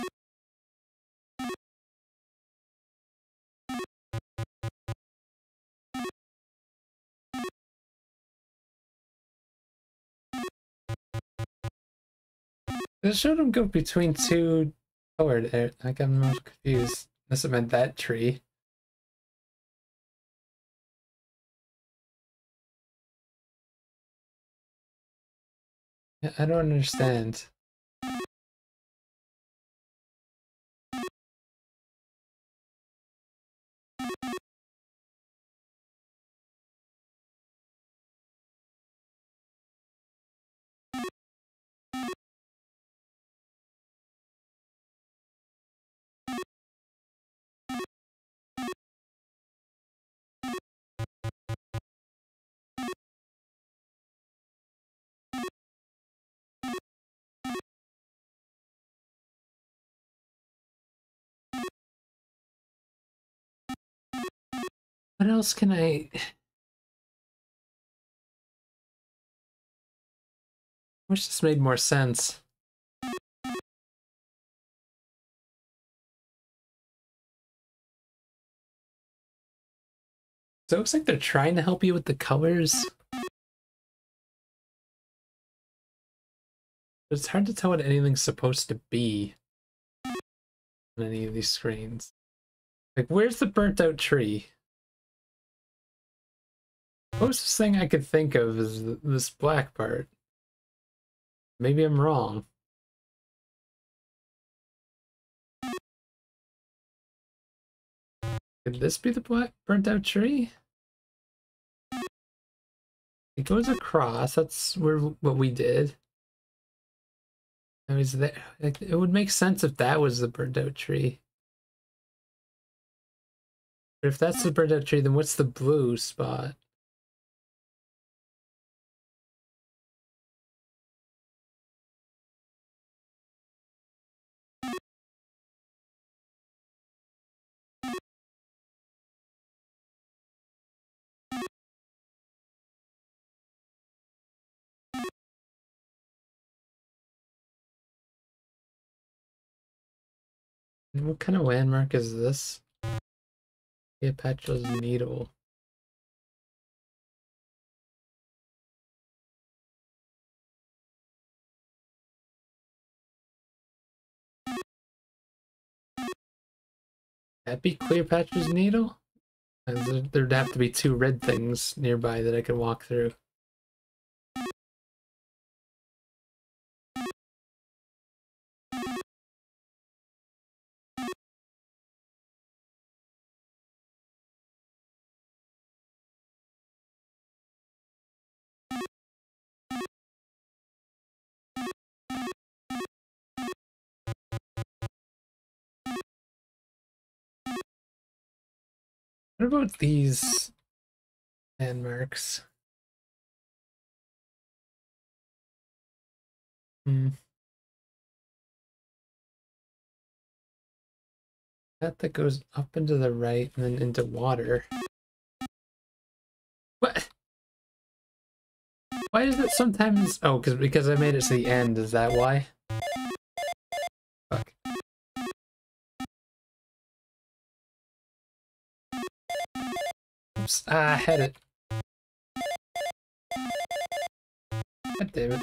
It showed him go between two colored I'm not confused. Unless it meant that tree. I don't understand. What else can I... [sighs] wish this made more sense. So it looks like they're trying to help you with the colors. But it's hard to tell what anything's supposed to be on any of these screens. Like, where's the burnt out tree? Closest thing I could think of is this black part. Maybe I'm wrong. Could this be the black burnt out tree? It goes across, that's where what we did. I was there. It would make sense if that was the burnt out tree. But if that's the burnt out tree, then what's the blue spot? What kind of landmark is this? Cleopatra's Needle. That be Cleopatra's Needle? There'd have to be two red things nearby that I could walk through. What about these landmarks? Hmm. That that goes up into the right and then into water. What? Why is it sometimes? Oh, because because I made it to the end. Is that why? I had it. God damn it.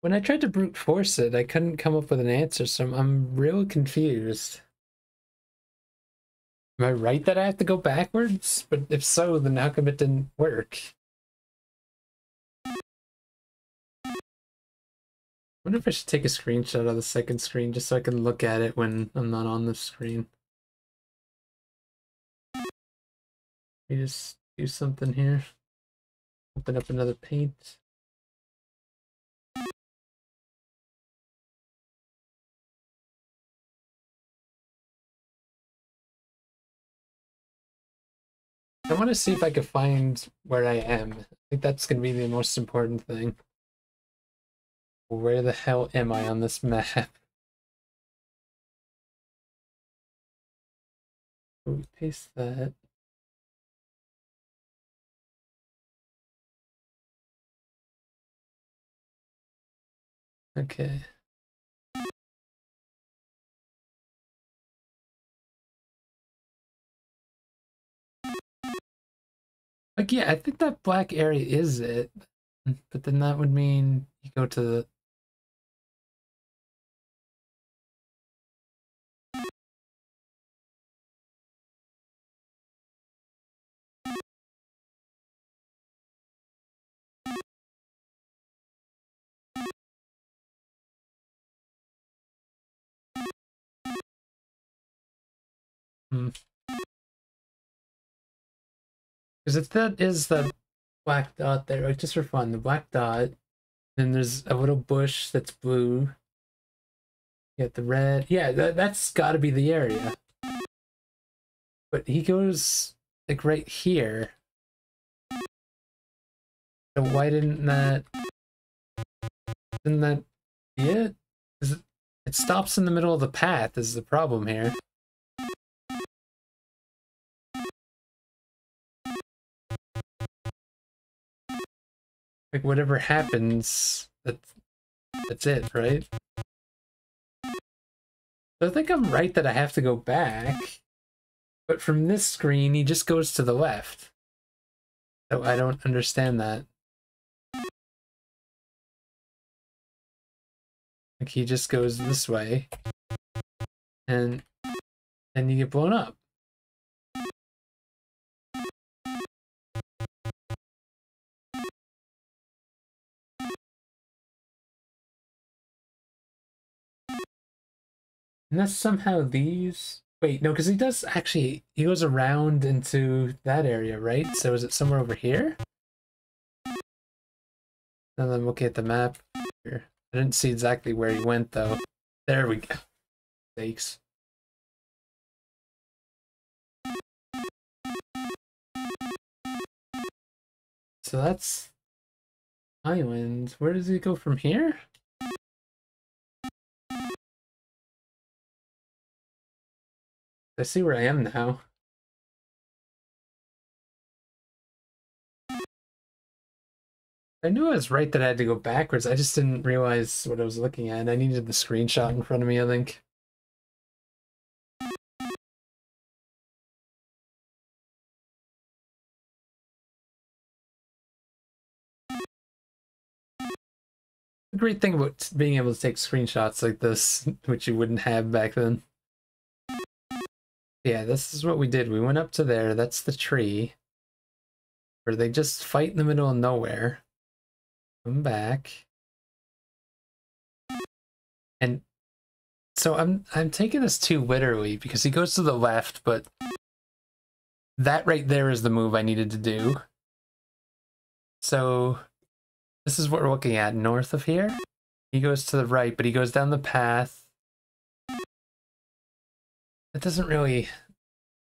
When I tried to brute force it, I couldn't come up with an answer, so I'm real confused. Am I right that I have to go backwards? But if so, then how come it didn't work? I wonder if I should take a screenshot of the second screen just so I can look at it when I'm not on the screen. Let me just do something here. Open up another paint. I want to see if I can find where I am. I think that's going to be the most important thing. Where the hell am I on this map? [laughs] We paste that. Okay. Like, yeah, I think that black area is it. But then that would mean you go to the Hmm. Because if that is the black dot there, like just for fun, the black dot, then there's a little bush that's blue. You got the red. Yeah, that, that's got to be the area. But he goes like right here. So why didn't that? Didn't that be it? it? It stops in the middle of the path. Is the problem here? Like whatever happens, that's that's it, right? So I think I'm right that I have to go back. But from this screen, he just goes to the left. So I don't understand that. Like he just goes this way. And then you get blown up. Unless somehow these... Wait, no, because he does actually... He goes around into that area, right? So is it somewhere over here? And then looking at the map here. I didn't see exactly where he went, though. There we go. Thanks. So that's island. Where does he go from here? I see where I am now. I knew I was right that I had to go backwards. I just didn't realize what I was looking at. I needed the screenshot in front of me, I think. The great thing about being able to take screenshots like this, which you wouldn't have back then. Yeah, this is what we did. We went up to there. That's the tree. Where they just fight in the middle of nowhere. Come back. And so I'm I'm taking this too literally because he goes to the left, but that right there is the move I needed to do. So this is what we're looking at north of here. He goes to the right, but he goes down the path it doesn't really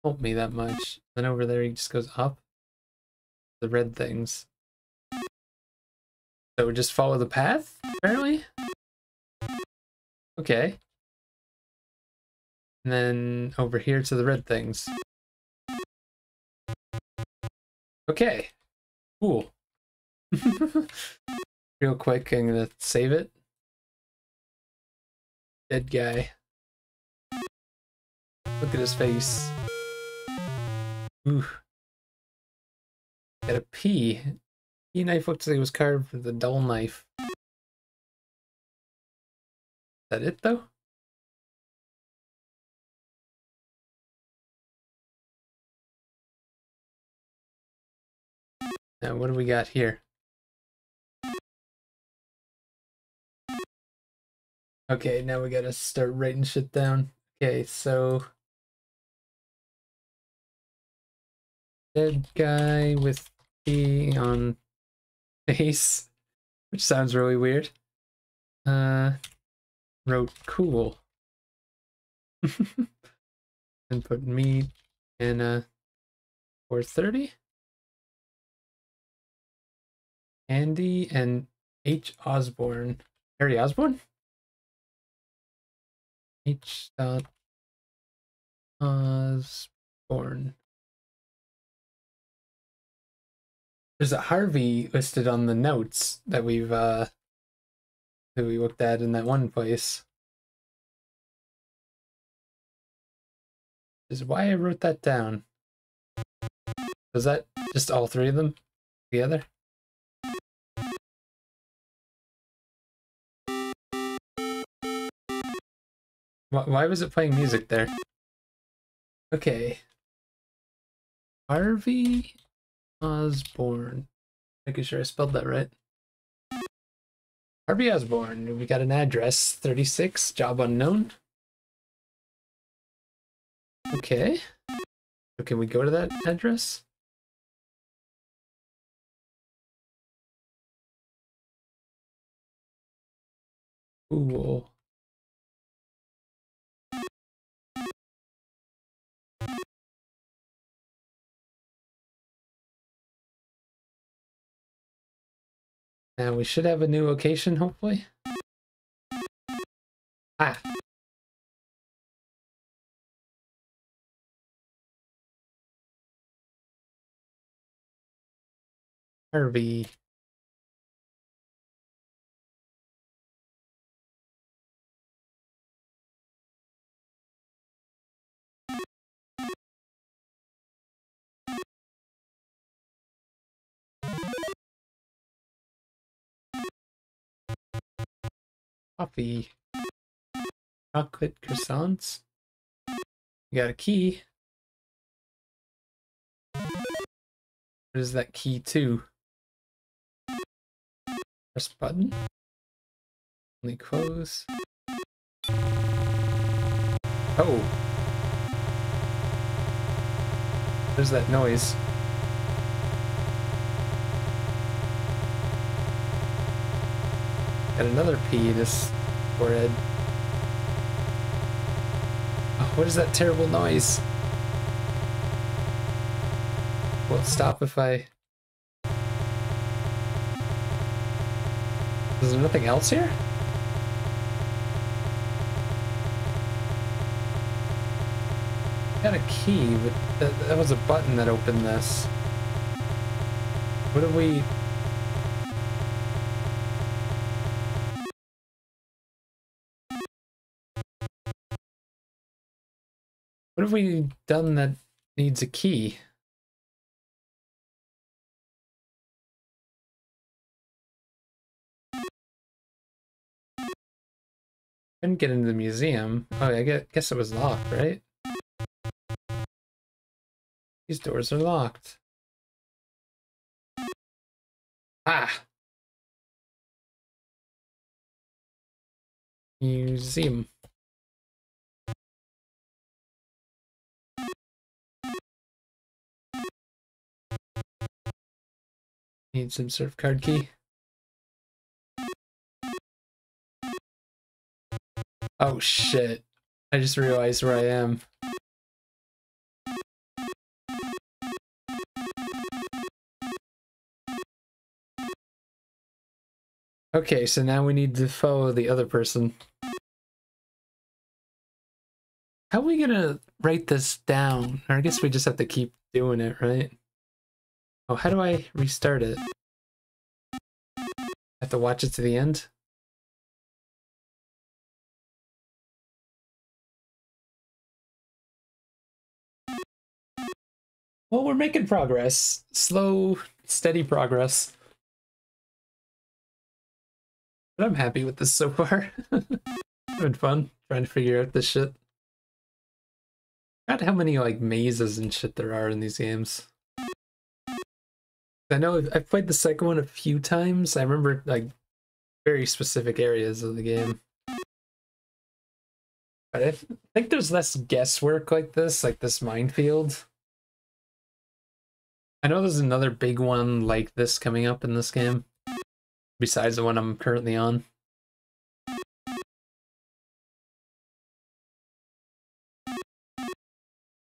help me that much. Then over there he just goes up. The red things. So we just follow the path, apparently? Okay. And then over here to the red things. Okay. Cool. [laughs] Real quick, I'm gonna save it. Dead guy. Look at his face. Ooh. Got a P. P knife looks like it was carved with a dull knife. Is that it though? Now what do we got here? Okay, now we gotta start writing shit down. Okay, so dead guy with P on face, which sounds really weird. Uh, wrote cool. [laughs] and put me in a 430. Andy and H. Osborne. Harry Osborne? H. Dot There's a Harvey listed on the notes that we've uh that we looked at in that one place. Is why I wrote that down. Was that just all three of them together? Why was it playing music there? Okay. Harvey Osborn. Making sure I spelled that right. Harvey Osborn. We got an address 36, job unknown. Okay. So can we go to that address? Cool. And we should have a new location, hopefully. Ah. Harvey. Coffee. Chocolate croissants. You got a key. What is that key to? Press button. Only close. Oh. There's that noise. Another P, this forehead. Oh, what is that terrible noise? Will it stop if I... Is there nothing else here? Got a key, but that, that was a button that opened this. What do we... What have we done that needs a key? Couldn't get into the museum. Oh, I guess it was locked, right? These doors are locked. Ah! Museum. Need some surf card key. Oh shit. I just realized where I am. Okay, so now we need to follow the other person. How are we gonna write this down? Or I guess we just have to keep doing it, right? Oh, how do I restart it? I have to watch it to the end? Well, we're making progress. Slow, steady progress. But I'm happy with this so far. [laughs] Been fun trying to figure out this shit. God, how many like mazes and shit there are in these games. I know I've played the second one a few times. I remember like very specific areas of the game. But I think there's less guesswork like this, like this minefield. I know there's another big one like this coming up in this game, besides the one I'm currently on.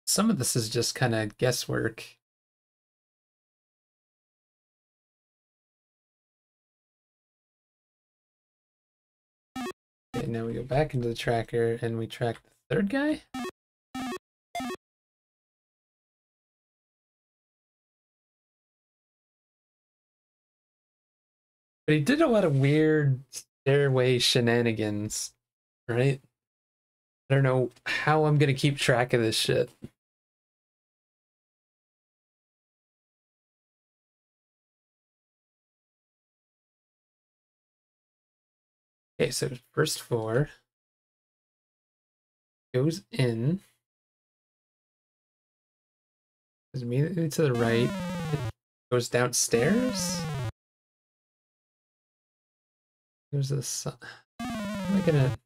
Some of this is just kind of guesswork. Okay, now we go back into the tracker and we track the third guy. But he did a lot of weird stairway shenanigans, right? I don't know how I'm gonna keep track of this shit. Okay, so first four goes in. Goes immediately to the right. Goes downstairs. There's this. Am I gonna?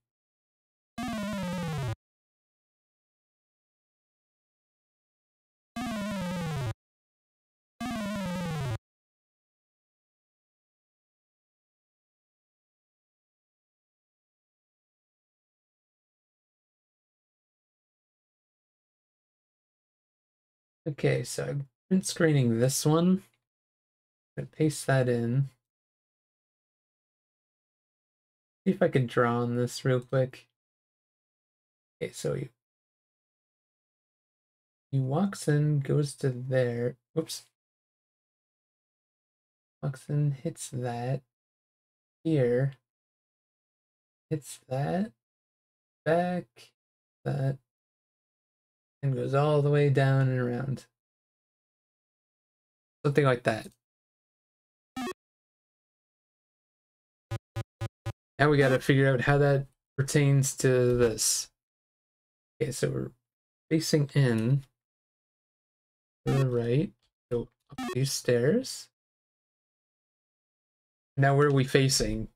Okay, so I'm screening this one. I paste that in. See if I can draw on this real quick. Okay, so he, he walks in, goes to there. Whoops. Walks in, hits that. Here. Hits that. Back. That. And goes all the way down and around. Something like that. Now we got to figure out how that pertains to this. Okay, so we're facing in to the right, go up these stairs. Now where are we facing?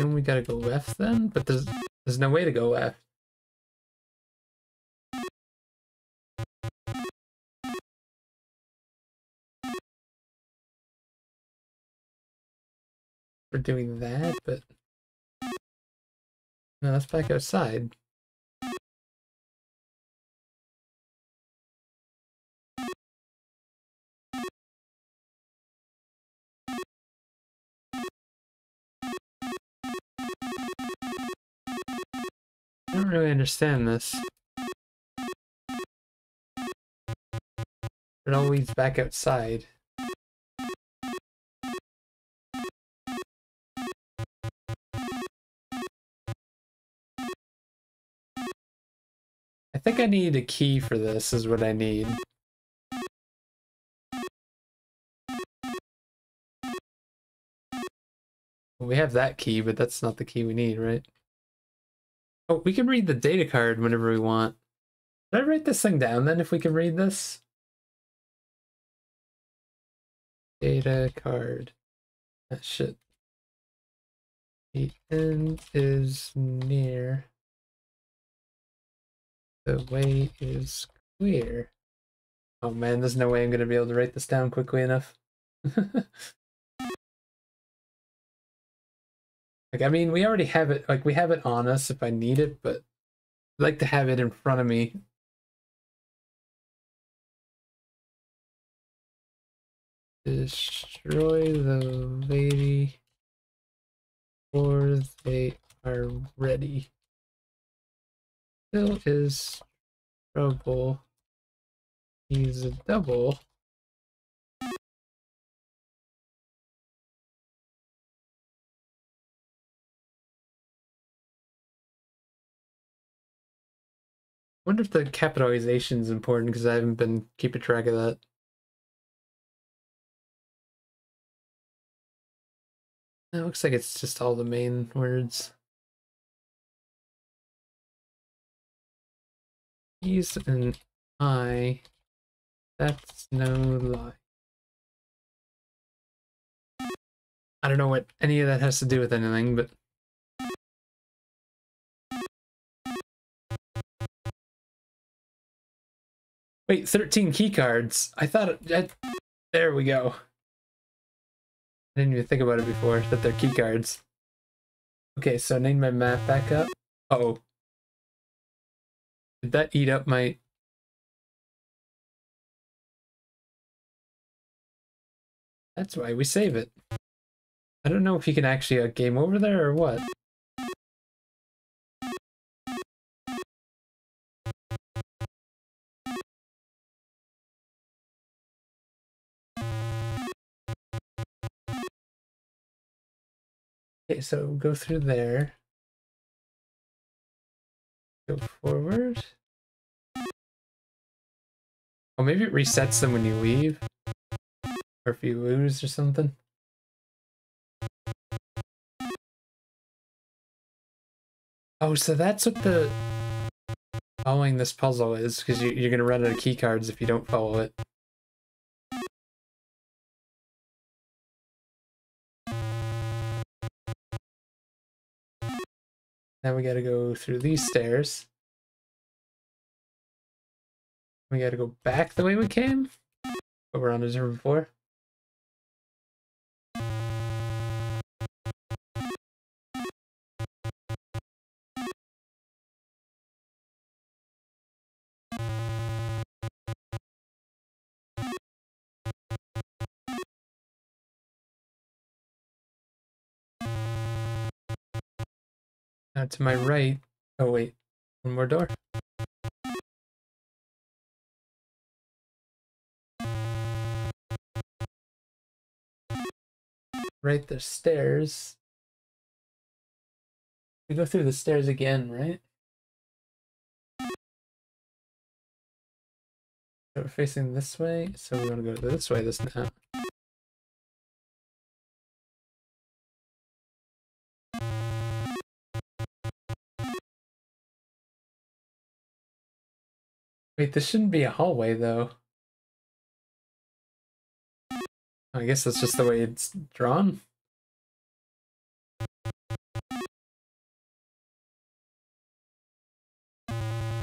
And we gotta go left then, but there's there's no way to go left. We're doing that, but no, let's back outside. Really understand this. It all leads back outside. I think I need a key for this is what I need. we have that key, but that's not the key we need, right? Oh, we can read the data card whenever we want. Did I write this thing down then if we can read this? Data card. That shit. The end is near. The way is clear. Oh man, there's no way I'm gonna be able to write this down quickly enough. [laughs] like, I mean, we already have it, like, we have it on us if I need it, but I'd like to have it in front of me. Destroy the lady or they are ready still is trouble. He's a double. Wonder if the capitalization is important because I haven't been keeping track of that. It looks like it's just all the main words. He's an I. That's no lie. I don't know what any of that has to do with anything, but... Wait, 13 key cards. I thought... It, I, there we go. I didn't even think about it before, that they're key cards. Okay, so name my map back up. Uh oh did that eat up my... That's why we save it. I don't know if you can actually uh, game over there or what. Okay, so go through there. Go forward. Oh, maybe it resets them when you leave. Or if you lose or something. Oh, so that's what the following this puzzle is, because you, you're going to run out of key cards if you don't follow it. Now we gotta go through these stairs. We gotta go back the way we came? But we're on a different floor. To my right. Oh wait, one more door. Right, the stairs. We go through the stairs again, right? So we're facing this way, so we're gonna go this way this now. Wait, this shouldn't be a hallway, though. I guess that's just the way it's drawn. I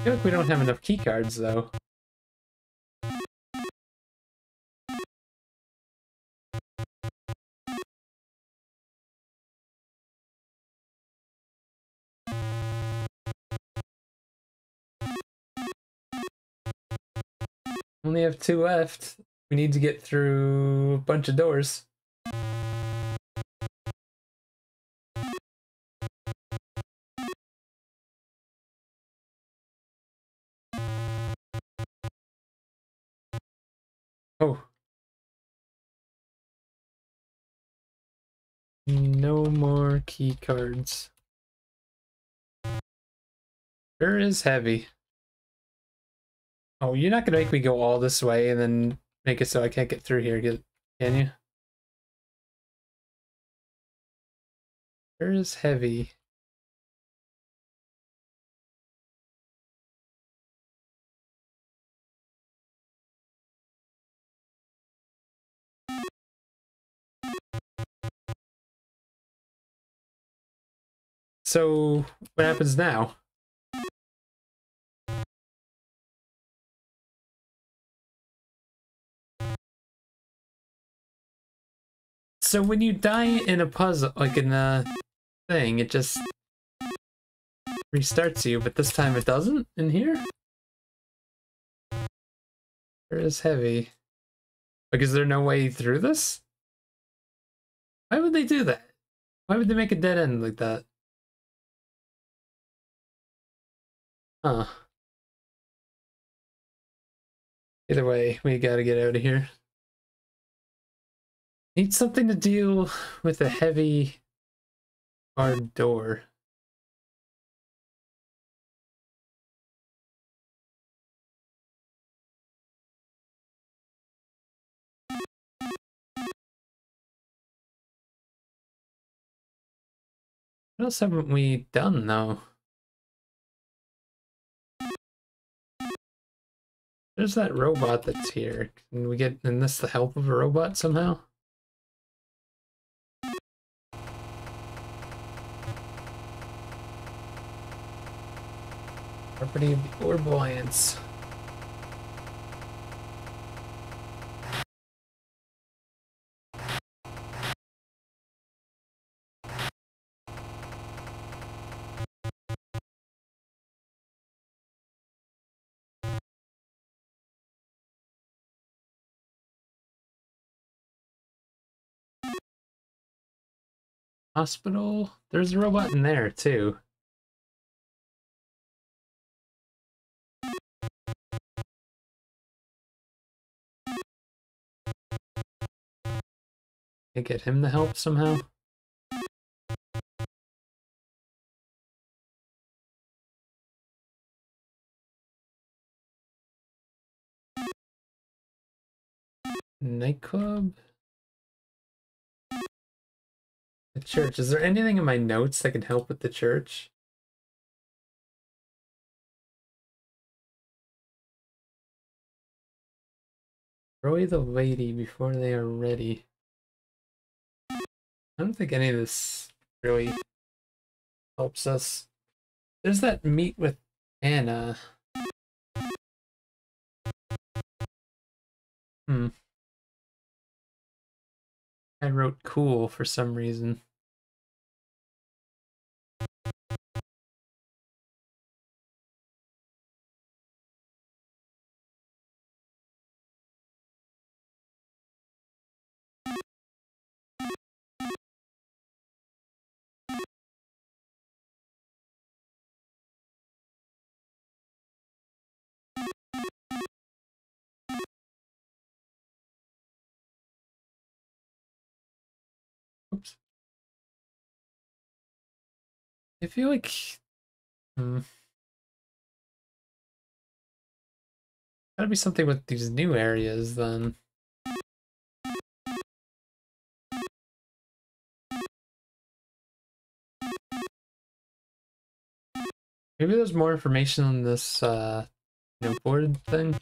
feel like we don't have enough keycards, though. Only have two left. We need to get through a bunch of doors. Oh. No more key cards. Sure is heavy. Oh, you're not gonna make me go all this way and then make it so I can't get through here, can you? Where is heavy? So, what happens now? So when you die in a puzzle, like in a thing, it just restarts you, but this time it doesn't in here? Where is heavy? Like, is there no way through this? Why would they do that? Why would they make a dead end like that? Huh. Either way, we gotta get out of here. Need something to deal with a heavy hard door. What else haven't we done though? There's that robot that's here. Can we get in this the help of a robot somehow? Or buoyant. hospital. There's a robot in there too. I get him the help somehow? Nightclub? The church. Is there anything in my notes that can help with the church? Throw the lady before they are ready. I don't think any of this really helps us. There's that meet with Anna. Hmm. I wrote cool for some reason. I feel like... Hmm. Gotta be something with these new areas then. Maybe there's more information on this, uh, you know, board thing.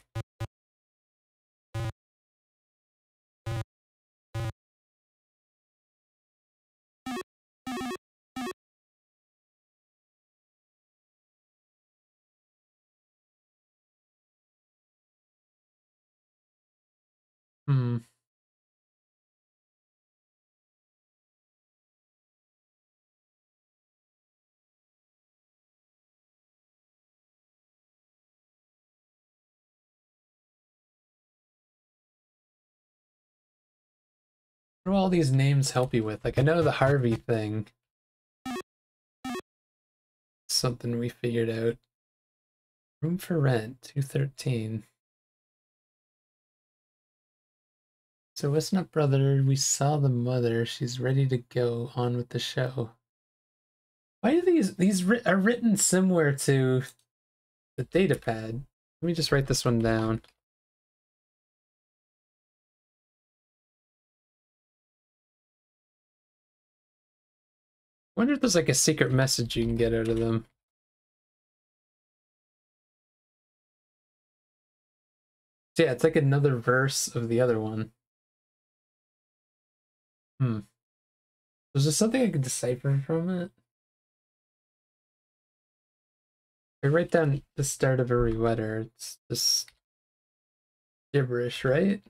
What do all these names help you with? Like, I know the Harvey thing. Something we figured out. Room for rent, 213. So listen up, brother. We saw the mother. She's ready to go on with the show. Why do these these are written similar to the data pad? Let me just write this one down. Wonder if there's like a secret message you can get out of them. Yeah, it's like another verse of the other one. Hmm. Was there something I could decipher from it? I write down the start of every letter. It's just gibberish, right?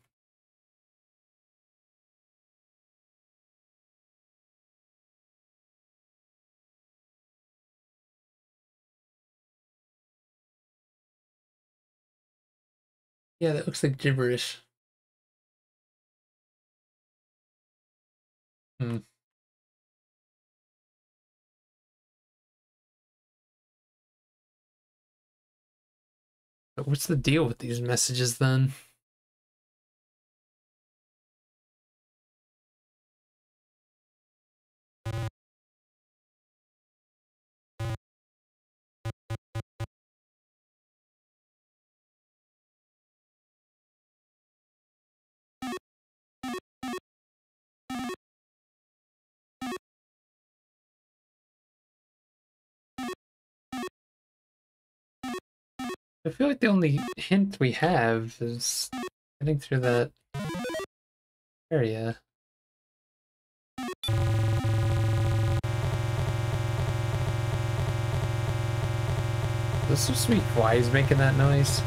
Yeah, that looks like gibberish. Hmm. What's the deal with these messages then? I feel like the only hint we have is getting through that area. This is sweet Why flies making that noise.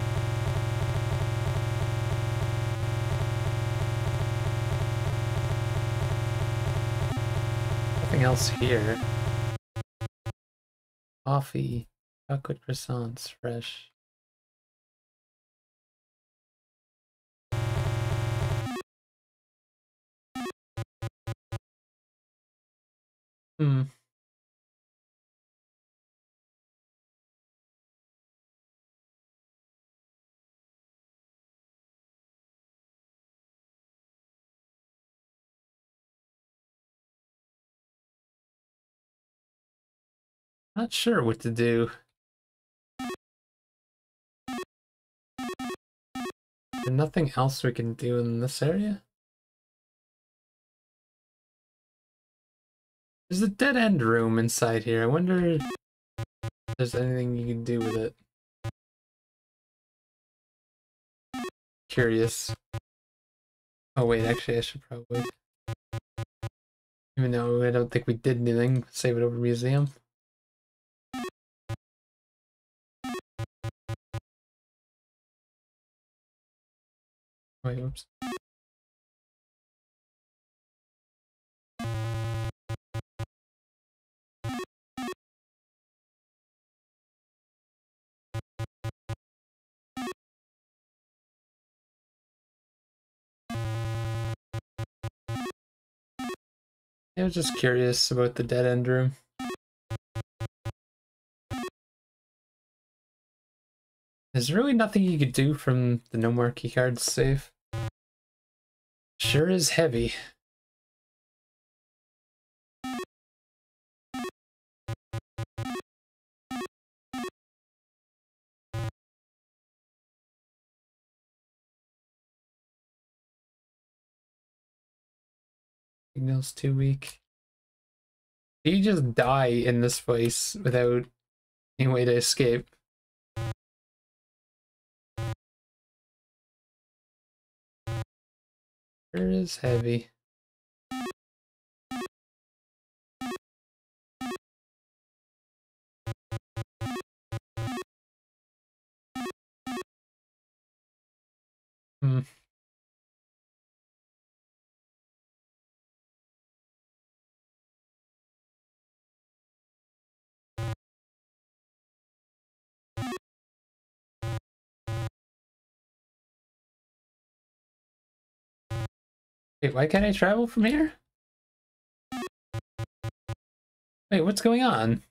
Nothing else here. Coffee, chocolate croissants, fresh. Hmm. Not sure what to do. Nothing else we can do in this area? There's a dead end room inside here. I wonder if there's anything you can do with it. Curious. Oh wait, actually I should probably... Even though I don't think we did anything, save it over museum. Wait, whoops. I was just curious about the dead end room. There's really nothing you could do from the no more keycards save. Sure is heavy. Signal's too weak. You just die in this place without any way to escape. Sure is heavy. Wait, why can't I travel from here? Wait, what's going on?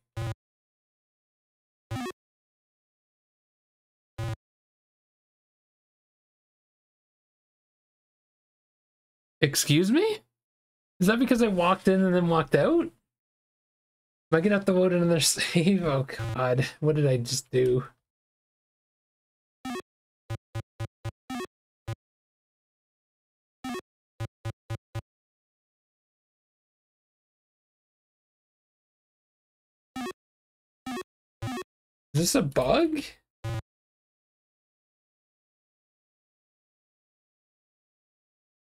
Excuse me? Is that because I walked in and then walked out? Am I gonna have to load another [laughs] save? Oh god, what did I just do? This a bug?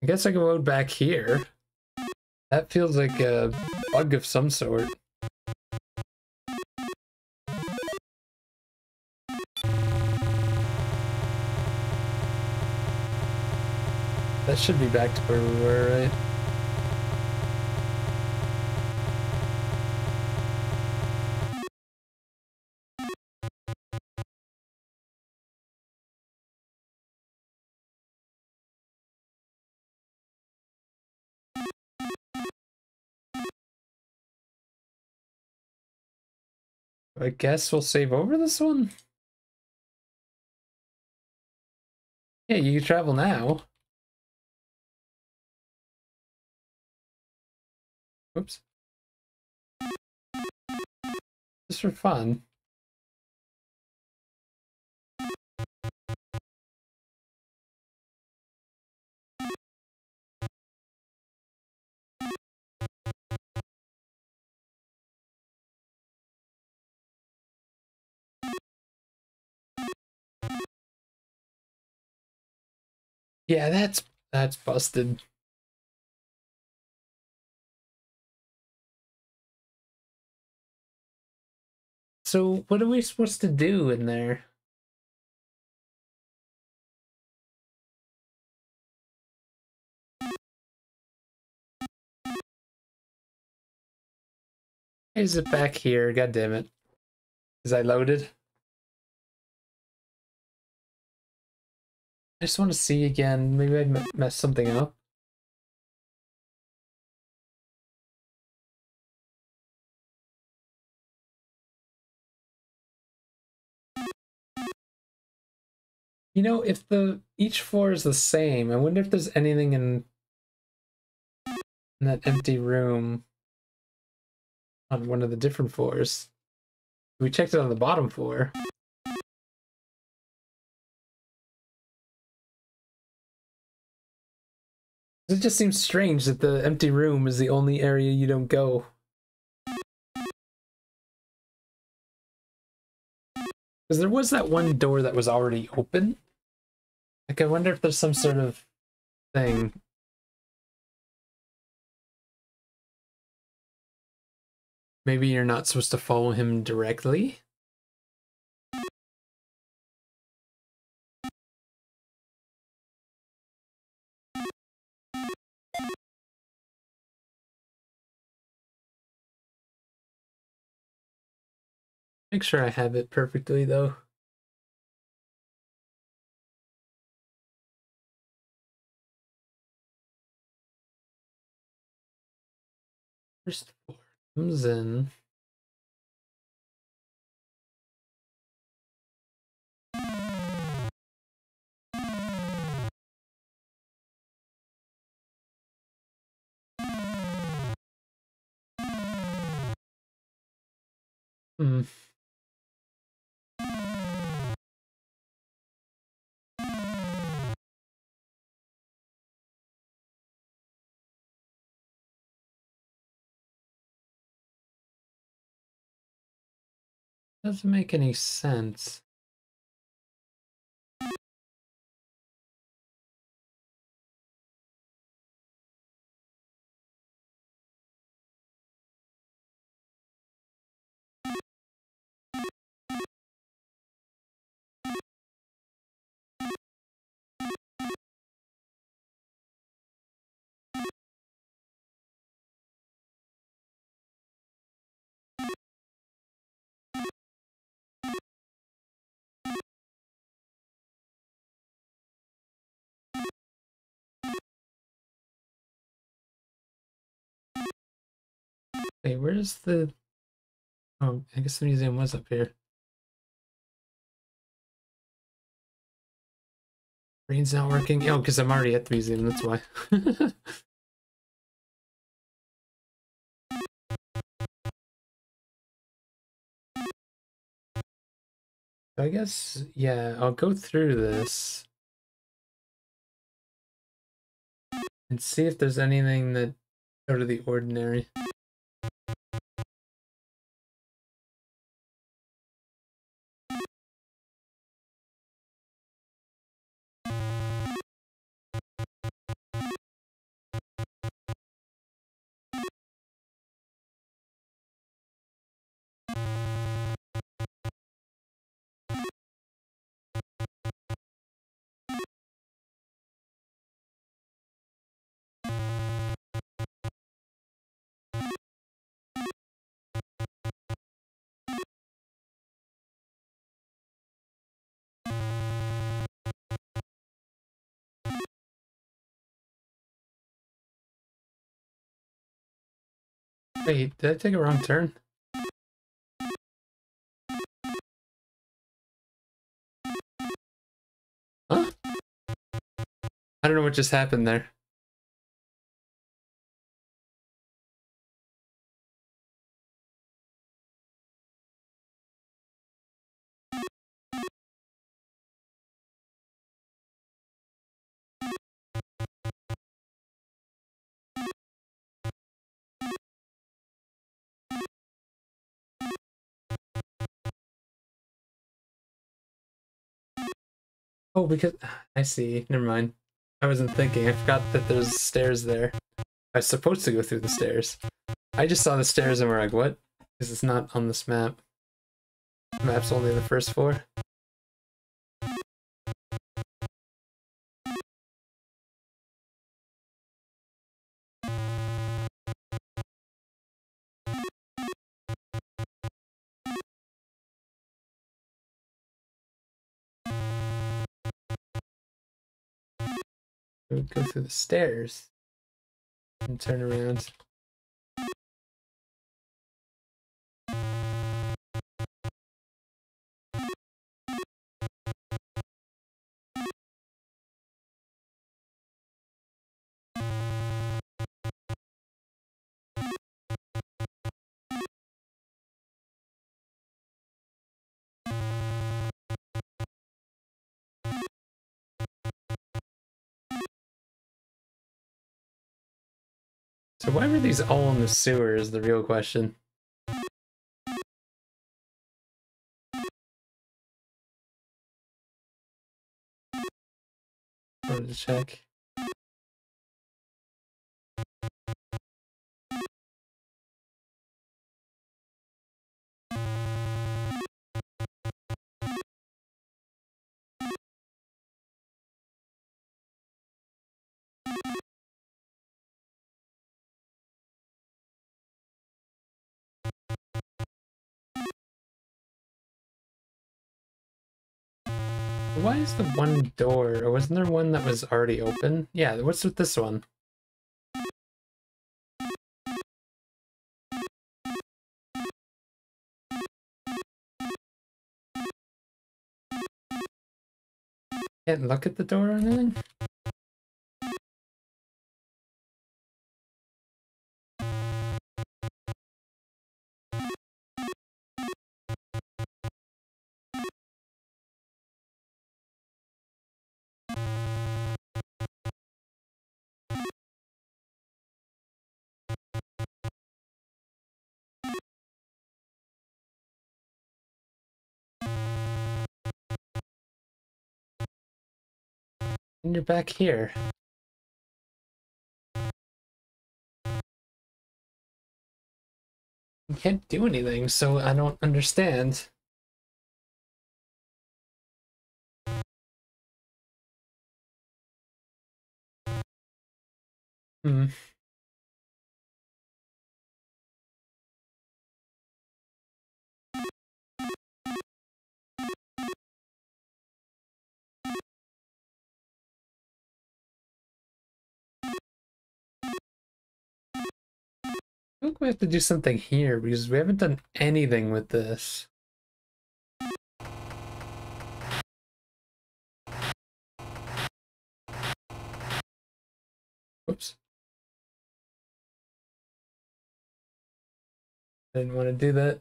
I guess I can load back here. That feels like a bug of some sort. That should be back to where we were, right? I guess we'll save over this one. Yeah, you travel now. Oops. Just for fun. Yeah, that's that's busted. So what are we supposed to do in there? Is it back here? God damn it. Is I loaded? I just want to see again. Maybe I messed something up. You know, if the each floor is the same, I wonder if there's anything in, in that empty room on one of the different floors. We checked it on the bottom floor. It just seems strange that the empty room is the only area you don't go. Because there was that one door that was already open. Like, I wonder if there's some sort of thing. Maybe you're not supposed to follow him directly? Make sure I have it perfectly though. First floor comes in. Hmm. Doesn't make any sense. Wait, where's the... Oh, I guess the museum was up here. Brain's not working. Oh, because I'm already at the museum, that's why. [laughs] I guess, yeah, I'll go through this. And see if there's anything that out of the ordinary. Wait, did I take a wrong turn? Huh? I don't know what just happened there. Oh, because I see. Never mind. I wasn't thinking. I forgot that there's stairs there. I was supposed to go through the stairs. I just saw the stairs and we're like, what? Because it's not on this map. The map's only the first floor. Go through the stairs and turn around. So why were these all in the sewer is the real question. Wanted to check. Why is the one door, or wasn't there one that was already open? Yeah, what's with this one? Can't look at the door or anything? And you're back here. You can't do anything, so I don't understand. Hmm. I think we have to do something here because we haven't done anything with this. Whoops. Didn't want to do that.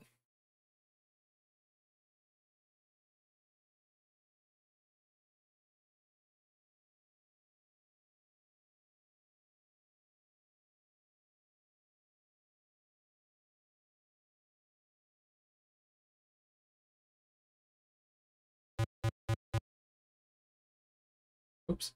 Oops.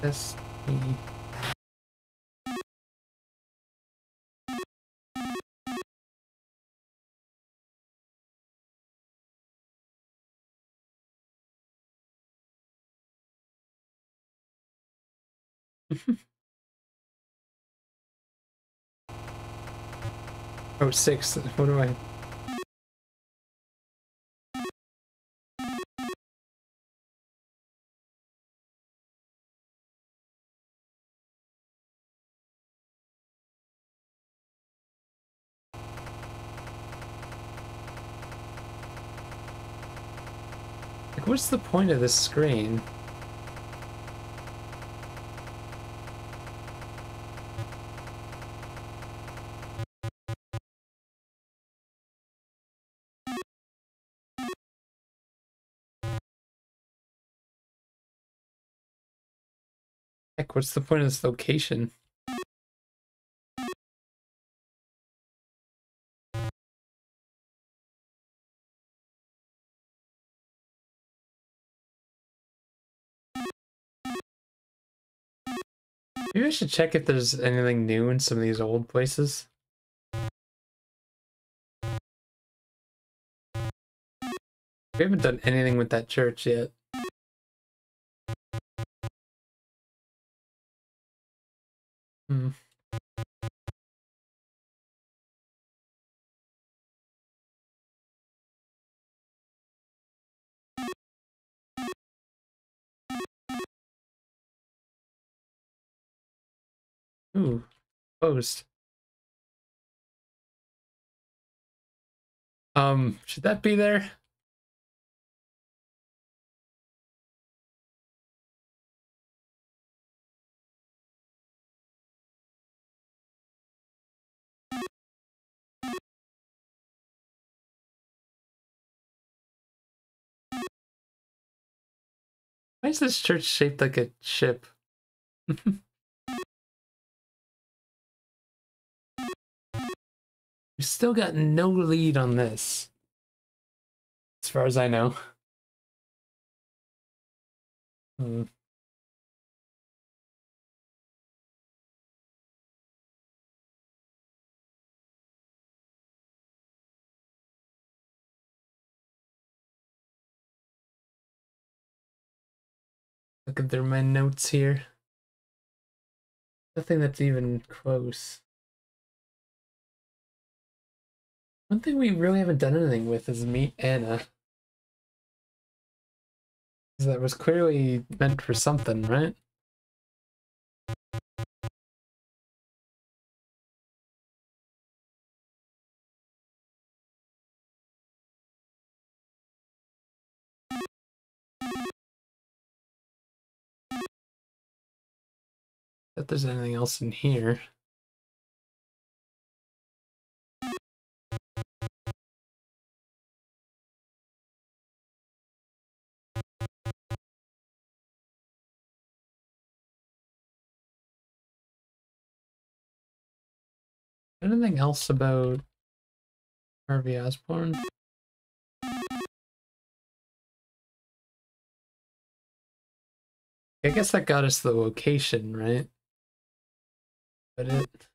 This [laughs] Oh, six. What do I... Like, what's the point of this screen? Heck, what's the point of this location? Maybe I should check if there's anything new in some of these old places. We haven't done anything with that church yet. Hmm. Ooh, closed. Um, should that be there? Why is this church shaped like a ship? [laughs] We've still got no lead on this. As far as I know. Hmm. Look at their my notes here. Nothing that's even close. One thing we really haven't done anything with is meet Anna. That was clearly meant for something, right? If there's anything else in here. Anything else about Harvey Osborn? I guess that got us the location, right? But it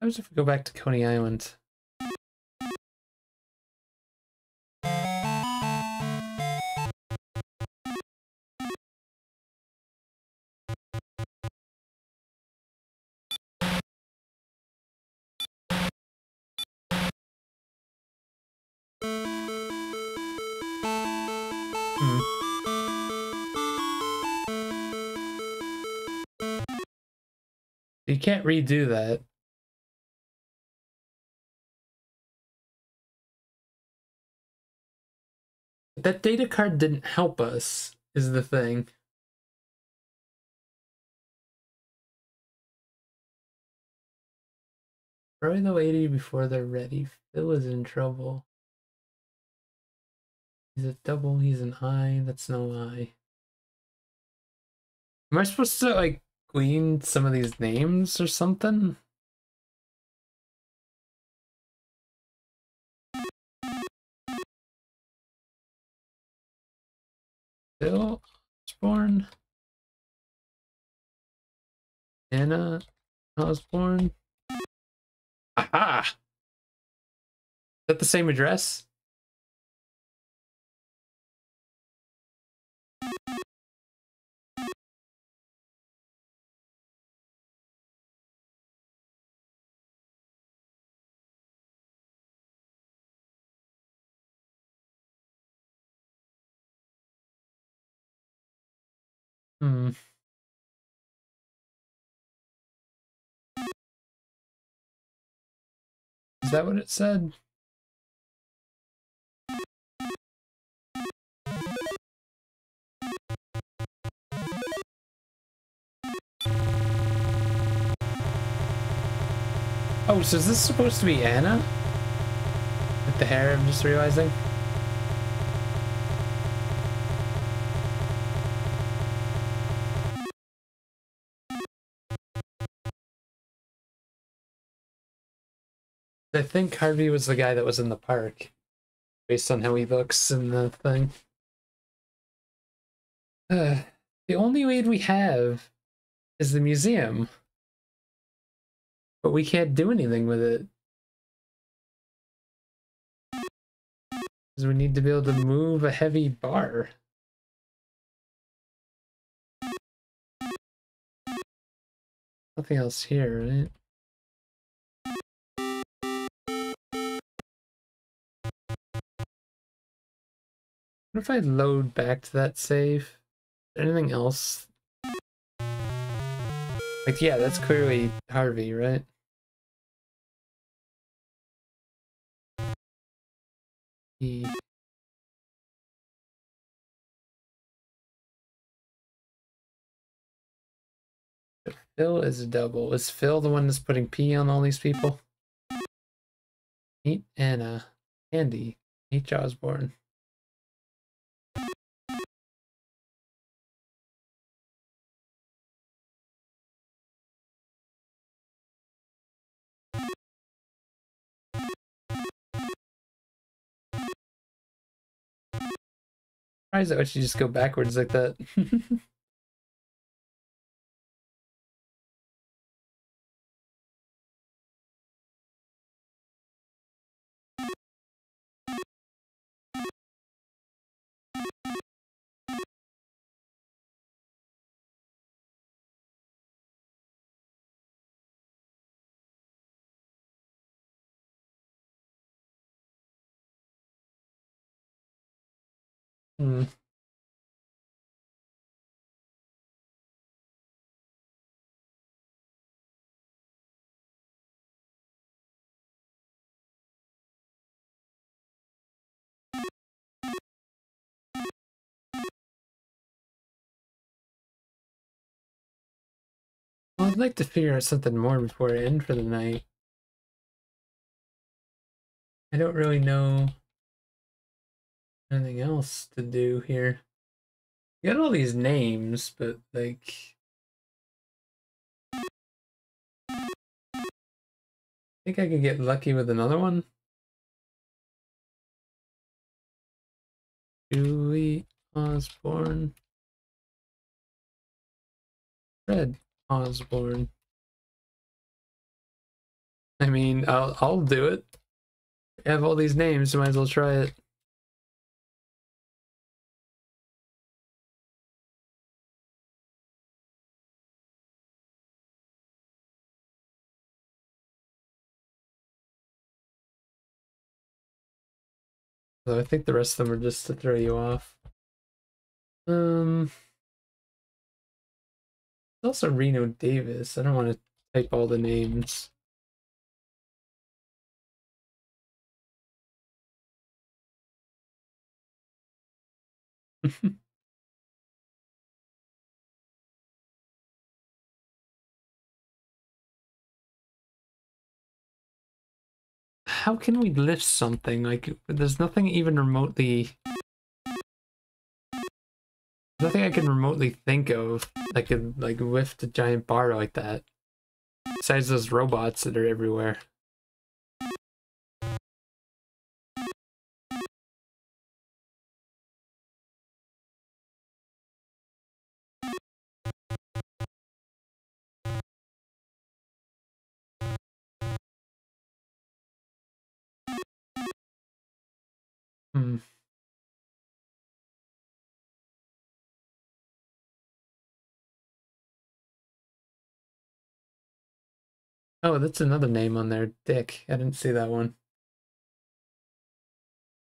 How if we go back to Coney Island? Can't redo that. That data card didn't help us, is the thing. Throw the lady before they're ready. Phil is in trouble. He's a double, he's an I, that's no I. Am I supposed to, like, glean some of these names or something? Bill Osborn? Anna Osborn? Aha! Is that the same address? That what it said? Oh, so is this supposed to be Anna? With the hair, I'm just realizing. I think Harvey was the guy that was in the park, based on how he looks in the thing. Uh, the only aid we have is the museum, but we can't do anything with it. Because we need to be able to move a heavy bar. Nothing else here, right? What if I load back to that save? Anything else? Like, yeah, that's clearly Harvey, right? He... Phil is a double. Is Phil the one that's putting P on all these people? Meet Anna, uh, Andy, H. Osborne. Why is it would you just go backwards like that? [laughs] Hmm. Well, I'd like to figure out something more before I end for the night. I don't really know anything else to do here. You got all these names, but like think I could get lucky with another one. Julie Osborne. Fred Osborne. I mean, I'll I'll do it. I have all these names, so might as well try it. I think the rest of them are just to throw you off. Um, also Reno Davis. I don't want to type all the names. [laughs] How can we lift something? Like, there's nothing even remotely... Nothing I can remotely think of that could, like, lift a giant bar like that. Besides those robots that are everywhere. Hmm. Oh, that's another name on there. Dick. I didn't see that one.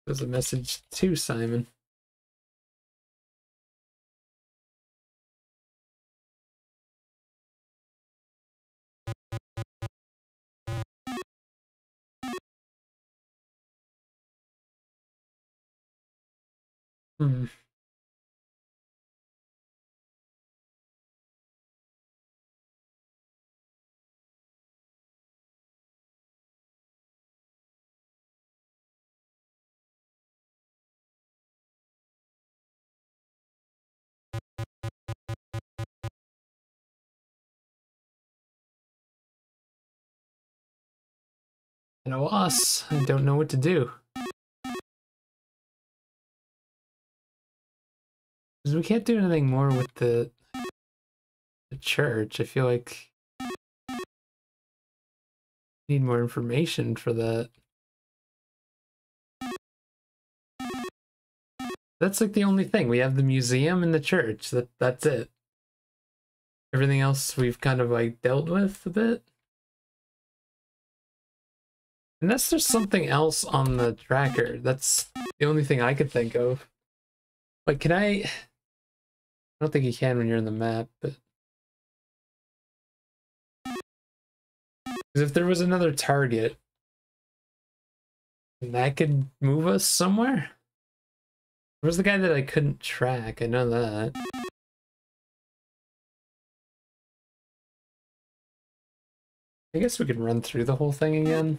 There's a message to Simon. Hmm. know us. I don't know what to do. Because we can't do anything more with the, the church. I feel like need more information for that. That's like the only thing. We have the museum and the church. That that's it. Everything else we've kind of like dealt with a bit. Unless there's something else on the tracker. That's the only thing I could think of. Like, can I... I don't think you can when you're in the map, but... Because if there was another target, and that could move us somewhere? Where's the guy that I couldn't track? I know that. I guess we can run through the whole thing again.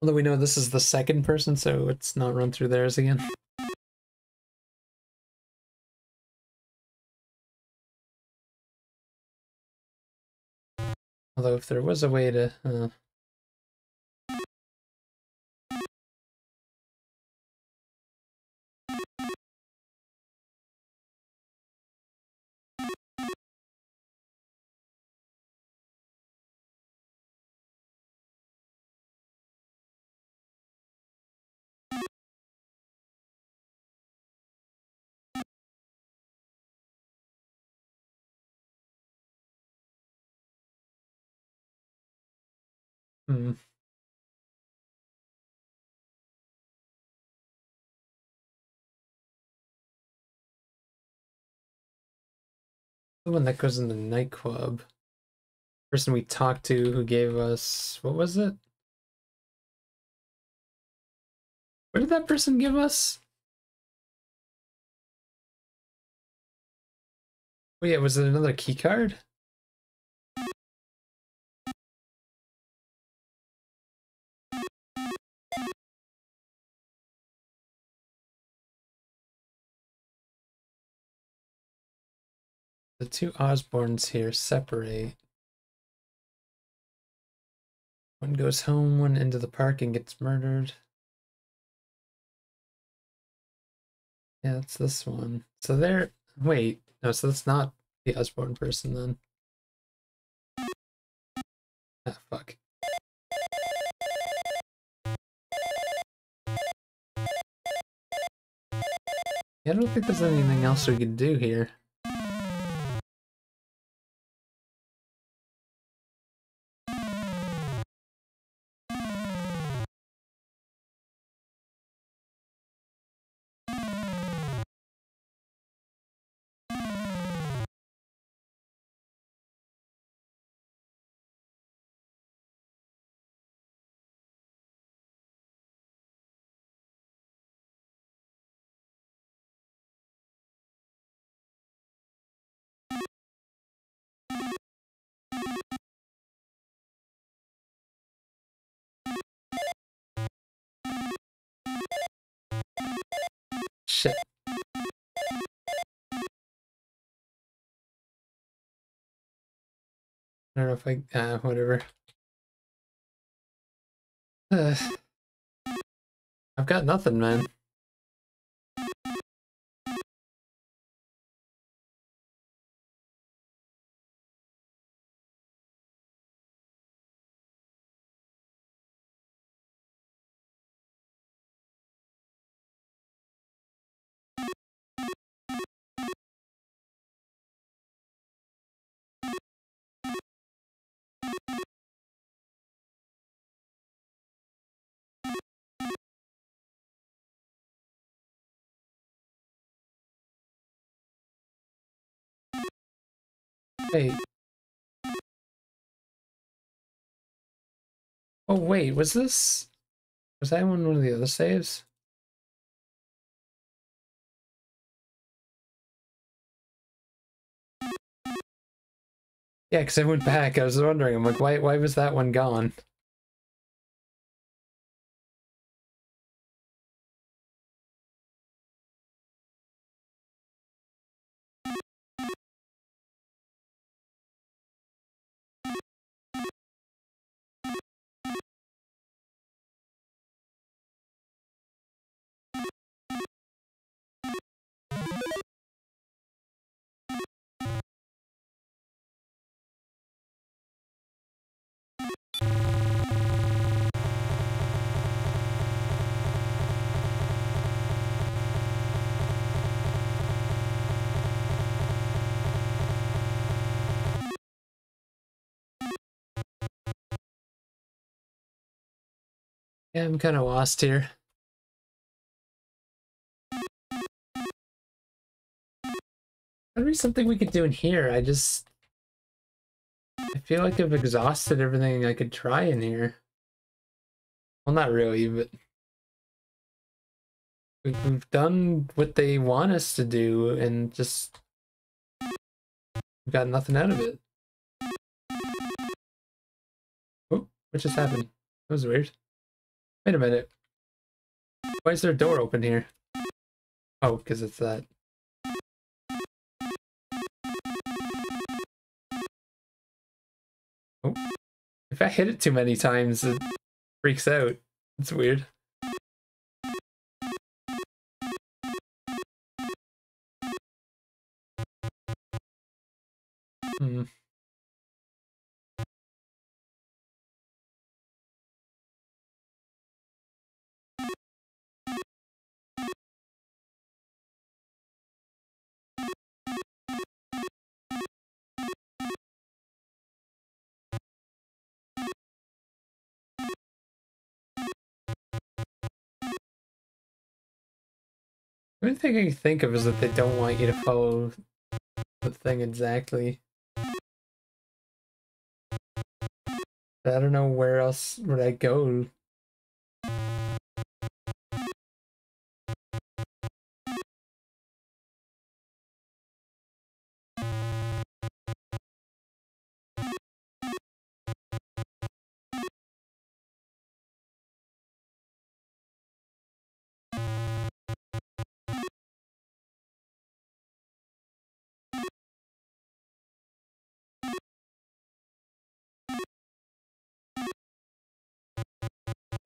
Although we know this is the second person, so it's not run through theirs again. Although if there was a way to... Uh... Hmm. The one that goes in the nightclub. Person we talked to who gave us what was it? What did that person give us? Oh yeah, was it another key card? The two Osborns here separate. One goes home, one into the park and gets murdered. Yeah, it's this one. So there. Wait, no. So that's not the Osborn person then. Ah, fuck. Yeah, I don't think there's anything else we can do here. I don't know if I, uh, whatever. Uh, [sighs] I've got nothing, man. Wait. Oh wait, was this... Was that one one of the other saves? Yeah, because I went back, I was wondering, I'm like, why, why was that one gone? Yeah, I'm kind of lost here. That'd be something we could do in here. I just... I feel like I've exhausted everything I could try in here. Well, not really, but... We've done what they want us to do, and just... We've got nothing out of it. Oh, what just happened? That was weird. Wait a minute. Why is there a door open here? Oh, because it's that. Oh. If I hit it too many times, it freaks out. It's weird. Hmm. The only thing I can think of is that they don't want you to follow the thing exactly. I don't know where else would I go.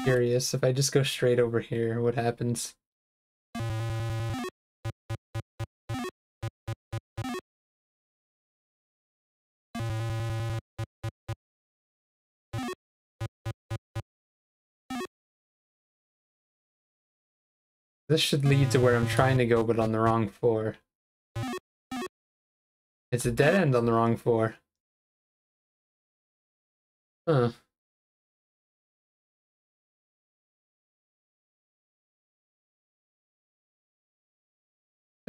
Curious, if I just go straight over here, what happens? This should lead to where I'm trying to go, but on the wrong floor. It's a dead end on the wrong floor. Huh.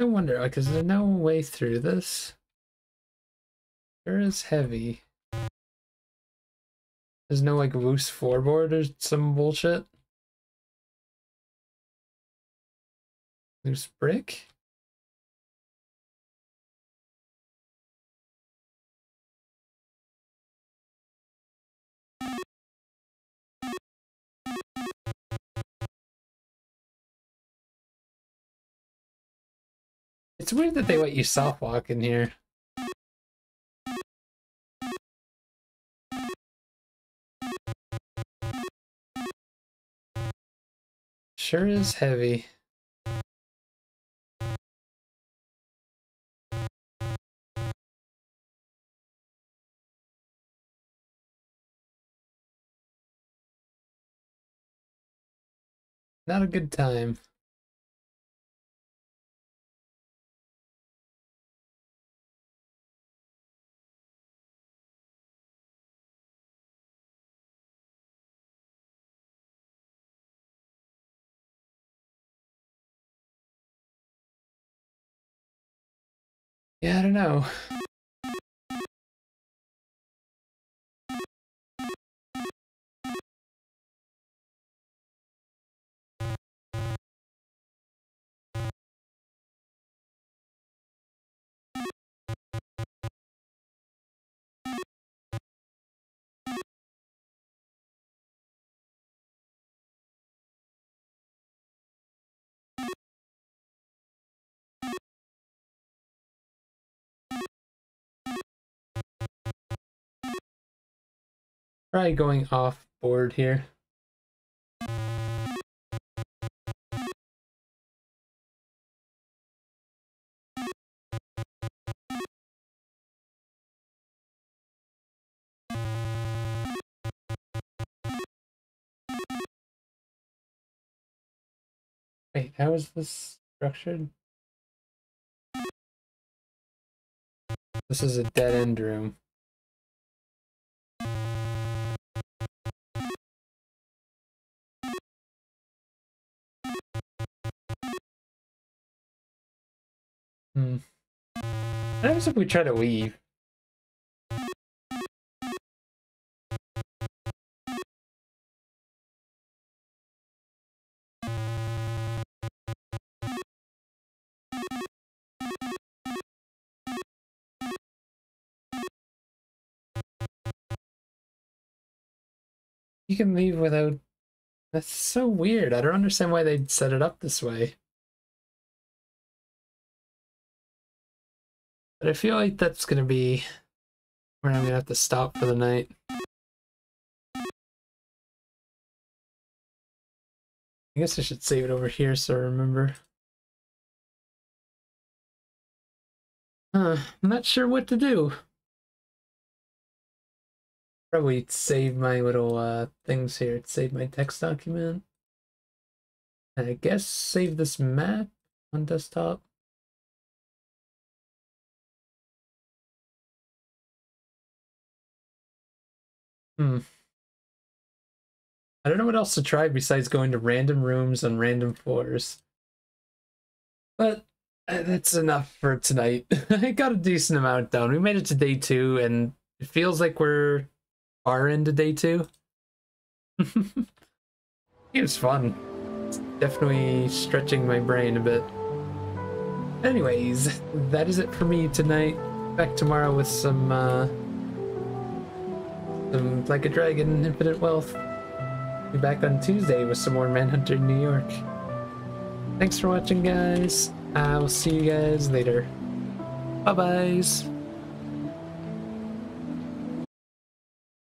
I wonder, like, is there no way through this? There is heavy. There's no, like, loose floorboard or some bullshit? Loose brick? It's weird that they let you soft walk in here. Sure is heavy. Not a good time. Yeah, I don't know. Probably going off board here. Wait, how is this structured? This is a dead end room. Hmm. What happens if we try to leave? You can leave without... That's so weird. I don't understand why they'd set it up this way. But I feel like that's gonna be where I'm gonna have to stop for the night. I guess I should save it over here so I remember. Uh, I'm not sure what to do. Probably save my little uh, things here. Save my text document. And I guess save this map on desktop. Hmm. I don't know what else to try besides going to random rooms on random floors. But uh, that's enough for tonight. [laughs] I got a decent amount done. We made it to day two, and it feels like we're far into day two. [laughs] it was fun. It's definitely stretching my brain a bit. Anyways, that is it for me tonight. Back tomorrow with some, uh, Like a Dragon Infinite Wealth. Be back on Tuesday with some more Manhunter in New York. Thanks for watching, guys. I will see you guys later. Bye-byes.